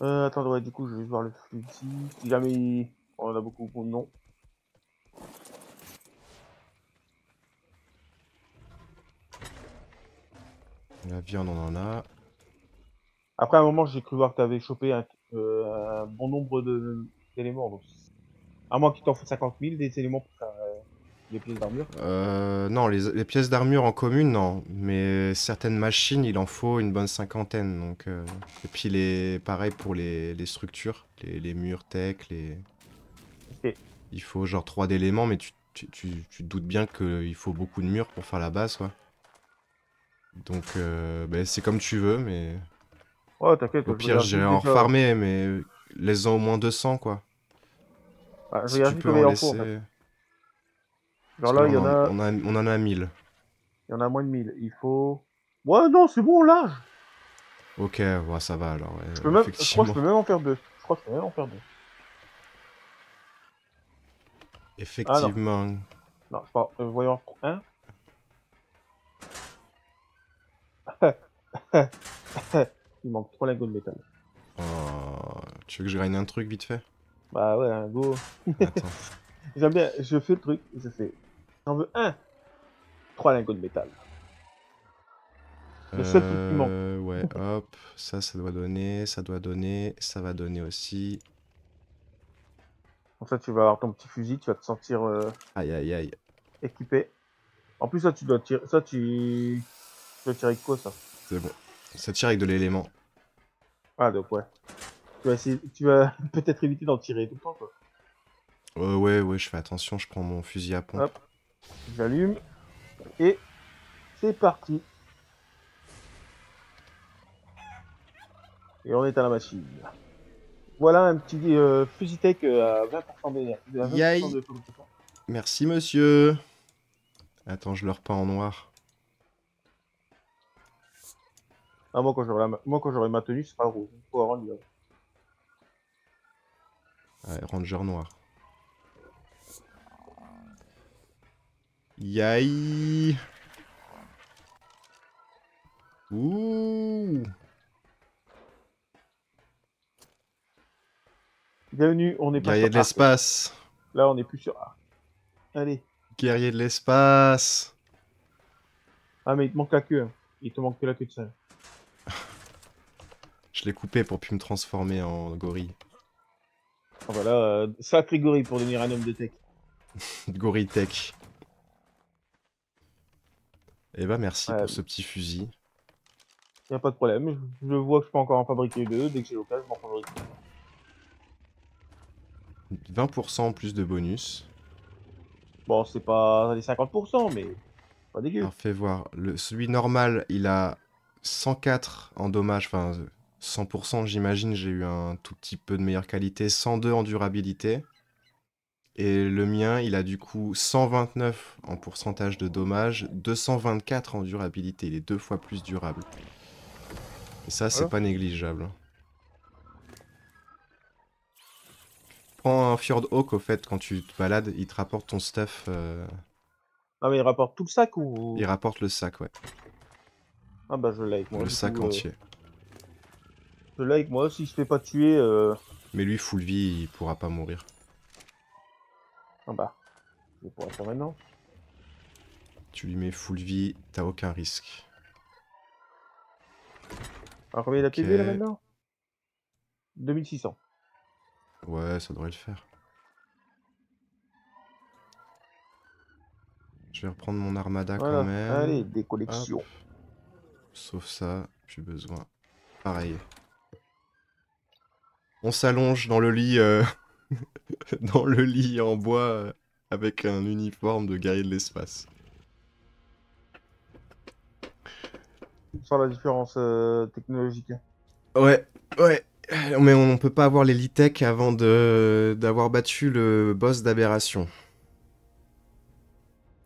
Euh, attends, ouais, du coup, je vais voir le flux ici. Si jamais il... on en a beaucoup ou non. La viande on en a. Après, à un moment, j'ai cru voir que t'avais chopé un, euh, un bon nombre de- d'éléments. Donc... À moins qu'il t'en faut 50 000 des éléments pour faire euh, les pièces d'armure. Euh, non, les, les pièces d'armure en commune, non. Mais certaines machines, il en faut une bonne cinquantaine. Donc, euh, Et puis, les... pareil pour les, les structures, les, les murs tech, les... Il faut genre 3 d'éléments, mais tu, tu, tu- tu te doutes bien qu'il faut beaucoup de murs pour faire la base, quoi. Donc, euh, ben, c'est comme tu veux, mais Oh, t'inquiète. au pire, j'irai en refarmer, mais laisse-en au moins 200, quoi. Ah, je Si regarde tu peux en fait. laisser. Genre Parce là, il y en a, on, a, on en a 1000. il y en a moins de 1000. Il faut. Ouais, non, c'est bon, large. Ok, ouais, ça va alors. ouais, Je peux même, je crois que je peux même en faire deux. Je crois que je peux même en faire deux. Effectivement. Non, je pas. Euh, voyons, un. Il manque trois lingots de métal. Oh, tu veux que je gagne un truc vite fait? Bah ouais, un go. Attends. J'aime bien, je fais le truc, je fais. J'en veux un. Trois lingots de métal. Le seul truc qui manque. Euh, Ouais, hop. Ça, ça doit donner. Ça doit donner. Ça va donner aussi. Comme ça, tu vas avoir ton petit fusil, tu vas te sentir euh, Aïe, aïe, aïe. équipé. En plus, ça, tu dois tirer. Ça, tu. Tu dois tirer avec quoi, ça? C'est bon. Ça tire avec de l'élément. Ah, donc ouais. Tu vas essayer. Tu vas peut-être éviter d'en tirer tout le temps, quoi. Euh, ouais, ouais, je fais attention. Je prends mon fusil à pompe. Hop. J'allume. Et c'est parti. Et on est à la machine. Voilà un petit euh, Fusitech euh, à 20% d'énergie. à 20% Yay. de. Merci, monsieur. Attends, je le repeins en noir. Ah, moi, quand j'aurai ma- tenue, ce sera rouge. Il faut avoir Ouais, Ranger noir. Yaï Ouh Bienvenue, on est pas Guerrier sur de l'espace Là, on est plus sur Arc. Allez. Guerrier de l'espace Ah, mais il te manque la queue. hein. Il te manque que la queue de ça. Je l'ai coupé pour plus me transformer en gorille. Voilà, euh, sacré gorille pour devenir un homme de tech. Gorille tech. Eh ben merci Ouais. pour ce petit fusil. Y a pas de problème. Je, je vois que je peux encore en fabriquer deux. Dès que j'ai l'occasion, je m'en fabrique. 20% en plus de bonus. Bon, c'est pas les 50%, mais pas dégueu. Alors fais voir. Le, celui normal, il a 104 en dommage, enfin 100% j'imagine, j'ai eu un tout petit peu de meilleure qualité, 102 en durabilité. Et le mien, il a du coup 129 en pourcentage de dommage, 224 en durabilité, il est deux fois plus durable. Et ça, c'est pas négligeable. Prends un Fjord Hawk au fait quand tu te balades, il te rapporte ton stuff, euh, Ah, mais il rapporte tout le sac ou? il rapporte le sac, ouais, Ah, bah je l'ai avec moi. le sac coup, euh, entier. Je avec moi. Si je fais pas tuer. Euh... Mais lui, full vie, il pourra pas mourir. Ah, bah. Je pouvoir faire maintenant. Tu lui mets full vie, t'as aucun risque. Alors, combien il a PV là maintenant? 2600. Ouais, ça devrait le faire. Je vais reprendre mon armada Voilà. quand même. Allez, des collections. Hop. Sauf ça, plus besoin. Pareil. On s'allonge dans le lit, euh, dans le lit en bois euh, avec un uniforme de guerrier de l'espace. Sans la différence euh, technologique. Ouais, ouais. Mais on peut pas avoir les tech avant d'avoir battu le boss d'aberration.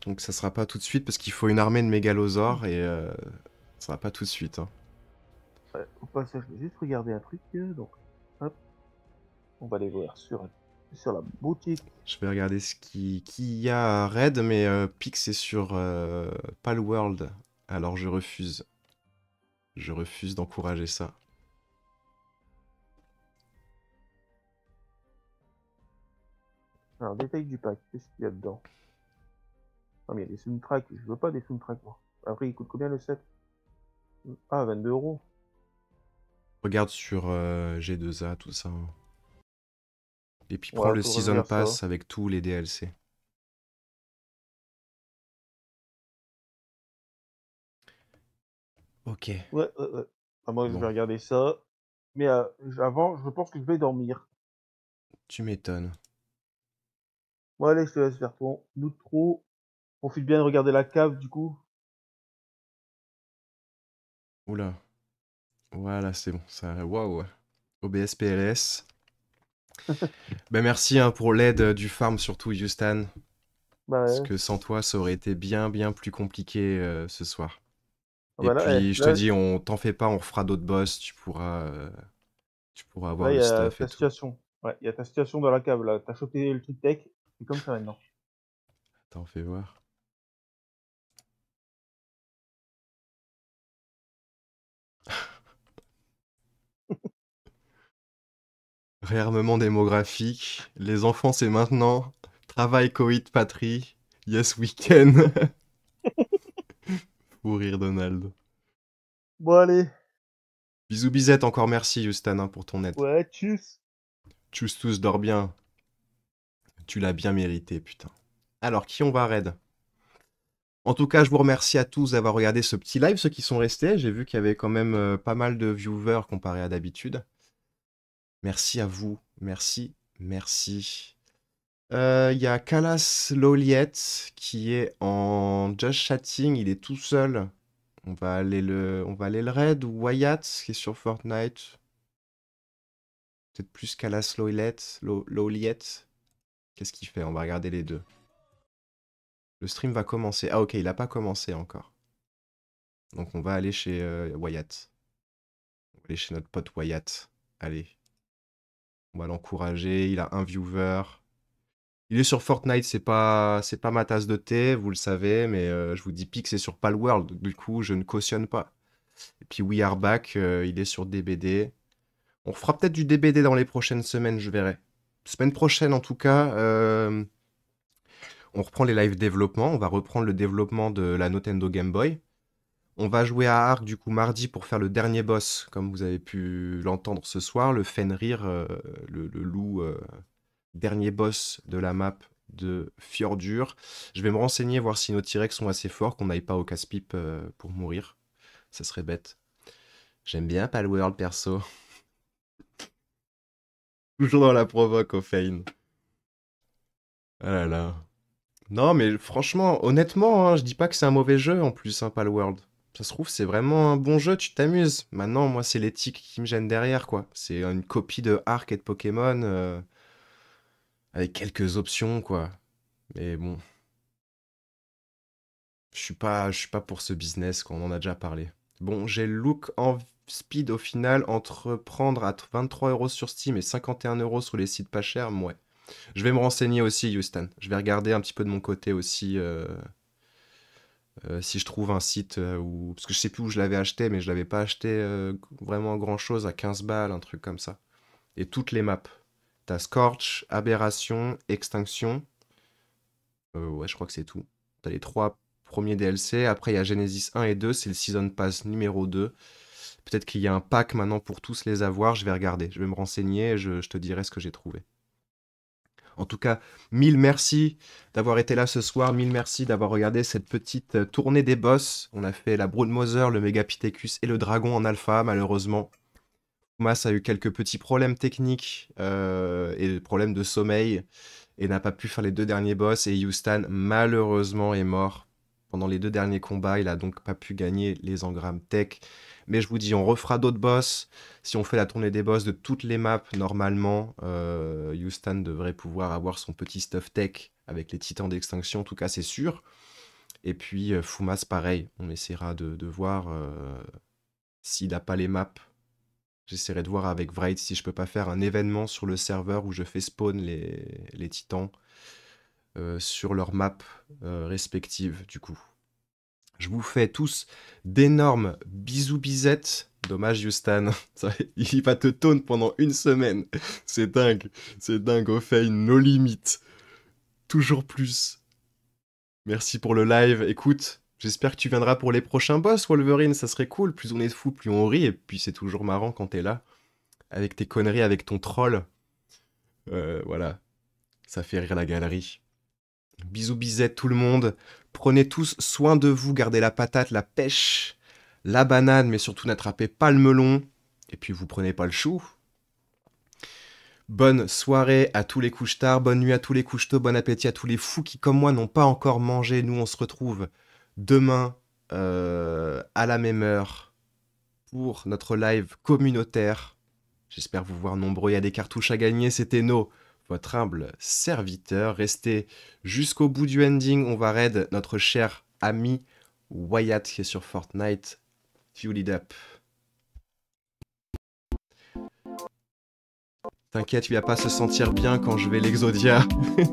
Donc ça sera pas tout de suite parce qu'il faut une armée de mégalosaures et euh, ça sera pas tout de suite. hein. Ouais, au passage, je vais juste regarder un truc. Donc. On va aller voir sur, sur la boutique. Je vais regarder ce qui qui y a à Raid, mais euh, Pix est sur euh, Palworld. Alors je refuse. Je refuse d'encourager ça. Alors, détail du pack, qu'est-ce qu'il y a dedans? Ah, mais il y a des soundtracks, je veux pas des soundtracks, moi. Après, il coûte combien le set? Ah, 22 euros. Regarde sur euh, G2A, tout ça. Et puis Ouais, prends le Season ça. Pass avec tous les DLC. Ok. Ouais, ouais, ouais. Ah, moi, je vais regarder ça. Mais euh, avant, je pense que je vais dormir. Tu m'étonnes. Bon, allez, je te laisse faire ton outro. Profite bien de regarder la cave, du coup. Oula. Voilà, c'est bon. Ça, waouh. OBS PLS. ben merci hein, pour l'aide du farm, surtout Houston. Bah, Parce ouais. que sans toi, ça aurait été bien, bien plus compliqué euh, ce soir. Et puis, je te là- dis, on t'en fait pas, on refera d'autres boss. Tu pourras, euh, tu pourras avoir Là, le y a stuff ta et tout. situation. Ouais, il y a ta situation dans la cave, là. T'as chopé le truc tech. C'est comme ça maintenant. Attends, fais voir. Réarmement démographique. Les enfants, c'est maintenant. Travail, coït, patrie. Yes, week-end. Fou rire, Donald. Bon, allez. Bisous, bisette. Encore merci, Houston, hein, pour ton aide. Ouais, tchuss. Tchuss tous, dors bien. Tu l'as bien mérité, putain. Alors, qui on va raid En tout cas, je vous remercie à tous d'avoir regardé ce petit live, ceux qui sont restés. J'ai vu qu'il y avait quand même euh, pas mal de viewers comparé à d'habitude. Merci à vous. Merci, merci. Euh, Il y a Kalas Loliet qui est en just chatting, il est tout seul. On va aller le, on va aller le raid Wyatt qui est sur Fortnite. Peut-être plus Kalas Loliet. Lo- Loliet. Qu'est-ce qu'il fait? On va regarder les deux. Le stream va commencer. Ah ok, il n'a pas commencé encore. Donc on va aller chez euh, Wyatt. On va aller chez notre pote Wyatt. Allez. On va l'encourager. Il a un viewer. Il est sur Fortnite, c'est pas, c'est pas ma tasse de thé, vous le savez, mais euh, je vous dis pique, c'est sur Palworld, du coup, je ne cautionne pas. Et puis We Are Back, euh, il est sur DBD. On fera peut-être du DBD dans les prochaines semaines, je verrai. Semaine prochaine, en tout cas, euh, on reprend les live développement, on va reprendre le développement de la Nintendo Game Boy. On va jouer à Ark, du coup, mardi pour faire le dernier boss, comme vous avez pu l'entendre ce soir, le Fenrir, euh, le, loup. euh, dernier boss de la map de Fjordur. Je vais me renseigner, voir si nos T-Rex sont assez forts, qu'on n'aille pas au casse-pipe euh, pour mourir. Ça serait bête. J'aime bien Palworld perso. Toujours dans la provoque, Ophain. Ah là là. Non, mais franchement, honnêtement, hein, je dis pas que c'est un mauvais jeu en plus, hein, Palworld. Ça se trouve, c'est vraiment un bon jeu, tu t'amuses. Maintenant, moi, c'est l'éthique qui me gêne derrière, quoi. C'est une copie de Ark et de Pokémon. euh, avec quelques options, quoi. Mais bon. Je suis suis pas pour ce business, quoi. On en a déjà parlé. Bon, j'ai le look en speed au final entre prendre à 23 euros sur Steam et 51 euros sur les sites pas chers. Ouais. Je vais me renseigner aussi, Houston. Je vais regarder un petit peu de mon côté aussi euh, euh, si je trouve un site euh, où. Parce que je sais plus où je l'avais acheté, mais je l'avais pas acheté euh, vraiment grand chose à 15 balles, un truc comme ça. Et toutes les maps. T'as Scorch, Aberration, Extinction. Ouais, je crois que c'est tout. T'as les trois premiers DLC. Après, il y a Genesis 1 et 2. C'est le Season Pass numéro 2. Peut-être qu'il y a un pack maintenant pour tous les avoir. Je vais regarder. Je vais me renseigner et je te dirai ce que j'ai trouvé. En tout cas, mille merci d'avoir été là ce soir. Mille merci d'avoir regardé cette petite euh, tournée des boss. On a fait la Broodmother, le Megapithecus et le Dragon en alpha, malheureusement. Thomas a eu quelques petits problèmes techniques euh, et problèmes de sommeil et n'a pas pu faire les deux derniers boss. Et Houston, malheureusement, est mort pendant les deux derniers combats. Il a donc pas pu gagner les engrammes tech. Mais je vous dis, on refera d'autres boss. Si on fait la tournée des boss de toutes les maps, normalement, euh, Houston devrait pouvoir avoir son petit stuff tech avec les titans d'extinction. En tout cas, c'est sûr. Et puis, euh, Fumas, pareil. On essaiera de, voir euh, s'il n'a pas les maps J'essaierai de voir avec Wright si je peux pas faire un événement sur le serveur où je fais spawn les, les titans euh, sur leurs maps euh, respectives, du coup. Je vous fais tous d'énormes bisous bisettes. Dommage, Houston. Il va te taunt pendant une semaine. C'est dingue. C'est dingue. Au fait, nos limites. Toujours plus. Merci pour le live. Écoute, J'espère que tu viendras pour les prochains boss, Wolverine, ça serait cool. Plus on est fou, plus on rit, et puis c'est toujours marrant quand t'es là, avec tes conneries, avec ton troll. Euh, voilà, ça fait rire la galerie. Bisous bisettes tout le monde. Prenez tous soin de vous, gardez la patate, la pêche, la banane, mais surtout n'attrapez pas le melon. Et puis vous prenez pas le chou. Bonne soirée à tous les couches-tard, bonne nuit à tous les couches-tôt, bon appétit à tous les fous qui, comme moi, n'ont pas encore mangé. Nous, on se retrouve demain euh, à la même heure pour notre live communautaire. J'espère vous voir nombreux. Il y a des cartouches à gagner. C'était No, votre humble serviteur. Restez jusqu'au bout du ending. On va raid notre cher ami Wyatt qui est sur Fortnite. Fuel it up. T'inquiète, il va pas se sentir bien quand je vais l'Exodia.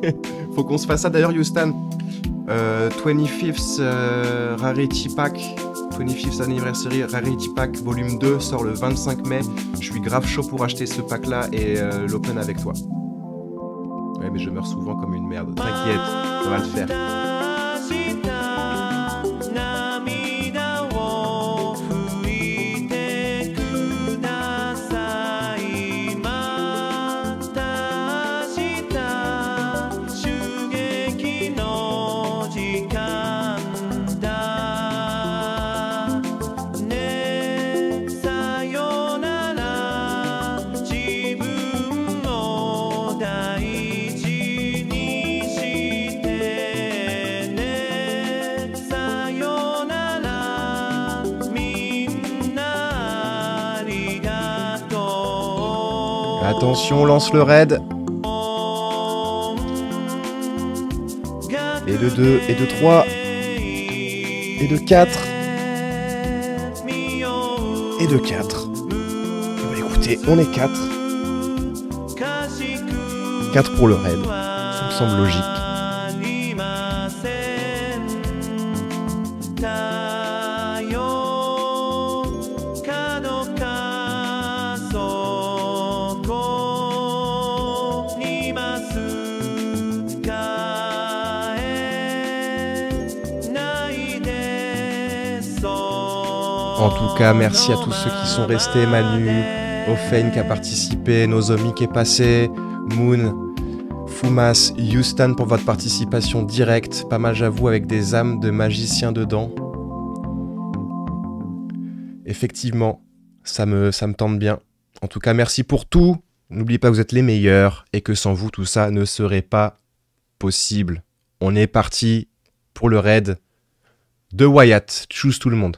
Faut qu'on se fasse ça d'ailleurs, Houston. Euh, 25th euh, Rarity Pack, 25th Anniversary Rarity Pack Volume 2 sort le 25 mai. Je suis grave chaud pour acheter ce pack là et euh, l'open avec toi. Mais je meurs souvent comme une merde. T'inquiète, ça va le faire. Attention, lance le raid. Et de 2, et de 3, et de 4, et de 4. Eh ben, écoutez, on est 4. 4 pour le raid. Ça me semble logique. En tout cas, merci à tous ceux qui sont restés, Manu, Ofen qui a participé, Nozomi qui est passé, Moon, Fumas, Houston pour votre participation directe. Pas mal, j'avoue, avec des âmes de magiciens dedans. Effectivement, ça me, ça me tente bien. En tout cas, merci pour tout. N'oubliez pas que vous êtes les meilleurs et que sans vous, tout ça ne serait pas possible. On est parti pour le raid de Wyatt. Choose tout le monde.